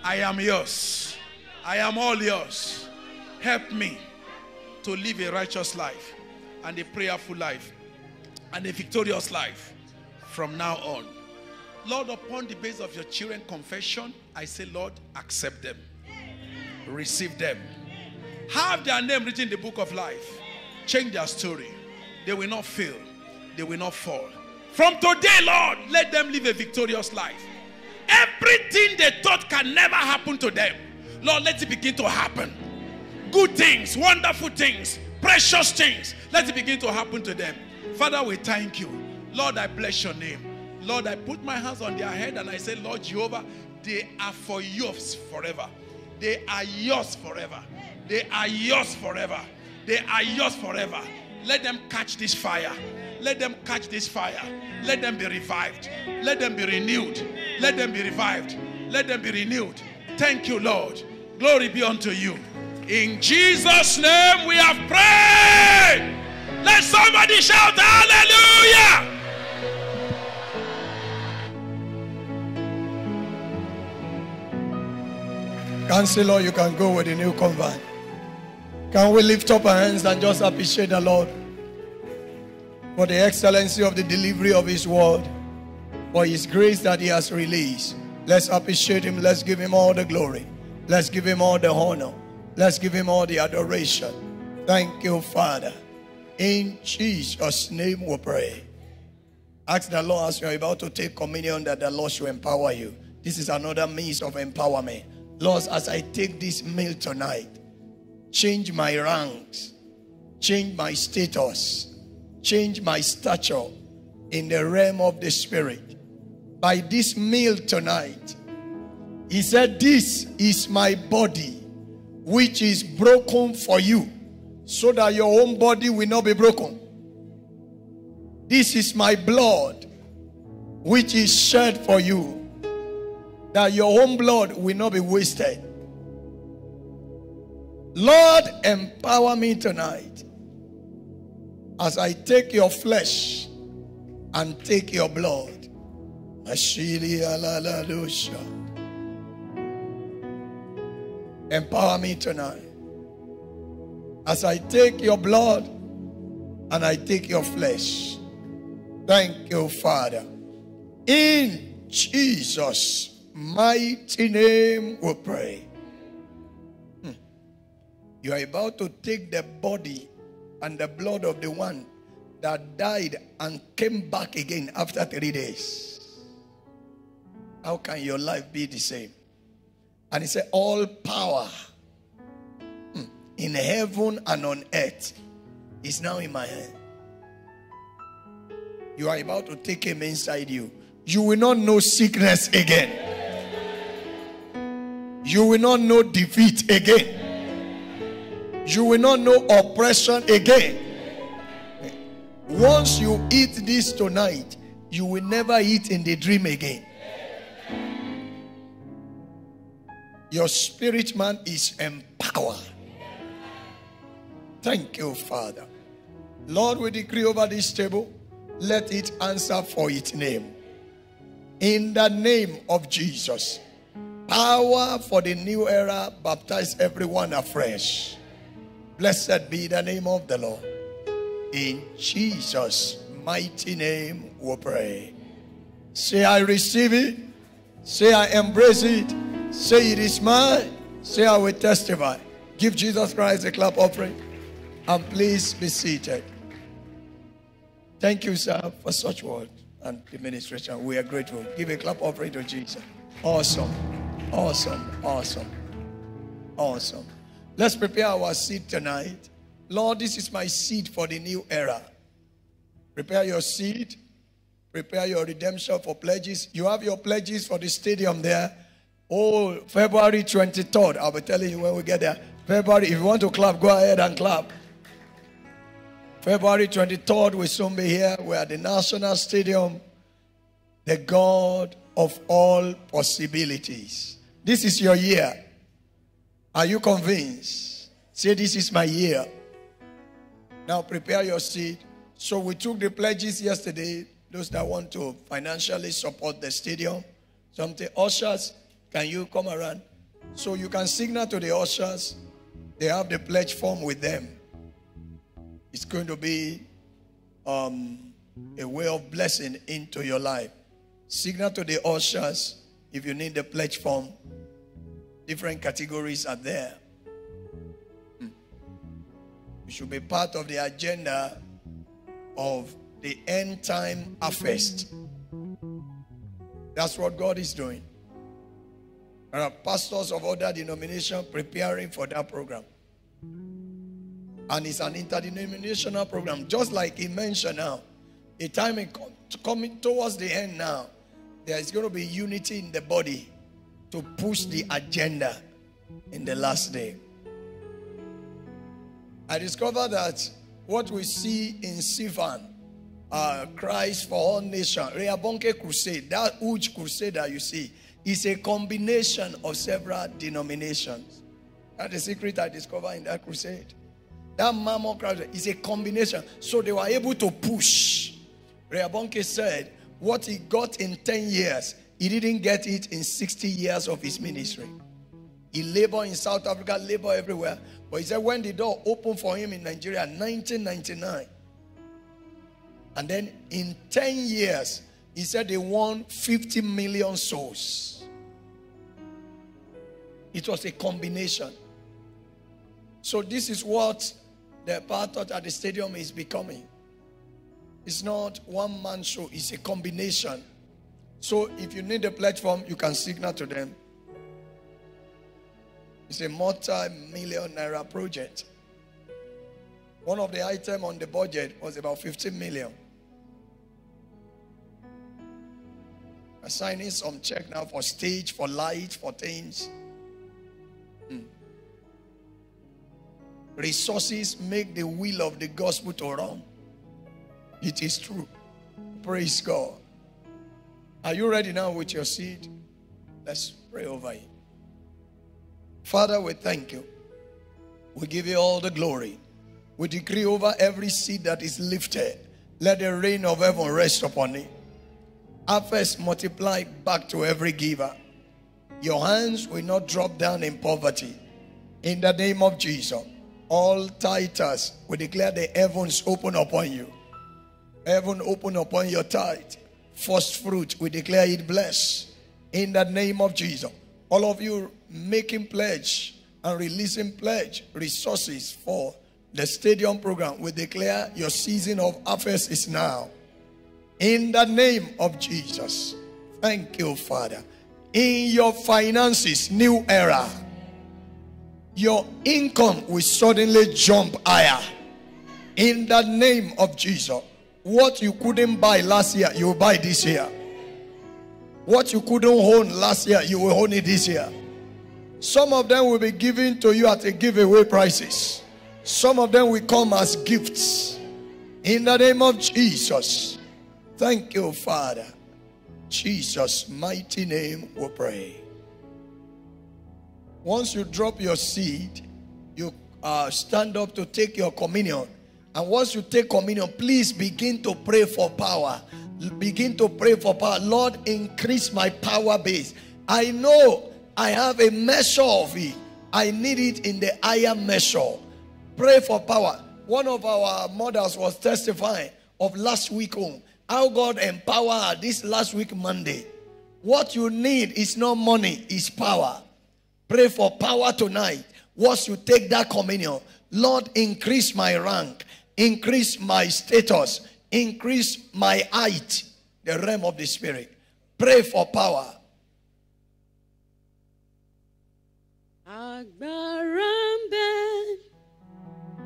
S3: I am yours. I am all yours. Help me to live a righteous life and a prayerful life and a victorious life from now on. Lord, upon the base of your children confession, I say, Lord, accept them. Receive them. Have their name written in the book of life. Change their story. They will not fail. They will not fall. From today, Lord, let them live a victorious life. Everything they thought can never happen to them, Lord, let it begin to happen. Good things, wonderful things, precious things, let it begin to happen to them. Father, we thank you. Lord, I bless your name. Lord, I put my hands on their head and I say, Lord Jehovah, they are for yours forever. They are yours forever. They are yours forever. They are yours forever. Let them catch this fire. Let them catch this fire. Let them be revived. Let them be renewed. Let them be revived. Let them be renewed. Thank you, Lord. Glory be unto you. In Jesus' name we have prayed. Let somebody shout hallelujah.
S7: Counselor, you can go with the new convert. Can we lift up our hands and just appreciate the Lord for the excellency of the delivery of His word, for His grace that He has released? Let's appreciate Him. Let's give Him all the glory. Let's give Him all the honor. Let's give Him all the adoration. Thank you, Father. In Jesus' name we pray. Ask the Lord as you are about to take communion that the Lord should empower you. This is another means of empowerment. Lord, as I take this meal tonight, change my ranks, change my status, change my stature in the realm of the spirit. By this meal tonight, he said, This is my body, which is broken for you, so that your own body will not be broken. This is my blood, which is shed for you, that your own blood will not be wasted. Lord, empower me tonight as I take your flesh and take your blood. Empower me tonight as I take your blood and I take your flesh. Thank you, Father. In Jesus' mighty name we pray. Hmm. You are about to take the body and the blood of the one that died and came back again after three days. How can your life be the same? And he said, All power in heaven and on earth is now in my hand. You are about to take him inside you. You will not know sickness again. You will not know defeat again. You will not know oppression again. Once you eat this tonight, you will never eat in the dream again. Your spirit man is empowered. Thank you, Father. Lord, we decree over this table, let it answer for its name. In the name of Jesus. Power for the new era, baptize everyone afresh. Blessed be the name of the Lord. In Jesus' mighty name we pray. Say, I receive it. Say, I embrace it. Say, it is mine. Say, I will testify. Give Jesus Christ a clap offering. And please be seated. Thank you, sir, for such word and administration. We are grateful. Give a clap offering to Jesus. Awesome. Awesome. Awesome. Awesome. Let's prepare our seat tonight. Lord, this is my seat for the new era. Prepare your seat. Prepare your redemption for pledges. You have your pledges for the stadium there. Oh, February 23rd. I'll be telling you when we get there. February, if you want to clap, go ahead and clap. February 23rd, we'll soon be here. We're at the National Stadium. The God of all possibilities. This is your year. Are you convinced? Say, This is my year. Now prepare your seat. So we took the pledges yesterday. Those that want to financially support the stadium. Something ushers, can you come around? So you can signal to the ushers. They have the pledge form with them. It's going to be um, a way of blessing into your life. Signal to the ushers if you need the pledge form. Different categories are there. Hmm. You should be part of the agenda of the end time harvest. That's what God is doing. There are pastors of other denominations preparing for that program. And it's an interdenominational program, just like he mentioned now. A time is coming towards the end now. There is going to be unity in the body to push the agenda in the last day. I discovered that what we see in CfaN, uh, Christ for all nations, Reinhard Bonnke Crusade, that huge crusade that you see, is a combination of several denominations. That's the secret I discovered in that crusade. That Mammon crowd is a combination. So they were able to push. Reinhard Bonnke said, what he got in 10 years, he didn't get it in 60 years of his ministry. He labored in South Africa, labored everywhere. But he said when the door opened for him in Nigeria 1999, and then in 10 years, he said they won 50 million souls. It was a combination. So this is what the part at the stadium is becoming. It's not one man show, it's a combination. So if you need a platform, you can signal to them. It's a multi-million naira project. One of the items on the budget was about 15 million. Assigning some check now for stage, for light, for things. Resources make the will of the gospel to run. It is true. Praise God. Are you ready now with your seed? Let's pray over it. Father, we thank you. We give you all the glory. We decree over every seed that is lifted. Let the rain of heaven rest upon it. Harvest multiply back to every giver. Your hands will not drop down in poverty. In the name of Jesus, all titles, we declare the heavens open upon you. Heaven open upon your tithe. First fruit, we declare it blessed. In the name of Jesus. All of you making pledge and releasing pledge resources for the stadium program, we declare your season of harvest is now. In the name of Jesus. Thank you, Father. In your finances, new era. Your income will suddenly jump higher. In the name of Jesus. What you couldn't buy last year, you will buy this year. What you couldn't own last year, you will own it this year. Some of them will be given to you at a giveaway prices. Some of them will come as gifts. In the name of Jesus. Thank you, Father. Jesus' mighty name we pray. Once you drop your seed, you uh, stand up to take your communion. And once you take communion, please begin to pray for power. Begin to pray for power. Lord, increase my power base. I know I have a measure of it. I need it in the higher measure. Pray for power. One of our mothers was testifying of last week home. How God empowered this last week Monday. What you need is not money, it's power. Pray for power tonight. Once you take that communion, Lord, increase my rank, increase my status, increase my height, the realm of the spirit. Pray for power.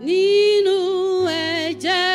S8: Nínú ẹ̀jẹ̀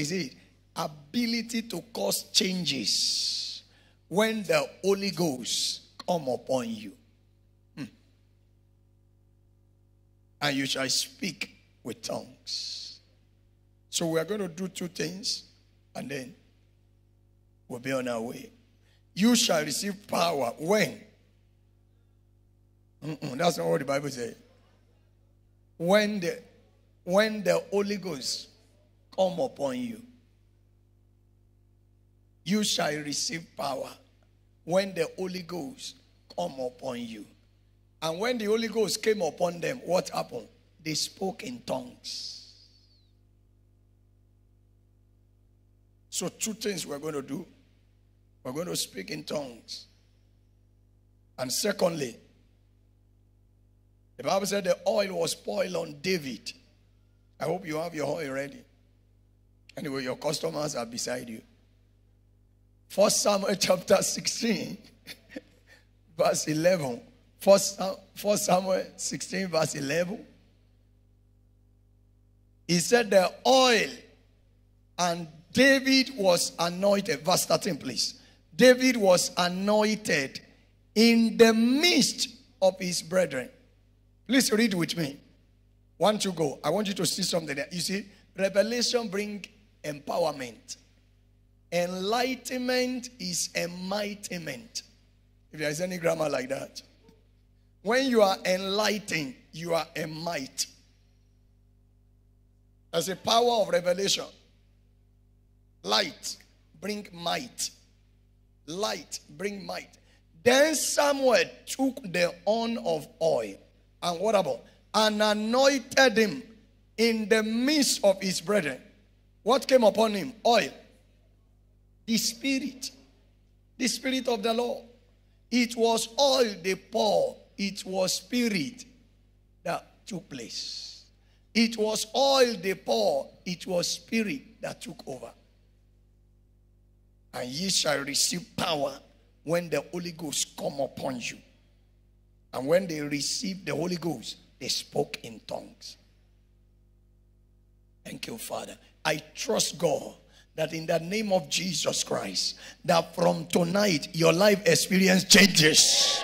S7: is it? Ability to cause changes when the Holy Ghost come upon you. Hmm. And you shall speak with tongues. So we are going to do two things and then we'll be on our way. You shall receive power when? Mm-mm, that's not what the Bible says. when the when the Holy Ghost come upon you, you shall receive power when the Holy Ghost come upon you. And when the Holy Ghost came upon them, what happened? They spoke in tongues. So, two things we're going to do. We're going to speak in tongues. And secondly, the Bible said the oil was poured on David. I hope you have your oil ready. Anyway, your customers are beside you. First Samuel chapter 16, verse 11. First, First Samuel 16, verse 11. He said the oil and David was anointed. Verse 13, please. David was anointed in the midst of his brethren. Please read with me. One to go. I want you to see something there. You see, revelation bring empowerment. Enlightenment is enlightenment. If there is any grammar like that. When you are enlightened, you are a might. As a power of revelation. Light bring might. Light bring might. Then Samuel took the horn of oil and what about? And anointed him in the midst of his brethren. What came upon him? Oil. The Spirit. The Spirit of the Lord. It was oil they poured. It was Spirit that took place. It was oil they poured. It was Spirit that took over. And ye shall receive power when the Holy Ghost come upon you. And when they received the Holy Ghost, they spoke in tongues. Thank you, Father. I trust God that in the name of Jesus Christ, that from tonight your life experience changes.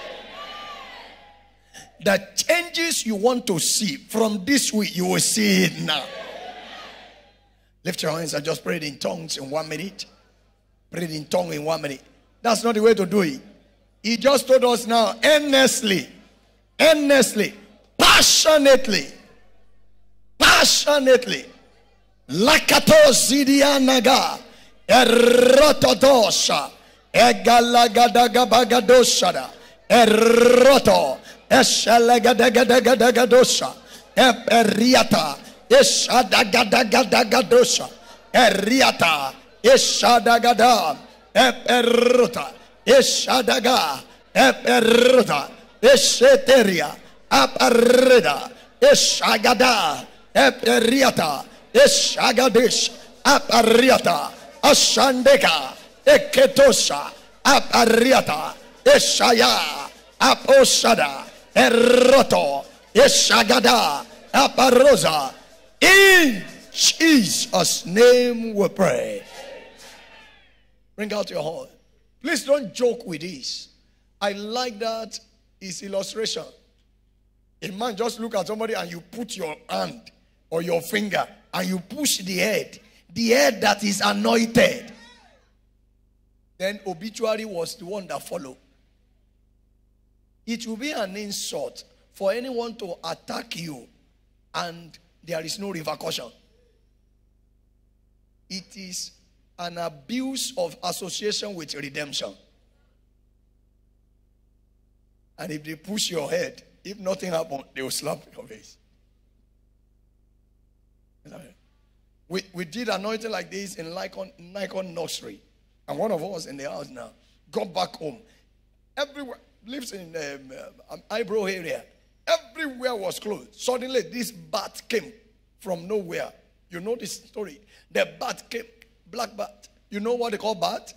S7: The changes you want to see from this week, you will see it now. Lift your hands and just pray in tongues in one minute. Pray in tongue in one minute. That's not the way to do it. He just told us now, earnestly, earnestly, passionately, passionately. Lakato zidianaga, erotodosha, egalagadagabagadosada, eroto, eshalegadagadagadosa, eperiata, ishadagadagadosa, eriata, ishadagada, eperuta, ishadaga, eperuta, isheteria, aparida, ishagada, eperiata, ishagadish, apariata, ashandeka, eketosa, apariata, Eshaya, aposada, eroto, ishagada, aparosa. In Jesus' name we pray. Bring out your horn. Please don't joke with this. I like that that is illustration. A man just look at somebody and you put your hand or your finger and you push the head, the head that is anointed. Then obituary was the one that followed. It will be an insult for anyone to attack you and there is no repercussion. It is an abuse of association with redemption. And if they push your head, if nothing happens, they will slap your face. We, we did anointing like this in Nikon, Nikon nursery. And one of us in the house now got back home. Everywhere, lives in um, um, eyebrow area. Everywhere was closed. Suddenly, this bat came from nowhere. You know this story. The bat came, black bat. You know what they call bat?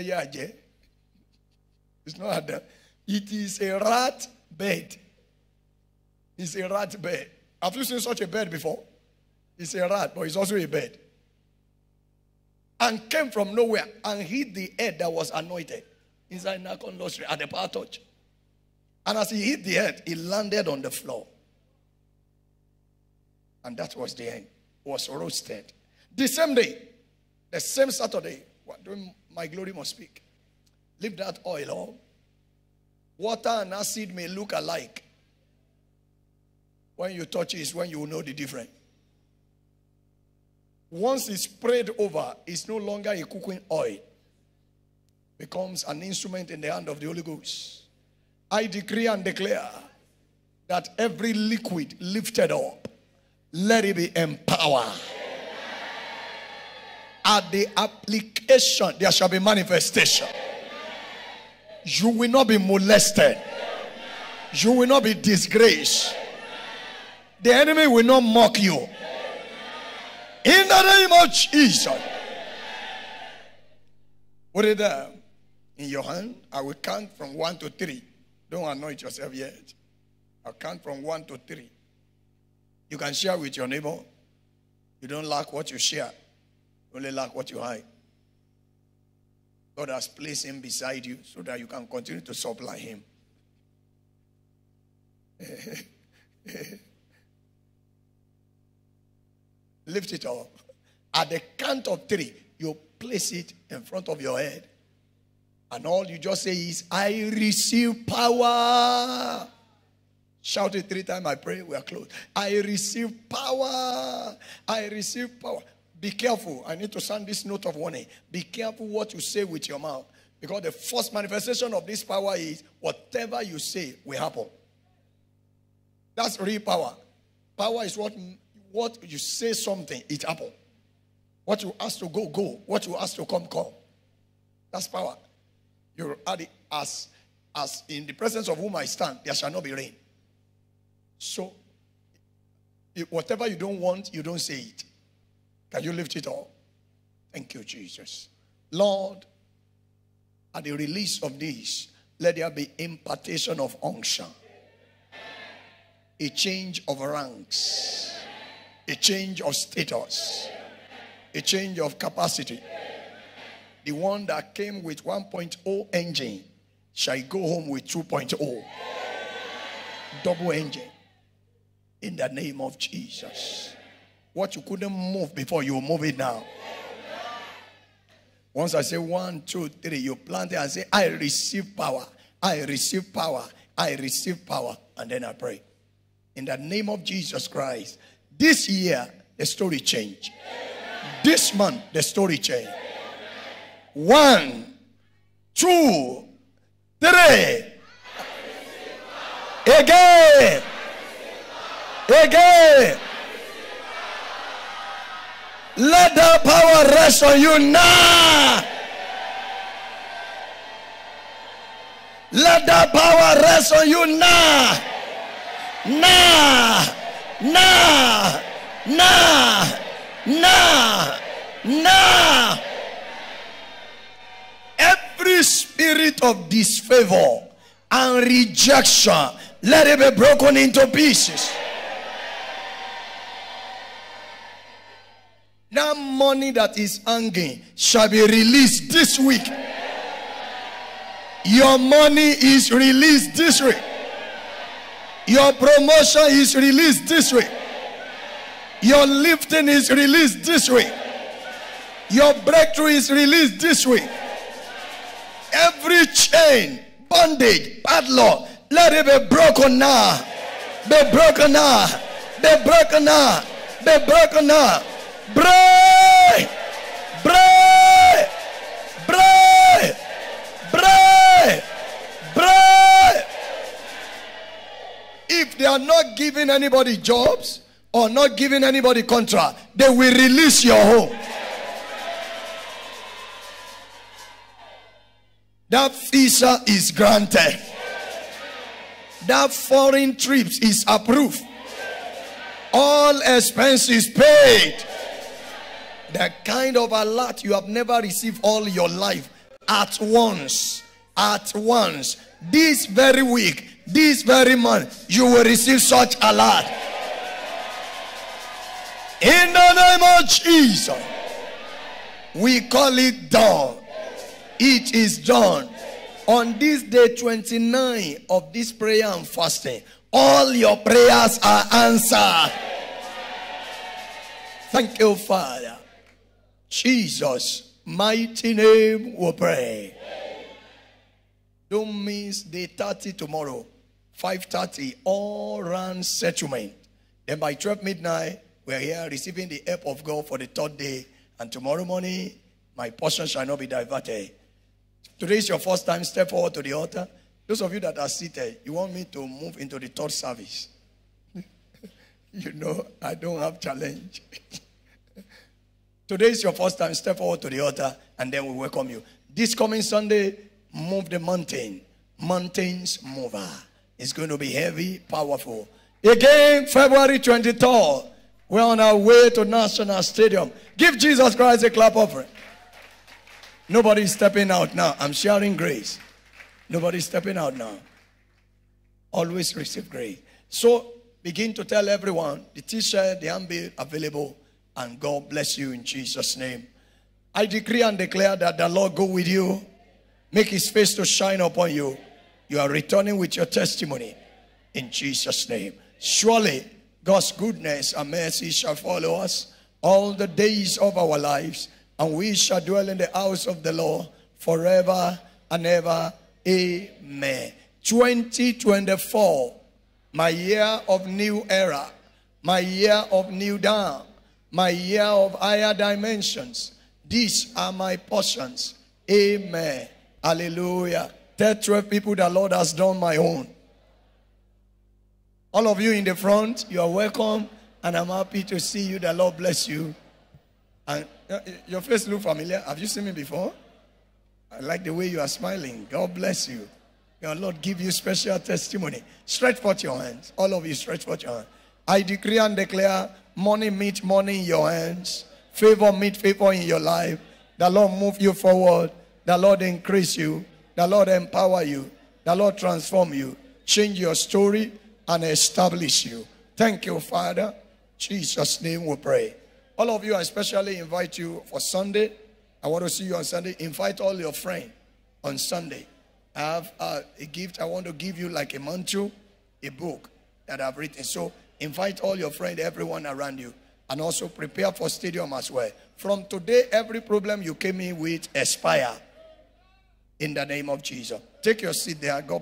S7: yeah, It's not that. It is a rat bed. It's a rat bed. Have you seen such a bed before? It's a rat, but it's also a bed. And came from nowhere and hit the head that was anointed inside Nakon Nursery at the power touch. And as he hit the head, he landed on the floor. And that was the end. Was roasted. The same day, the same Saturday, doing my glory must speak. Leave that oil on. Water and acid may look alike, When you touch it is when you know the difference. Once it's sprayed over, it's no longer a cooking oil. Becomes an instrument in the hand of the Holy Ghost. I decree and declare that every liquid lifted up, let it be empowered. At the application, there shall be manifestation. You will not be molested. You will not be disgraced. The enemy will not mock you. In the name of Jesus. Put it there in your hand. I will count from one to three. Don't anoint yourself yet. I'll count from one to three. You can share with your neighbor. You don't lack what you share, only lack what you hide. God has placed him beside you so that you can continue to supply him. Lift it up. At the count of three, you place it in front of your head. And all you just say is, I receive power. Shout it three times. I pray we are closed. I receive power. I receive power. Be careful. I need to sound this note of warning. Be careful what you say with your mouth. Because the first manifestation of this power is whatever you say will happen. That's real power. Power is what, what you say something, it happen. What you ask to go, go. What you ask to come, come. That's power. You're at it as, as in the presence of whom I stand, there shall not be rain. So, whatever you don't want, you don't say it. Can you lift it up? Thank you, Jesus. Lord, at the release of this, let there be impartation of unction, a change of ranks, a change of status, a change of capacity. The one that came with 1.0 engine shall go home with 2.0 double engine in the name of Jesus. What you couldn't move before, you move it now. Once I say one, two, three, you plant it and say, I receive power. I receive power. I receive power. And then I pray. In the name of Jesus Christ, this year, the story change. This month, the story change. One, two, three. Again. Again. Let the power rest on you now. Let the power rest on you now. Now. Now. Now. Now. Now. Every spirit of disfavor and rejection, let it be broken into pieces. That money that is hanging shall be released this week. Your money is released this week. Your promotion is released this way. Your lifting is released this way. Your breakthrough is released this way. Every chain, bondage, padlock, let it be broken now. Be broken now. Be broken now. Be broken now. Break! Break! Break! Break! Break! If they are not giving anybody jobs or not giving anybody contract, they will release your home. That visa is granted. That foreign trips is approved. All expenses paid. The kind of alert you have never received all your life at once. At once. This very week, this very month, you will receive such a lot In the name of Jesus, we call it done. It is done. On this day 29 of this prayer and fasting, all your prayers are answered. Thank you, Father. Jesus' mighty name we pray. Don't miss day 30 tomorrow. 5.30, all round settlement. Then by 12 midnight, we're here receiving the help of God for the third day. And tomorrow morning, my portion shall not be diverted. Today is your first time, step forward to the altar. Those of you that are seated, you want me to move into the third service. you know, I don't have challenge. Today is your first time, step forward to the altar, and then we welcome you. This coming Sunday, move the mountain. Mountains mover. It's going to be heavy, powerful. Again, February 23rd, we're on our way to National Stadium. Give Jesus Christ a clap offering. Nobody's stepping out now. I'm sharing grace. Nobody's stepping out now. Always receive grace. So begin to tell everyone the t-shirt, the handbill available, and God bless you in Jesus' name. I decree and declare that the Lord go with you, make his face to shine upon you. You are returning with your testimony in Jesus' name. Surely God's goodness and mercy shall follow us all the days of our lives, and we shall dwell in the house of the Lord forever and ever. Amen. 2024, my year of new era, my year of new dawn, my year of higher dimensions. These are my portions. Amen. Hallelujah. Tell 12 people the Lord has done my own. All of you in the front, you are welcome, and I'm happy to see you. The Lord bless you. And uh, your face look familiar. Have you seen me before? I like the way you are smiling. God bless you. Your Lord give you special testimony. Stretch forth your hands. All of you stretch forth your hands. I decree and declare money meet money in your hands. Favor meet favor in your life. The Lord move you forward. The Lord increase you. The Lord empower you. The Lord transform you. Change your story and establish you. Thank you, Father. Jesus' name we pray. All of you, I especially invite you for Sunday. I want to see you on Sunday. Invite all your friends on Sunday. I have uh, a gift I want to give you, like a mantle, a book that I've written. So invite all your friends, everyone around you, and also prepare for stadium as well. From today, every problem you came in with expire in the name of Jesus. Take your seat there. God